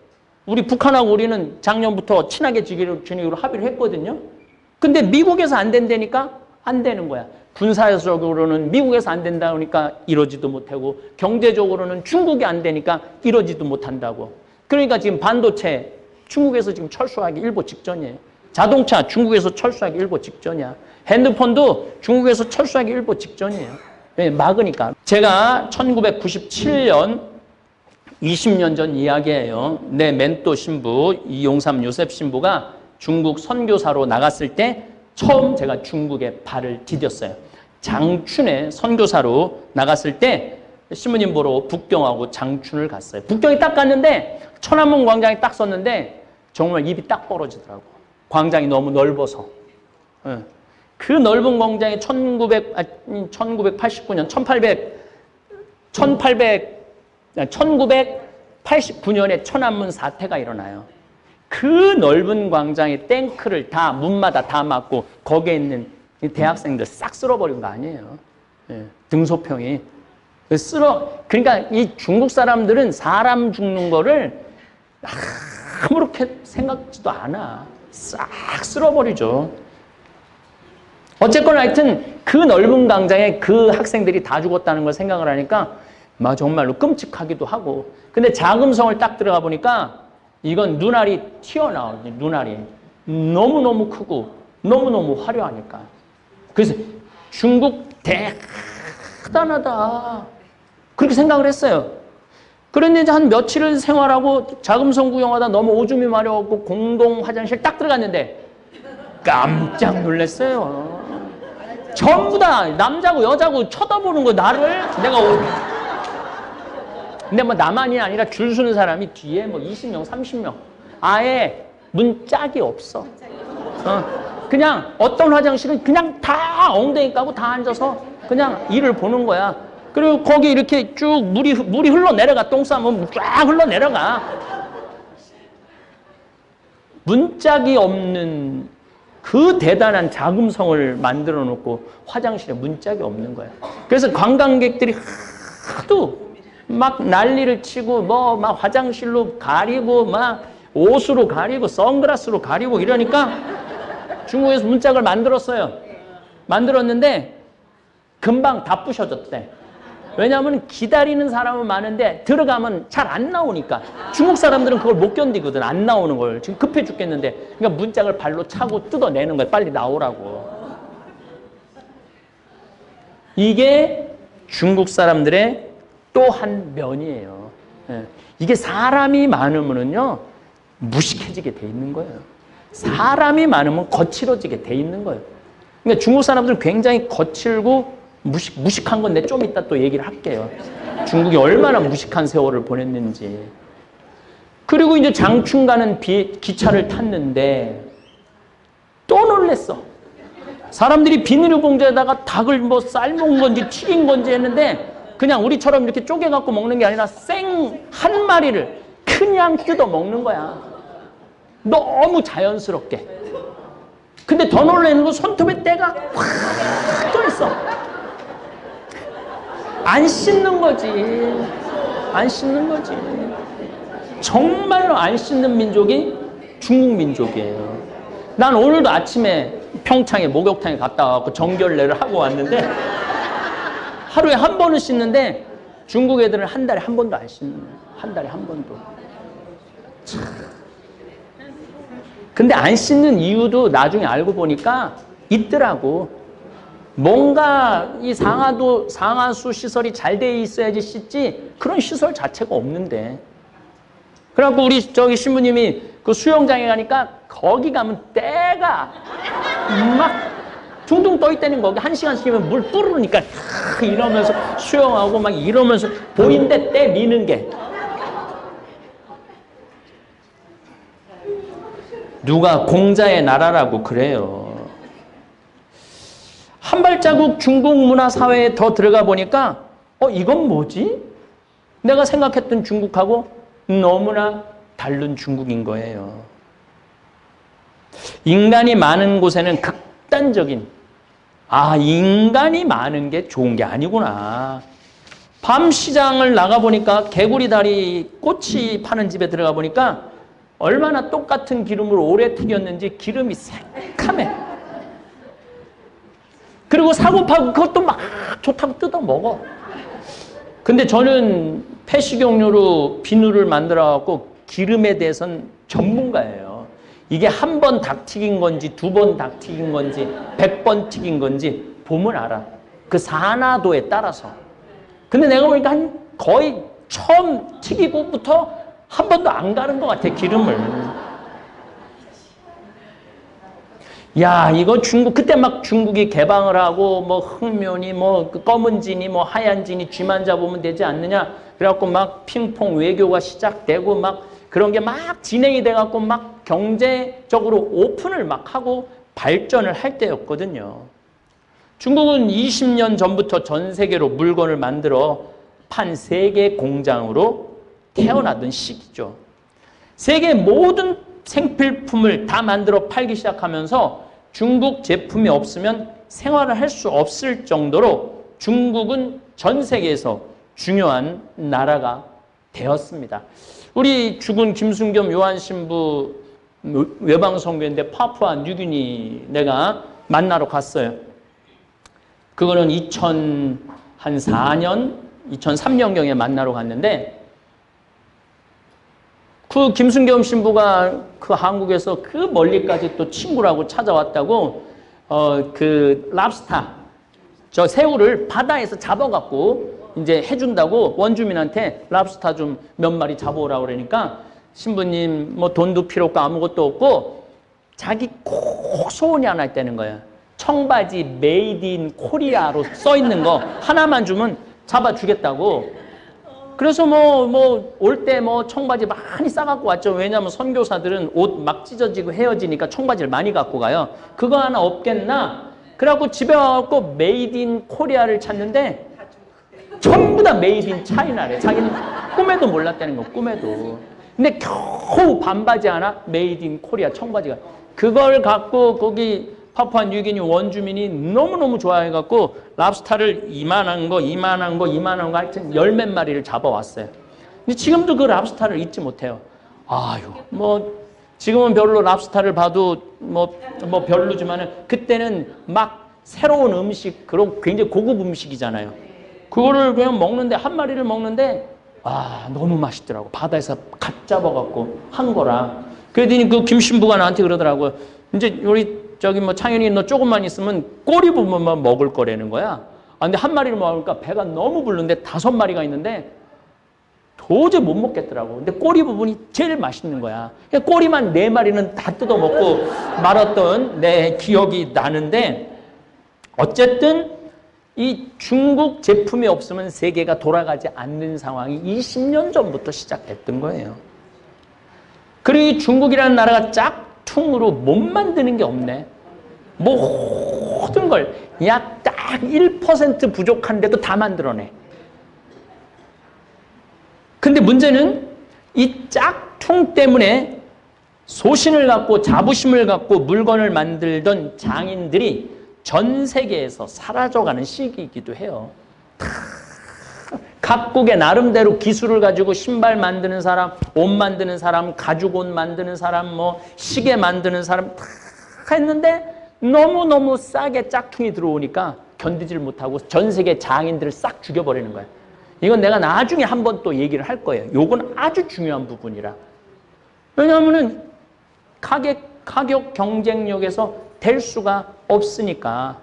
우리 북한하고 우리는 작년부터 친하게 지기로, 지내기로 합의를 했거든요. 근데 미국에서 안 된다니까 안 되는 거야. 군사적으로는 미국에서 안 된다 그러니까 이러지도 못하고 경제적으로는 중국이 안 되니까 이러지도 못한다고. 그러니까 지금 반도체 중국에서 지금 철수하기 일보 직전이에요. 자동차 중국에서 철수하기 일보 직전이야. 핸드폰도 중국에서 철수하기 일보 직전이에요. 왜? 막으니까. 제가 1997년 20년 전 이야기예요. 내 멘토 신부 이용삼 요셉 신부가 중국 선교사로 나갔을 때 처음 제가 중국에 발을 디뎠어요. 장춘에 선교사로 나갔을 때 신부님 보러 북경하고 장춘을 갔어요. 북경에 딱 갔는데 천안문 광장에 딱 섰는데 정말 입이 딱 벌어지더라고. 광장이 너무 넓어서. 예. 그 넓은 광장에 1900, 아, 1989년, 1800, 1800, 1989년에 천안문 사태가 일어나요. 그 넓은 광장에 탱크를 다 문마다 다 막고 거기에 있는 이 대학생들 싹 쓸어버린 거 아니에요. 예, 등소평이 쓸어 그러니까 이 중국 사람들은 사람 죽는 거를 아무렇게 생각지도 않아. 싹 쓸어버리죠. 어쨌거나 하여튼 그 넓은 광장에 그 학생들이 다 죽었다는 걸 생각을 하니까 막 정말로 끔찍하기도 하고. 근데 자금성을 딱 들어가 보니까 이건 눈알이 튀어나와요. 눈알이. 너무너무 크고 너무너무 화려하니까. 그래서 중국 대단하다. 그렇게 생각을 했어요. 그런데 이제 한 며칠을 생활하고 자금성 구경하다 너무 오줌이 마려웠고 공동 화장실 딱 들어갔는데 깜짝 놀랐어요. 전부 다 남자고 여자고 쳐다보는 거 나를 내가 오... 근데 뭐 나만이 아니라 줄 서는 사람이 뒤에 뭐 20명, 30명 아예 문짝이 없어. 어. 그냥 어떤 화장실은 그냥 다 엉덩이 까고 다 앉아서 그냥 일을 보는 거야. 그리고 거기 이렇게 쭉 물이 물이 흘러 내려가 똥 싸면 쫙 흘러 내려가. 문짝이 없는 그 대단한 자금성을 만들어 놓고 화장실에 문짝이 없는 거야. 그래서 관광객들이 하도 막 난리를 치고 뭐 막 화장실로 가리고 막 옷으로 가리고 선글라스로 가리고 이러니까 중국에서 문짝을 만들었어요. 만들었는데 금방 다 부셔졌대. 왜냐하면 기다리는 사람은 많은데 들어가면 잘 안 나오니까. 중국 사람들은 그걸 못 견디거든. 안 나오는 걸. 지금 급해 죽겠는데. 그러니까 문짝을 발로 차고 뜯어내는 거야. 빨리 나오라고. 이게 중국 사람들의 또 한 면이에요. 예. 이게 사람이 많으면은요 무식해지게 돼 있는 거예요. 사람이 많으면 거칠어지게 돼 있는 거예요. 그러니까 중국 사람들은 굉장히 거칠고 무식, 무식한 건내좀 이따 또 얘기를 할게요. 중국이 얼마나 무식한 세월을 보냈는지. 그리고 이제 장춘 가는 비, 기차를 탔는데 또 놀랬어. 사람들이 비닐을 봉지에다가 닭을 뭐 삶은 건지 튀긴 건지 했는데 그냥 우리처럼 이렇게 쪼개갖고 먹는 게 아니라 생 한 마리를 그냥 뜯어 먹는 거야. 너무 자연스럽게. 근데 더 놀라는 건 손톱에 때가 확 떠 있어. 안 씻는 거지. 안 씻는 거지. 정말로 안 씻는 민족이 중국 민족이에요. 난 오늘도 아침에 평창에 목욕탕에 갔다 와서 정결례를 하고 왔는데 하루에 한 번은 씻는데 중국 애들은 한 달에 한 번도 안 씻는 거예요. 한 달에 한 번도. 참. 근데 안 씻는 이유도 나중에 알고 보니까 있더라고. 뭔가 이 상하도 상하수 시설이 잘 돼 있어야지 씻지 그런 시설 자체가 없는데. 그래갖고 우리 저기 신부님이 그 수영장에 가니까 거기 가면 때가 막 둥둥 떠 있다는 거기 한 시간씩이면 물 뿌르니까 이러면서 수영하고 막 이러면서 보인데 때 미는 게 누가 공자의 나라라고 그래요. 한 발자국 중국 문화 사회에 더 들어가 보니까 어 이건 뭐지? 내가 생각했던 중국하고 너무나 다른 중국인 거예요. 인간이 많은 곳에는 극단적인 아 인간이 많은 게 좋은 게 아니구나. 밤 시장을 나가 보니까 개구리 다리 꼬치 파는 집에 들어가 보니까 얼마나 똑같은 기름을 오래 튀겼는지 기름이 새카매. 그리고 사고파고 그것도 막 좋다고 뜯어 먹어. 근데 저는 폐식용유로 비누를 만들어 갖고 기름에 대해서는 전문가예요. 이게 한 번 닭 튀긴 건지 두 번 닭 튀긴 건지 백 번 튀긴 건지 보면 알아. 그 산화도에 따라서. 근데 내가 보니까 한 거의 처음 튀기고부터 한 번도 안 가는 것 같아 기름을. 야, 이거 중국, 그때 막 중국이 개방을 하고, 뭐, 흑면이, 뭐, 그 검은 진이, 뭐, 하얀 진이 쥐만 잡으면 되지 않느냐. 그래갖고 막 핑퐁 외교가 시작되고, 막 그런 게 막 진행이 돼갖고, 막 경제적으로 오픈을 막 하고 발전을 할 때였거든요. 중국은 20년 전부터 전 세계로 물건을 만들어 판 세계 공장으로 태어나던 시기죠. 세계 모든 생필품을 다 만들어 팔기 시작하면서 중국 제품이 없으면 생활을 할 수 없을 정도로 중국은 전 세계에서 중요한 나라가 되었습니다. 우리 죽은 김순겸 요한 신부 외방 선교인데 파푸아 뉴기니 내가 만나러 갔어요. 그거는 2004년, 2003년경에 만나러 갔는데 그 김순겸 신부가 그 한국에서 그 멀리까지 또 친구라고 찾아왔다고 어 그 랍스타 저 새우를 바다에서 잡아갖고 이제 해준다고 원주민한테 랍스타 좀 몇 마리 잡아오라 그러니까 신부님 뭐 돈도 필요 없고 아무것도 없고 자기 꼭 소원이 하나 있다는 거예요. 청바지 Made in Korea로 써 있는 거 하나만 주면 잡아주겠다고 그래서 뭐 뭐 올 때 뭐 청바지 많이 싸갖고 왔죠. 왜냐하면 선교사들은 옷 막 찢어지고 헤어지니까 청바지를 많이 갖고 가요. 그거 하나 없겠나? 그래갖고 집에 와갖고 Made in Korea를 찾는데 전부 다 Made in China래. 자기는 꿈에도 몰랐다는 거 꿈에도. 근데 겨우 반바지 하나 Made in Korea 청바지가 그걸 갖고 거기 파푸아 뉴기니 원주민이 너무너무 좋아해갖고 랍스타를 이만한 거, 이만한 거, 이만한 거 하여튼 열 몇 마리를 잡아왔어요. 근데 지금도 그 랍스타를 잊지 못해요. 아유, 뭐, 지금은 별로 랍스타를 봐도 뭐, 뭐 별로지만은 그때는 막 새로운 음식, 그런 굉장히 고급 음식이잖아요. 그거를 그냥 먹는데, 한 마리를 먹는데, 아, 너무 맛있더라고. 바다에서 갓 잡아갖고 한 거라. 그랬더니 그 김신부가 나한테 그러더라고요. 이제 우리 저기 뭐 창현이 너 조금만 있으면 꼬리 부분만 먹을 거라는 거야. 아, 근데 한 마리를 먹으니까 배가 너무 부른데 다섯 마리가 있는데 도저히 못 먹겠더라고. 근데 꼬리 부분이 제일 맛있는 거야. 그냥 꼬리만 네 마리는 다 뜯어 먹고 말았던 내 기억이 나는데 어쨌든 이 중국 제품이 없으면 세계가 돌아가지 않는 상황이 20년 전부터 시작됐던 거예요. 그리고 이 중국이라는 나라가 짝 퉁으로 못 만드는 게 없네. 모든 걸 약 딱 1% 부족한데도 다 만들어내. 근데 문제는 이 짝퉁 때문에 소신을 갖고 자부심을 갖고 물건을 만들던 장인들이 전 세계에서 사라져가는 시기이기도 해요. 각국의 나름대로 기술을 가지고 신발 만드는 사람, 옷 만드는 사람, 가죽 옷 만드는 사람, 뭐 시계 만드는 사람 다 했는데 너무너무 싸게 짝퉁이 들어오니까 견디질 못하고 전 세계 장인들을 싹 죽여버리는 거예요. 이건 내가 나중에 한 번 또 얘기를 할 거예요. 요건 아주 중요한 부분이라. 왜냐하면은 가격, 가격 경쟁력에서 될 수가 없으니까.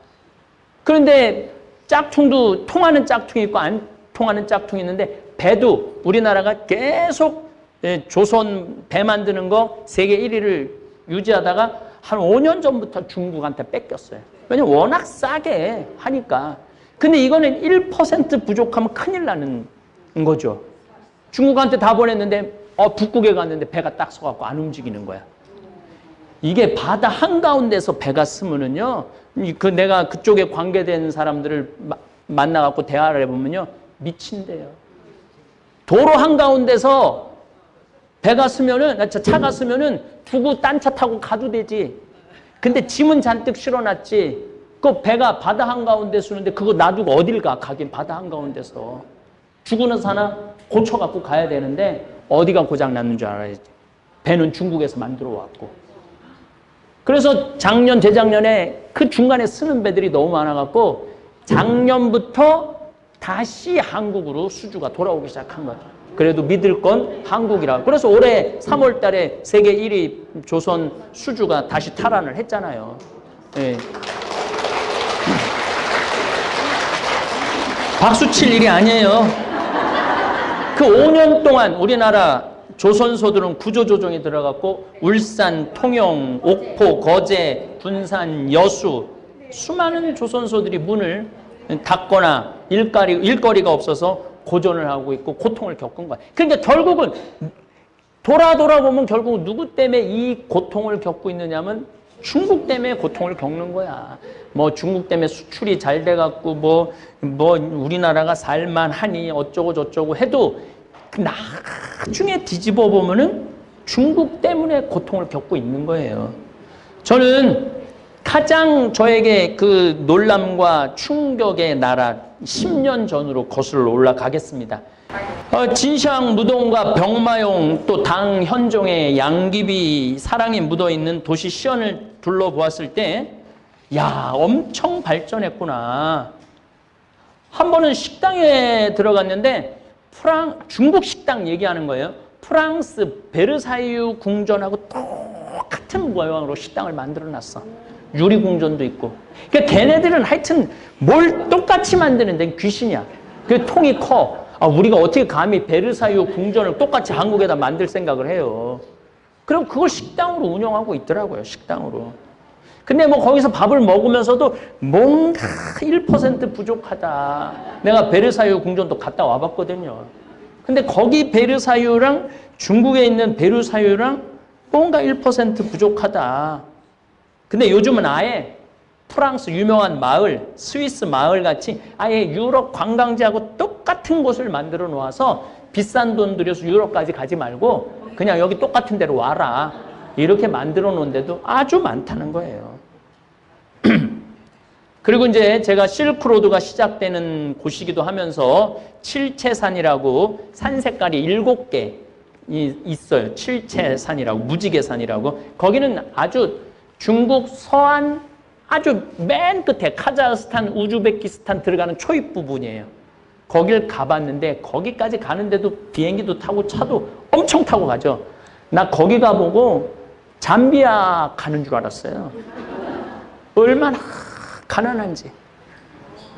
그런데 짝퉁도 통하는 짝퉁이 있고 안 통하는 짝퉁이 있는데 배도 우리나라가 계속 예, 조선 배 만드는 거 세계 1위를 유지하다가 한 5년 전부터 중국한테 뺏겼어요. 왜냐면 워낙 싸게 하니까. 근데 이거는 1% 부족하면 큰일 나는 거죠. 중국한테 다 보냈는데 어, 북극에 갔는데 배가 딱 서갖고 안 움직이는 거야. 이게 바다 한가운데서 배가 쓰면은요, 그 내가 그쪽에 관계된 사람들을 마, 만나갖고 대화를 해보면요, 미친대요. 도로 한가운데서 배가 쓰면은, 차가 쓰면은 두고 딴 차 타고 가도 되지. 근데 짐은 잔뜩 실어놨지. 그 배가 바다 한가운데 쓰는데 그거 놔두고 어딜 가? 가긴 바다 한가운데서. 죽으는 사나 고쳐갖고 가야 되는데 어디가 고장났는 줄 알아야지. 배는 중국에서 만들어 왔고. 그래서 작년, 재작년에 그 중간에 쓰는 배들이 너무 많아갖고 작년부터 다시 한국으로 수주가 돌아오기 시작한 거죠. 그래도 믿을 건 한국이라. 그래서 올해 3월 달에 세계 1위 조선 수주가 다시 탈환을 했잖아요. 예. 박수 칠 일이 아니에요. 그 5년 동안 우리나라 조선소들은 구조조정이 들어갔고 울산, 통영, 옥포, 거제, 군산, 여수 수많은 조선소들이 문을 닫거나 일거리, 일거리가 없어서 고전을 하고 있고 고통을 겪은 거야. 그러니까 결국은 돌아 돌아보면 결국 누구 때문에 이 고통을 겪고 있느냐면 중국 때문에 고통을 겪는 거야. 뭐 중국 때문에 수출이 잘 돼갖고 뭐, 뭐 우리나라가 살만하니 어쩌고 저쩌고 해도 그 나중에 뒤집어 보면은 중국 때문에 고통을 겪고 있는 거예요. 저는 가장 저에게 그 놀람과 충격의 나라 10년 전으로 거슬러 올라가겠습니다. 어, 진시황 무동과 병마용 또 당 현종의 양귀비 사랑이 묻어 있는 도시 시연을 둘러보았을 때, 야 엄청 발전했구나. 한 번은 식당에 들어갔는데 프랑 중국 식당 얘기하는 거예요. 프랑스 베르사유 궁전하고 똑같은 모양으로 식당을 만들어 놨어. 유리 궁전도 있고. 그러니까 걔네들은 하여튼 뭘 똑같이 만드는데 귀신이야. 그 통이 커. 아, 우리가 어떻게 감히 베르사유 궁전을 똑같이 한국에다 만들 생각을 해요. 그럼 그걸 식당으로 운영하고 있더라고요. 식당으로. 근데 뭐 거기서 밥을 먹으면서도 뭔가 1% 부족하다. 내가 베르사유 궁전도 갔다 와봤거든요. 근데 거기 베르사유랑 중국에 있는 베르사유랑 뭔가 1% 부족하다. 근데 요즘은 아예 프랑스 유명한 마을, 스위스 마을 같이 아예 유럽 관광지하고 똑같은 곳을 만들어 놓아서 비싼 돈 들여서 유럽까지 가지 말고 그냥 여기 똑같은 데로 와라. 이렇게 만들어 놓은 데도 아주 많다는 거예요. 그리고 이제 제가 실크로드가 시작되는 곳이기도 하면서 칠채산이라고 산 색깔이 일곱 개 있어요. 칠채산이라고 무지개산이라고 거기는 아주 중국 서안 아주 맨 끝에 카자흐스탄, 우즈베키스탄 들어가는 초입 부분이에요. 거길 가봤는데 거기까지 가는데도 비행기도 타고 차도 엄청 타고 가죠. 나 거기 가보고 잠비아 가는 줄 알았어요. 얼마나 가난한지.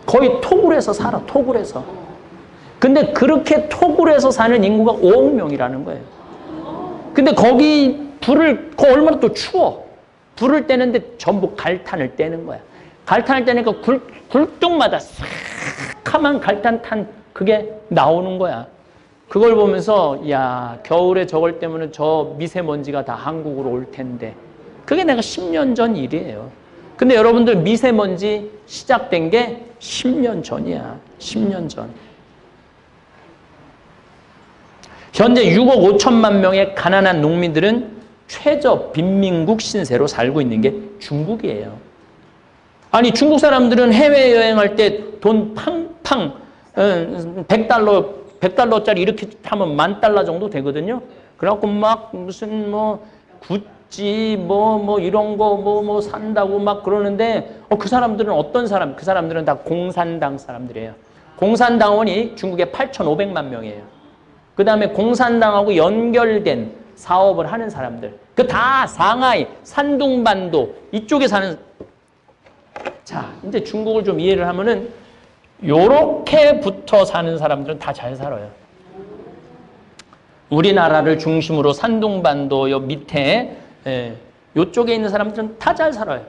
거의 토굴에서 살아, 토굴에서. 근데 그렇게 토굴에서 사는 인구가 5억 명이라는 거예요. 근데 거기 불을, 거 얼마나 또 추워. 불을 떼는데 전부 갈탄을 떼는 거야. 갈탄을 떼니까 굴, 굴뚝마다 싹하만 갈탄 탄 그게 나오는 거야. 그걸 보면서 야 겨울에 저걸 때문에 저 미세먼지가 다 한국으로 올 텐데 그게 내가 10년 전 일이에요. 근데 여러분들 미세먼지 시작된 게 10년 전이야. 10년 전. 현재 6억 5천만 명의 가난한 농민들은 최저 빈민국 신세로 살고 있는 게 중국이에요. 아니 중국 사람들은 해외여행할 때 돈 팡팡 100달러 100달러짜리 이렇게 하면 만 달러 정도 되거든요. 그래갖고 막 무슨 뭐 구찌 뭐뭐 이런 거뭐뭐 산다고 막 그러는데 어, 그 사람들은 어떤 사람? 그 사람들은 다 공산당 사람들이에요. 공산당원이 중국에 8,500만 명이에요. 그 다음에 공산당하고 연결된 사업을 하는 사람들. 그 다 상하이, 산둥반도 이쪽에 사는 자, 이제 중국을 좀 이해를 하면은 요렇게 붙어 사는 사람들은 다 잘 살아요. 우리나라를 중심으로 산둥반도 요 밑에 예, 요쪽에 있는 사람들은 다 잘 살아요.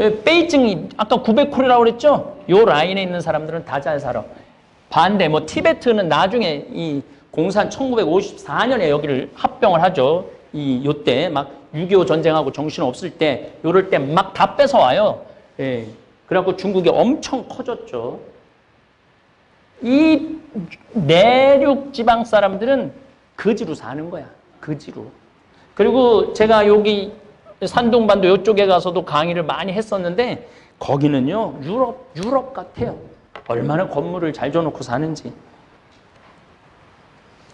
예, 베이징이 아까 900콜이라고 그랬죠? 요 라인에 있는 사람들은 다 잘 살아. 반대 뭐 티베트는 나중에 이 공산 1954년에 여기를 합병을 하죠. 이 요때 막 6.25 전쟁하고 정신 없을 때 요럴 때 막 다 뺏어 와요. 예. 그래갖고 중국이 엄청 커졌죠. 이 내륙 지방 사람들은 거지로 사는 거야. 거지로. 그리고 제가 여기 산동반도 이쪽에 가서도 강의를 많이 했었는데 거기는요 유럽 유럽 같아요. 얼마나 건물을 잘 줘놓고 사는지.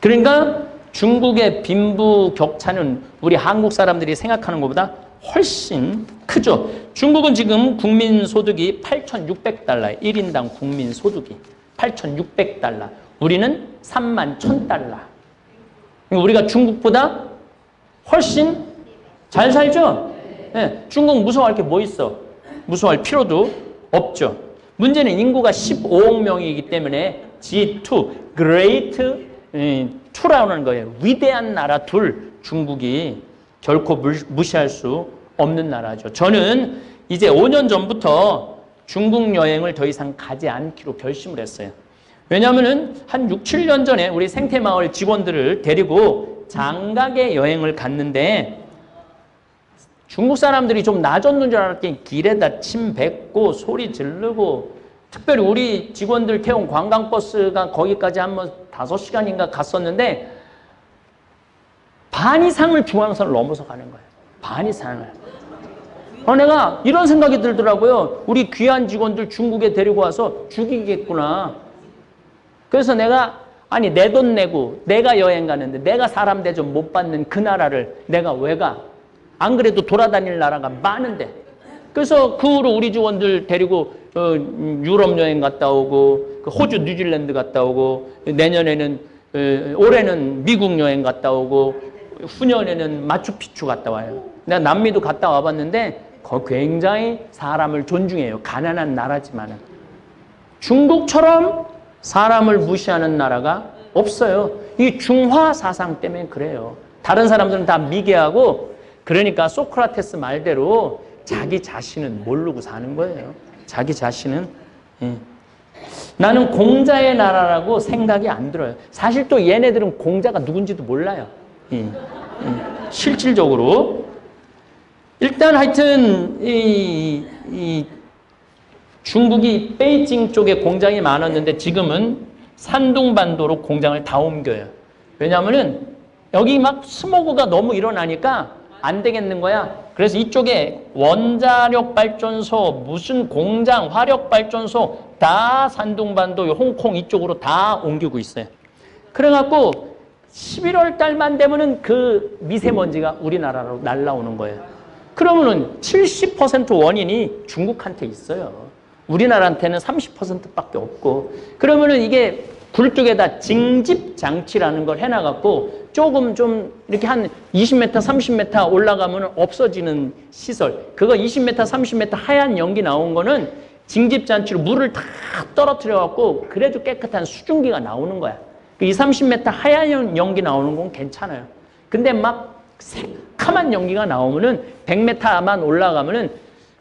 그러니까 중국의 빈부 격차는 우리 한국 사람들이 생각하는 것보다 훨씬 크죠. 중국은 지금 국민 소득이 8,600달러, 1인당 국민 소득이 8,600달러. 우리는 3만 1,000달러. 우리가 중국보다 훨씬 잘 살죠? 네, 중국 무서워할 게 뭐 있어? 무서워할 필요도 없죠. 문제는 인구가 15억 명이기 때문에 G2, Great 투라는 거예요. 위대한 나라 둘 중국이 결코 물- 무시할 수 없는 나라죠. 저는 이제 5년 전부터 중국 여행을 더 이상 가지 않기로 결심을 했어요. 왜냐하면은 한 6, 7년 전에 우리 생태마을 직원들을 데리고 장각의 여행을 갔는데 중국 사람들이 좀 나졌는 줄 알았더니 길에다 침 뱉고 소리 지르고 특별히 우리 직원들 태운 관광버스가 거기까지 한번 다섯 시간인가 갔었는데 반 이상을 중앙선을 넘어서 가는 거예요. 반 이상을. 어, 내가 이런 생각이 들더라고요. 우리 귀한 직원들 중국에 데리고 와서 죽이겠구나. 그래서 내가 아니 내 돈 내고 내가 여행 가는데 내가 사람 대접 못 받는 그 나라를 내가 왜 가? 안 그래도 돌아다닐 나라가 많은데. 그래서 그 후로 우리 직원들 데리고 어, 음, 유럽 여행 갔다 오고 그 호주 뉴질랜드 갔다 오고 내년에는 어, 올해는 미국 여행 갔다 오고 후년에는 마추픽추 갔다 와요. 내가 남미도 갔다 와봤는데 거 굉장히 사람을 존중해요. 가난한 나라지만은 중국처럼 사람을 무시하는 나라가 없어요. 이 중화 사상 때문에 그래요. 다른 사람들은 다 미개하고 그러니까 소크라테스 말대로 자기 자신은 모르고 사는 거예요. 자기 자신은 예. 나는 공자의 나라라고 생각이 안 들어요. 사실 또 얘네들은 공자가 누군지도 몰라요. 예. 예. 실질적으로 일단 하여튼 이, 이 중국이 베이징 쪽에 공장이 많았는데 지금은 산둥반도로 공장을 다 옮겨요. 왜냐하면은 여기 막 스모그가 너무 일어나니까 안 되겠는 거야. 그래서 이쪽에 원자력 발전소, 무슨 공장, 화력 발전소 다 산둥반도, 홍콩 이쪽으로 다 옮기고 있어요. 그래갖고 11월 달만 되면은 그 미세먼지가 우리나라로 날라오는 거예요. 그러면은 70% 원인이 중국한테 있어요. 우리나라한테는 30%밖에 없고 그러면은 이게 굴뚝에다 징집 장치라는 걸 해놔갖고 조금 좀 이렇게 한 20m, 30m 올라가면 없어지는 시설. 그거 20m, 30m 하얀 연기 나온 거는 징집 장치로 물을 다 떨어뜨려갖고 그래도 깨끗한 수증기가 나오는 거야. 그 2, 30m 하얀 연기 나오는 건 괜찮아요. 근데 막 새카만 연기가 나오면은 100m만 올라가면은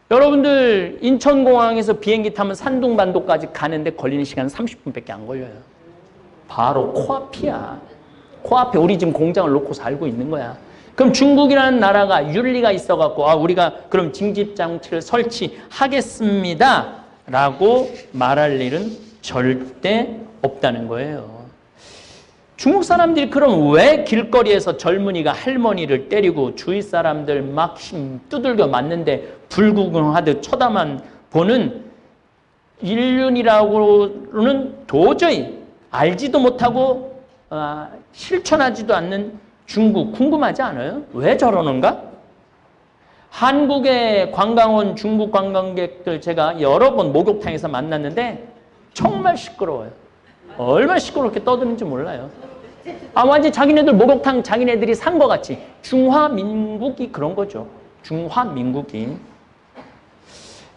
여러분들 인천공항에서 비행기 타면 산둥반도까지 가는데 걸리는 시간 30분밖에 안 걸려요. 바로 코앞이야. 코앞에 우리 지금 공장을 놓고 살고 있는 거야. 그럼 중국이라는 나라가 윤리가 있어갖고 아 우리가 그럼 징집 장치를 설치하겠습니다. 라고 말할 일은 절대 없다는 거예요. 중국 사람들이 그럼 왜 길거리에서 젊은이가 할머니를 때리고 주위 사람들 막 힘 두들겨 맞는데 불구경하듯 쳐다만 보는 인륜이라고는 도저히 알지도 못하고 아, 실천하지도 않는 중국 궁금하지 않아요? 왜 저러는가? 한국의 관광 온 중국 관광객들 제가 여러 번 목욕탕에서 만났는데 정말 시끄러워요. 얼마나 시끄럽게 떠드는지 몰라요. 아, 완전 자기네들 목욕탕 자기네들이 산 것 같이. 중화민국이 그런 거죠. 중화민국이.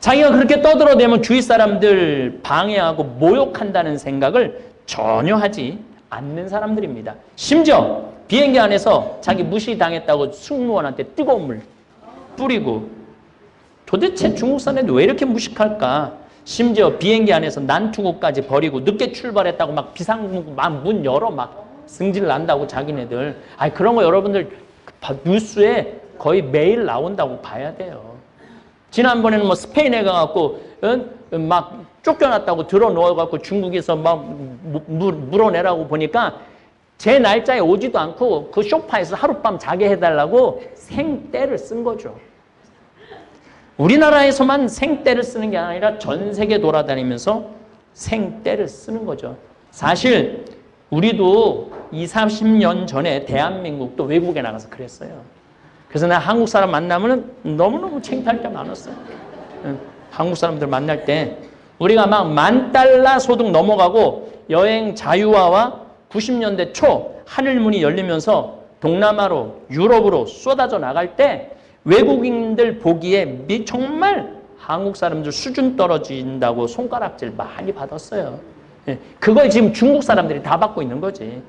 자기가 그렇게 떠들어대면 주위 사람들 방해하고 모욕한다는 생각을 전혀 하지 않는 사람들입니다. 심지어 비행기 안에서 자기 무시당했다고 승무원한테 뜨거운 물 뿌리고 도대체 중국 사람들 왜 이렇게 무식할까? 심지어 비행기 안에서 난투구까지 버리고 늦게 출발했다고 막 비상문 막문 열어 막 승질 난다고 자기네들. 아니 그런 거 여러분들 뉴스에 거의 매일 나온다고 봐야 돼요. 지난번에는 뭐 스페인에 가갖고 어? 막 쫓겨났다고 들어 넣어갖고 중국에서 막 물, 물어내라고 보니까 제 날짜에 오지도 않고 그 쇼파에서 하룻밤 자게 해달라고 생떼를 쓴 거죠. 우리나라에서만 생떼를 쓰는 게 아니라 전 세계 돌아다니면서 생떼를 쓰는 거죠. 사실 우리도 2, 30년 전에 대한민국도 외국에 나가서 그랬어요. 그래서 나 한국 사람 만나면 너무너무 창피할 때 많았어요. 응. 한국 사람들 만날 때 우리가 막 만 달러 소득 넘어가고 여행 자유화와 90년대 초 하늘문이 열리면서 동남아로 유럽으로 쏟아져 나갈 때 외국인들 보기에 미, 정말 한국 사람들 수준 떨어진다고 손가락질 많이 받았어요. 예, 그걸 지금 중국 사람들이 다 받고 있는 거지.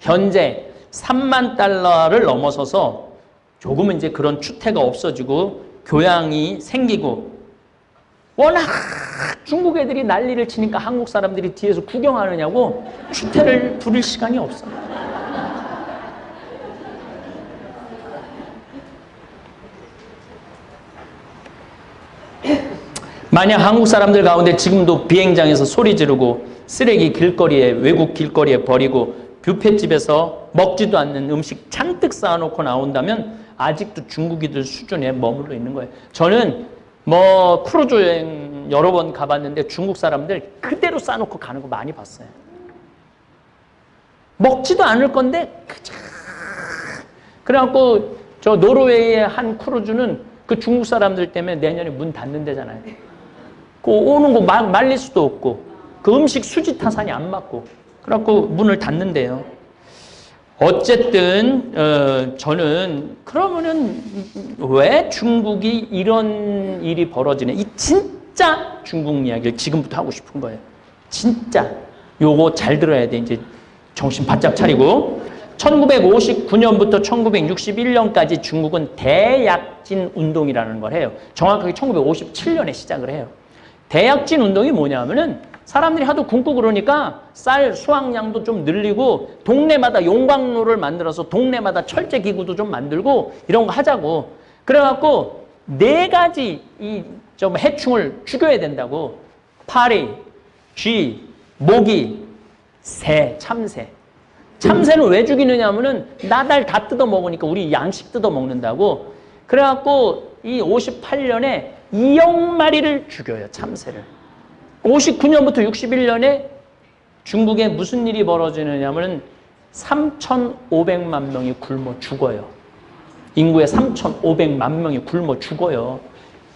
현재 3만 달러를 넘어서서 조금은 이제 그런 추태가 없어지고 교양이 생기고 워낙 중국 애들이 난리를 치니까 한국 사람들이 뒤에서 구경하느냐고 추태를 부릴 시간이 없어. 만약 한국 사람들 가운데 지금도 비행장에서 소리 지르고 쓰레기 길거리에 외국 길거리에 버리고 뷔페집에서 먹지도 않는 음식 잔뜩 쌓아놓고 나온다면 아직도 중국인들 수준에 머물러 있는 거예요. 저는 뭐 크루즈 여행 여러 번 가봤는데 중국 사람들 그대로 쌓아놓고 가는 거 많이 봤어요. 먹지도 않을 건데 그래갖고 저 노르웨이의 한 크루즈는 그 중국 사람들 때문에 내년에 문 닫는 데잖아요. 그 오는 거 말, 말릴 수도 없고 그 음식 수지 타산이 안 맞고 그래갖고 문을 닫는데요. 어쨌든 어, 저는 그러면은 왜 중국이 이런 일이 벌어지네 이 진짜 중국 이야기를 지금부터 하고 싶은 거예요. 진짜 요거 잘 들어야 돼 이제 정신 바짝 차리고 1959년부터 1961년까지 중국은 대약진 운동이라는 걸 해요. 정확하게 1957년에 시작을 해요. 대약진 운동이 뭐냐면은 사람들이 하도 굶고 그러니까 쌀 수확량도 좀 늘리고 동네마다 용광로를 만들어서 동네마다 철제 기구도 좀 만들고 이런 거 하자고. 그래갖고 네 가지 이 좀 해충을 죽여야 된다고. 파리, 쥐, 모기, 새, 참새. 참새는 왜 죽이느냐 하면은 나달 다 뜯어 먹으니까 우리 양식 뜯어 먹는다고. 그래갖고 이 58년에 2억 마리를 죽여요 참새를 59년부터 61년에 중국에 무슨 일이 벌어지느냐면 3,500만 명이 굶어 죽어요. 인구의 3,500만 명이 굶어 죽어요.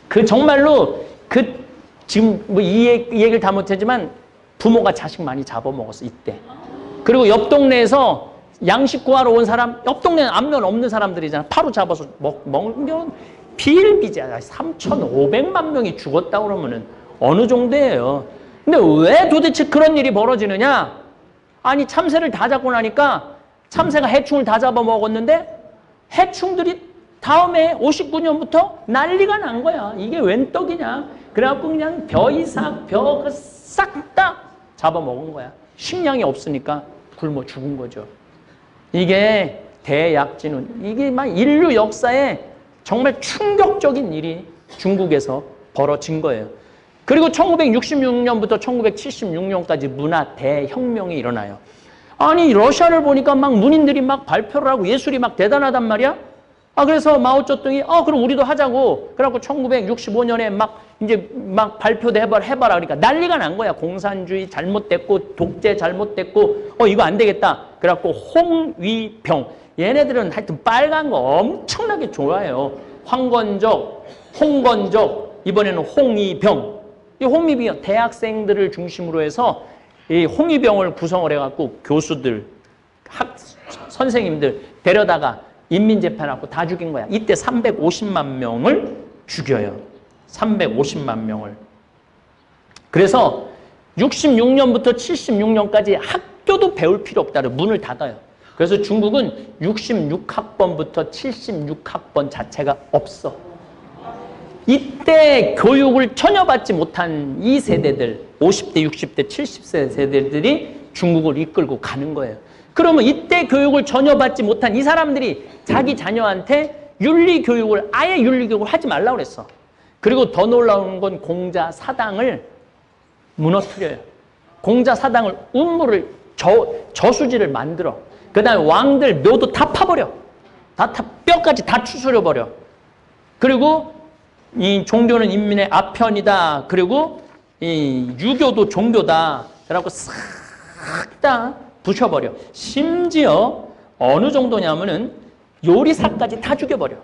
그 정말로 그 지금 뭐 이 얘기를 다 못하지만 부모가 자식 많이 잡아먹었어 이때. 그리고 옆 동네에서 양식 구하러 온 사람 옆 동네는 안면 없는 사람들이잖아. 바로 잡아서 먹 먹는 비일비재야. 3,500만 명이 죽었다 그러면은 어느 정도예요. 근데 왜 도대체 그런 일이 벌어지느냐? 아니 참새를 다 잡고 나니까 참새가 해충을 다 잡아먹었는데 해충들이 다음에 59년부터 난리가 난 거야. 이게 웬 떡이냐? 그래갖고 그냥 벼 이삭, 벼싹 다 잡아먹은 거야. 식량이 없으니까 굶어 죽은 거죠. 이게 대약진운. 이게 막 인류 역사에 정말 충격적인 일이 중국에서 벌어진 거예요. 그리고 1966년부터 1976년까지 문화 대혁명이 일어나요. 아니 러시아를 보니까 막 문인들이 막 발표를 하고 예술이 막 대단하단 말이야. 아 그래서 마오쩌둥이 어 그럼 우리도 하자고. 그래갖고 1965년에 막 이제 막 발표도 해봐라 해봐라 그러니까 난리가 난 거야. 공산주의 잘못됐고 독재 잘못됐고 어 이거 안 되겠다. 그래갖고 홍위병 얘네들은 하여튼 빨간 거 엄청나게 좋아해요. 황건적, 홍건적 이번에는 홍위병. 이 홍위병 대학생들을 중심으로 해서 이 홍위병을 구성을 해갖고 교수들, 학 선생님들 데려다가 인민 재판하고 다 죽인 거야. 이때 350만 명을 죽여요. 350만 명을. 그래서 66년부터 76년까지 학교도 배울 필요 없다를 문을 닫아요. 그래서 중국은 66학번부터 76학번 자체가 없어. 이때 교육을 전혀 받지 못한 이 세대들, 50대, 60대, 70세 세대들이 중국을 이끌고 가는 거예요. 그러면 이때 교육을 전혀 받지 못한 이 사람들이 자기 자녀한테 윤리 교육을 아예 윤리 교육을 하지 말라고 그랬어. 그리고 더 놀라운 건 공자 사당을 무너뜨려요. 공자 사당을 운물을 저, 저수지를 만들어. 그 다음에 왕들 묘도 다 파버려. 다, 다 뼈까지 다 추스려 버려. 그리고 이 종교는 인민의 아편이다. 그리고 이 유교도 종교다. 그래갖고 싹 다 부셔버려. 심지어 어느 정도냐면은 요리사까지 다 죽여버려.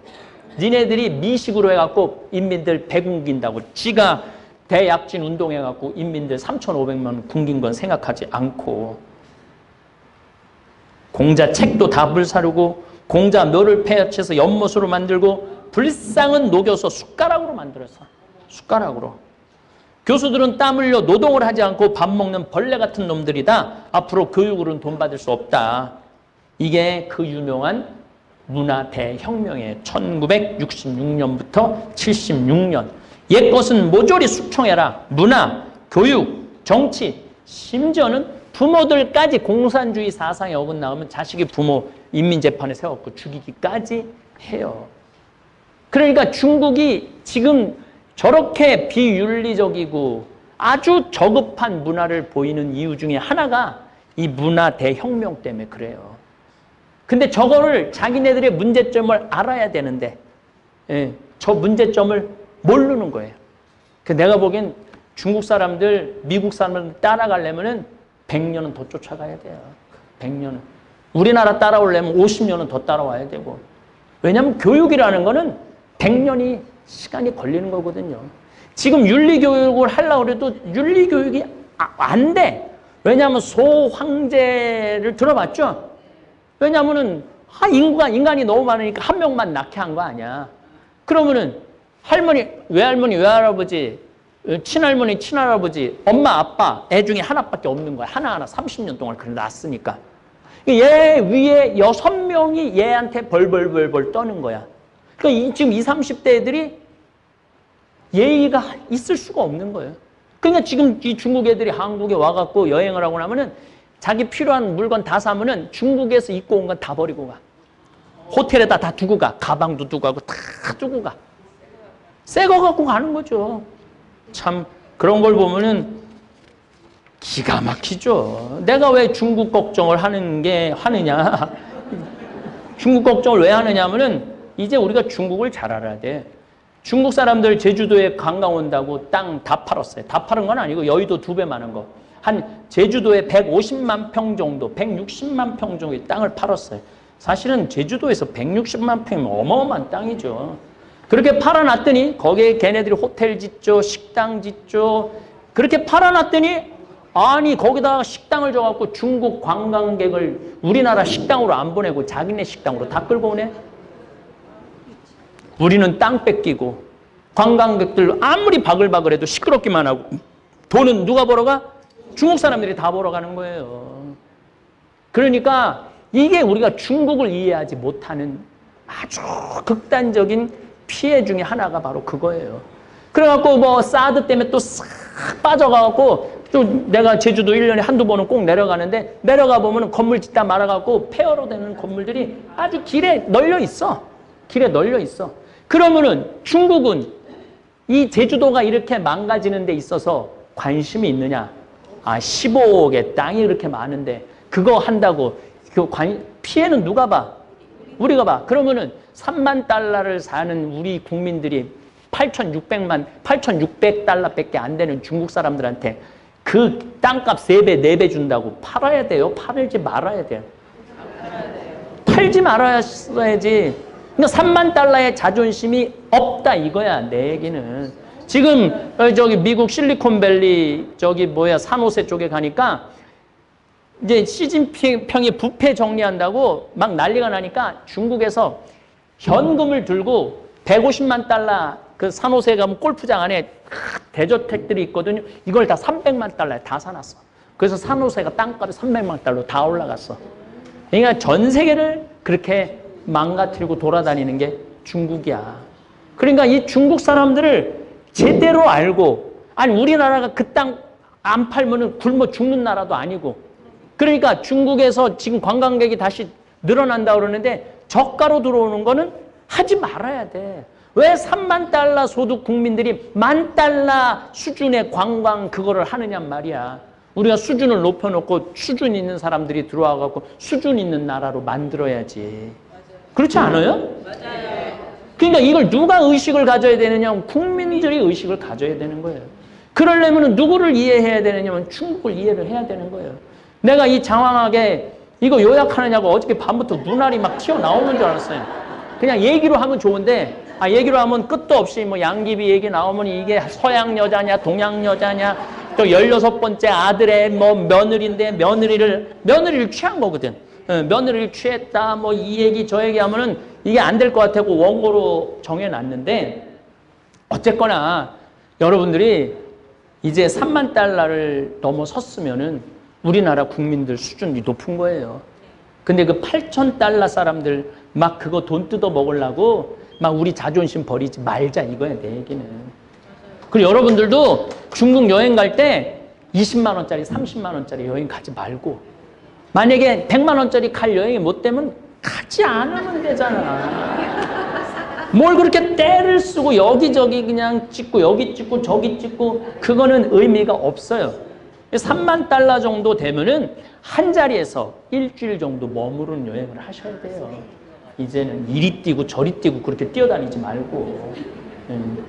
니네들이 미식으로 해갖고 인민들 배굶긴다고 지가 대약진 운동해갖고 인민들 3,500만 굶긴 건 생각하지 않고 공자 책도 다 불사르고 공자 묘를 폐해쳐서 연못으로 만들고 불상은 녹여서 숟가락으로 만들었어. 숟가락으로. 교수들은 땀 흘려 노동을 하지 않고 밥 먹는 벌레 같은 놈들이다. 앞으로 교육으로는 돈 받을 수 없다. 이게 그 유명한 문화 대혁명의 1966년부터 76년. 옛 것은 모조리 숙청해라. 문화, 교육, 정치, 심지어는 부모들까지 공산주의 사상에 어긋나오면 자식이 부모 인민재판에 세웠고 죽이기까지 해요. 그러니까 중국이 지금 저렇게 비윤리적이고 아주 저급한 문화를 보이는 이유 중에 하나가 이 문화 대혁명 때문에 그래요. 근데 저거를 자기네들의 문제점을 알아야 되는데 예, 저 문제점을 모르는 거예요. 그 내가 보기엔 중국 사람들, 미국 사람들 따라가려면은 100년은 더 쫓아가야 돼요. 100년은. 우리나라 따라오려면 50년은 더 따라와야 되고. 왜냐하면 교육이라는 거는 100년이 시간이 걸리는 거거든요. 지금 윤리교육을 하려고 해도 윤리교육이 아- 안 돼. 왜냐하면 소황제를 들어봤죠? 왜냐하면은 아, 인구가 인간이 너무 많으니까 한 명만 낳게 한 거 아니야. 그러면은 할머니, 외할머니, 외할아버지, 어, 친할머니, 친할아버지, 엄마, 아빠, 애 중에 하나밖에 없는 거야. 하나하나 30년 동안 그걸 낳았으니까. 얘 위에 여섯 명이 얘한테 벌벌벌벌 떠는 거야. 그러니까 이- 지금 20, 30대 애들이 예의가 있을 수가 없는 거예요. 그러니까 지금 이 중국 애들이 한국에 와갖고 여행을 하고 나면은 자기 필요한 물건 다 사면은 중국에서 입고 온 건 다 버리고 가. 호텔에다 다 두고 가. 가방도 두고 가고 다 두고 가. 새 거 갖고 가는 거죠. 참 그런 걸 보면은 기가 막히죠. 내가 왜 중국 걱정을 하는 게 하느냐? 중국 걱정을 왜 하느냐면은 이제 우리가 중국을 잘 알아야 돼. 중국 사람들 제주도에 관광 온다고 땅 다 팔았어요. 다 파는 건 아니고 여의도 두 배 많은 거. 한 제주도에 150만 평 정도, 160만 평 정도의 땅을 팔았어요. 사실은 제주도에서 160만 평이면 어마어마한 땅이죠. 그렇게 팔아놨더니 거기에 걔네들이 호텔 짓죠, 식당 짓죠. 그렇게 팔아놨더니 아니 거기다가 식당을 줘갖고 중국 관광객을 우리나라 식당으로 안 보내고 자기네 식당으로 다 끌고 오네. 우리는 땅 뺏기고 관광객들 아무리 바글바글해도 시끄럽기만 하고 돈은 누가 벌어 가? 중국 사람들이 다 벌어 가는 거예요. 그러니까 이게 우리가 중국을 이해하지 못하는 아주 극단적인 피해 중에 하나가 바로 그거예요. 그래갖고 뭐 사드 때문에 또 싹 빠져가갖고 또 내가 제주도 1년에 한두 번은 꼭 내려가는데 내려가 보면 건물 짓다 말아갖고 폐허로 되는 건물들이 아주 길에 널려 있어. 길에 널려 있어. 그러면은 중국은 이 제주도가 이렇게 망가지는 데 있어서 관심이 있느냐? 아, 15억의 땅이 그렇게 많은데 그거 한다고 그 관, 피해는 누가 봐? 우리가 봐. 그러면은 3만 달러를 사는 우리 국민들이 8,600만, 8,600달러밖에 안 되는 중국 사람들한테 그 땅값 3배, 4배 준다고 팔아야 돼요? 팔지 말아야 돼요? 팔지 말아야지. 그러니까 3만 달러의 자존심이 없다 이거야 내 얘기는. 지금 어, 저기 미국 실리콘밸리 저기 뭐야 산호세 쪽에 가니까 이제 시진핑이 부패 정리한다고 막 난리가 나니까 중국에서 현금을 들고 150만 달러 그 산호세 가면 골프장 안에 대저택들이 있거든요. 이걸 다 300만 달러에 다 사놨어. 그래서 산호세가 땅값이 300만 달러 다 올라갔어. 그러니까 전 세계를 그렇게 망가뜨리고 돌아다니는 게 중국이야. 그러니까 이 중국 사람들을 제대로 알고 아니 우리나라가 그 땅 안 팔면은 굶어 죽는 나라도 아니고 그러니까 중국에서 지금 관광객이 다시 늘어난다 그러는데 저가로 들어오는 거는 하지 말아야 돼. 왜 3만 달러 소득 국민들이 만 달러 수준의 관광 그거를 하느냐 말이야. 우리가 수준을 높여놓고 수준 있는 사람들이 들어와갖고 수준 있는 나라로 만들어야지. 그렇지 않아요? 그러니까 이걸 누가 의식을 가져야 되느냐? 국민들이 의식을 가져야 되는 거예요. 그러려면 누구를 이해해야 되느냐면 중국을 이해를 해야 되는 거예요. 내가 이 장황하게 이거 요약하느냐고 어저께 밤부터 눈알이 막 튀어나오는 줄 알았어요. 그냥 얘기로 하면 좋은데 아 얘기로 하면 끝도 없이 뭐 양귀비 얘기 나오면 이게 서양 여자냐 동양 여자냐 또 열여섯 번째 아들의 뭐 며느리인데 며느리를 며느리를 취한 거거든. 어, 며느리를 취했다 뭐 이 얘기 저 얘기 하면은 이게 안 될 것 같다고 원고로 정해놨는데 어쨌거나 여러분들이 이제 3만 달러를 넘어섰으면은 우리나라 국민들 수준이 높은 거예요. 근데 그 8천 달러 사람들 막 그거 돈 뜯어 먹으려고 막 우리 자존심 버리지 말자 이거야 내 얘기는. 그리고 여러분들도 중국 여행 갈 때 20만 원짜리, 30만 원짜리 여행 가지 말고 만약에 100만 원짜리 갈 여행이 못 되면 가지 않으면 되잖아. 뭘 그렇게 때를 쓰고 여기저기 그냥 찍고 여기 찍고 저기 찍고 그거는 의미가 없어요. 3만 달러 정도 되면은 한 자리에서 일주일 정도 머무르는 여행을 하셔야 돼요. 이제는 이리 뛰고 저리 뛰고 그렇게 뛰어다니지 말고. 음.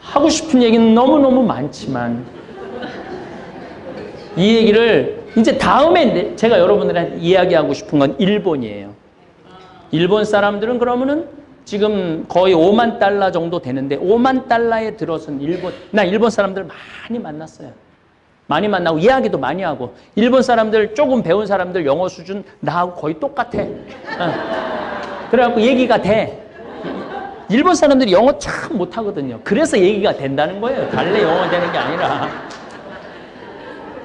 하고 싶은 얘기는 너무너무 많지만 이 얘기를 이제 다음에 제가 여러분들한테 이야기하고 싶은 건 일본이에요. 일본 사람들은 그러면은 지금 거의 5만 달러 정도 되는데 5만 달러에 들어선 일본 나 일본 사람들 많이 만났어요. 많이 만나고 이야기도 많이 하고 일본 사람들 조금 배운 사람들 영어 수준 나하고 거의 똑같아. 어. 그래갖고 얘기가 돼. 일본 사람들이 영어 참 못하거든요. 그래서 얘기가 된다는 거예요. 달래 영어 되는 게 아니라.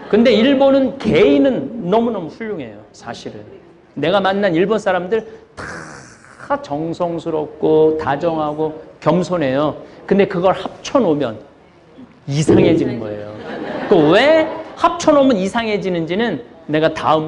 근데 일본은 개인은 너무너무 훌륭해요. 사실은. 내가 만난 일본 사람들 다 정성스럽고 다정하고 겸손해요. 근데 그걸 합쳐놓으면 이상해지는 거예요. 그 왜 합쳐놓으면 이상해지는지는 내가 다음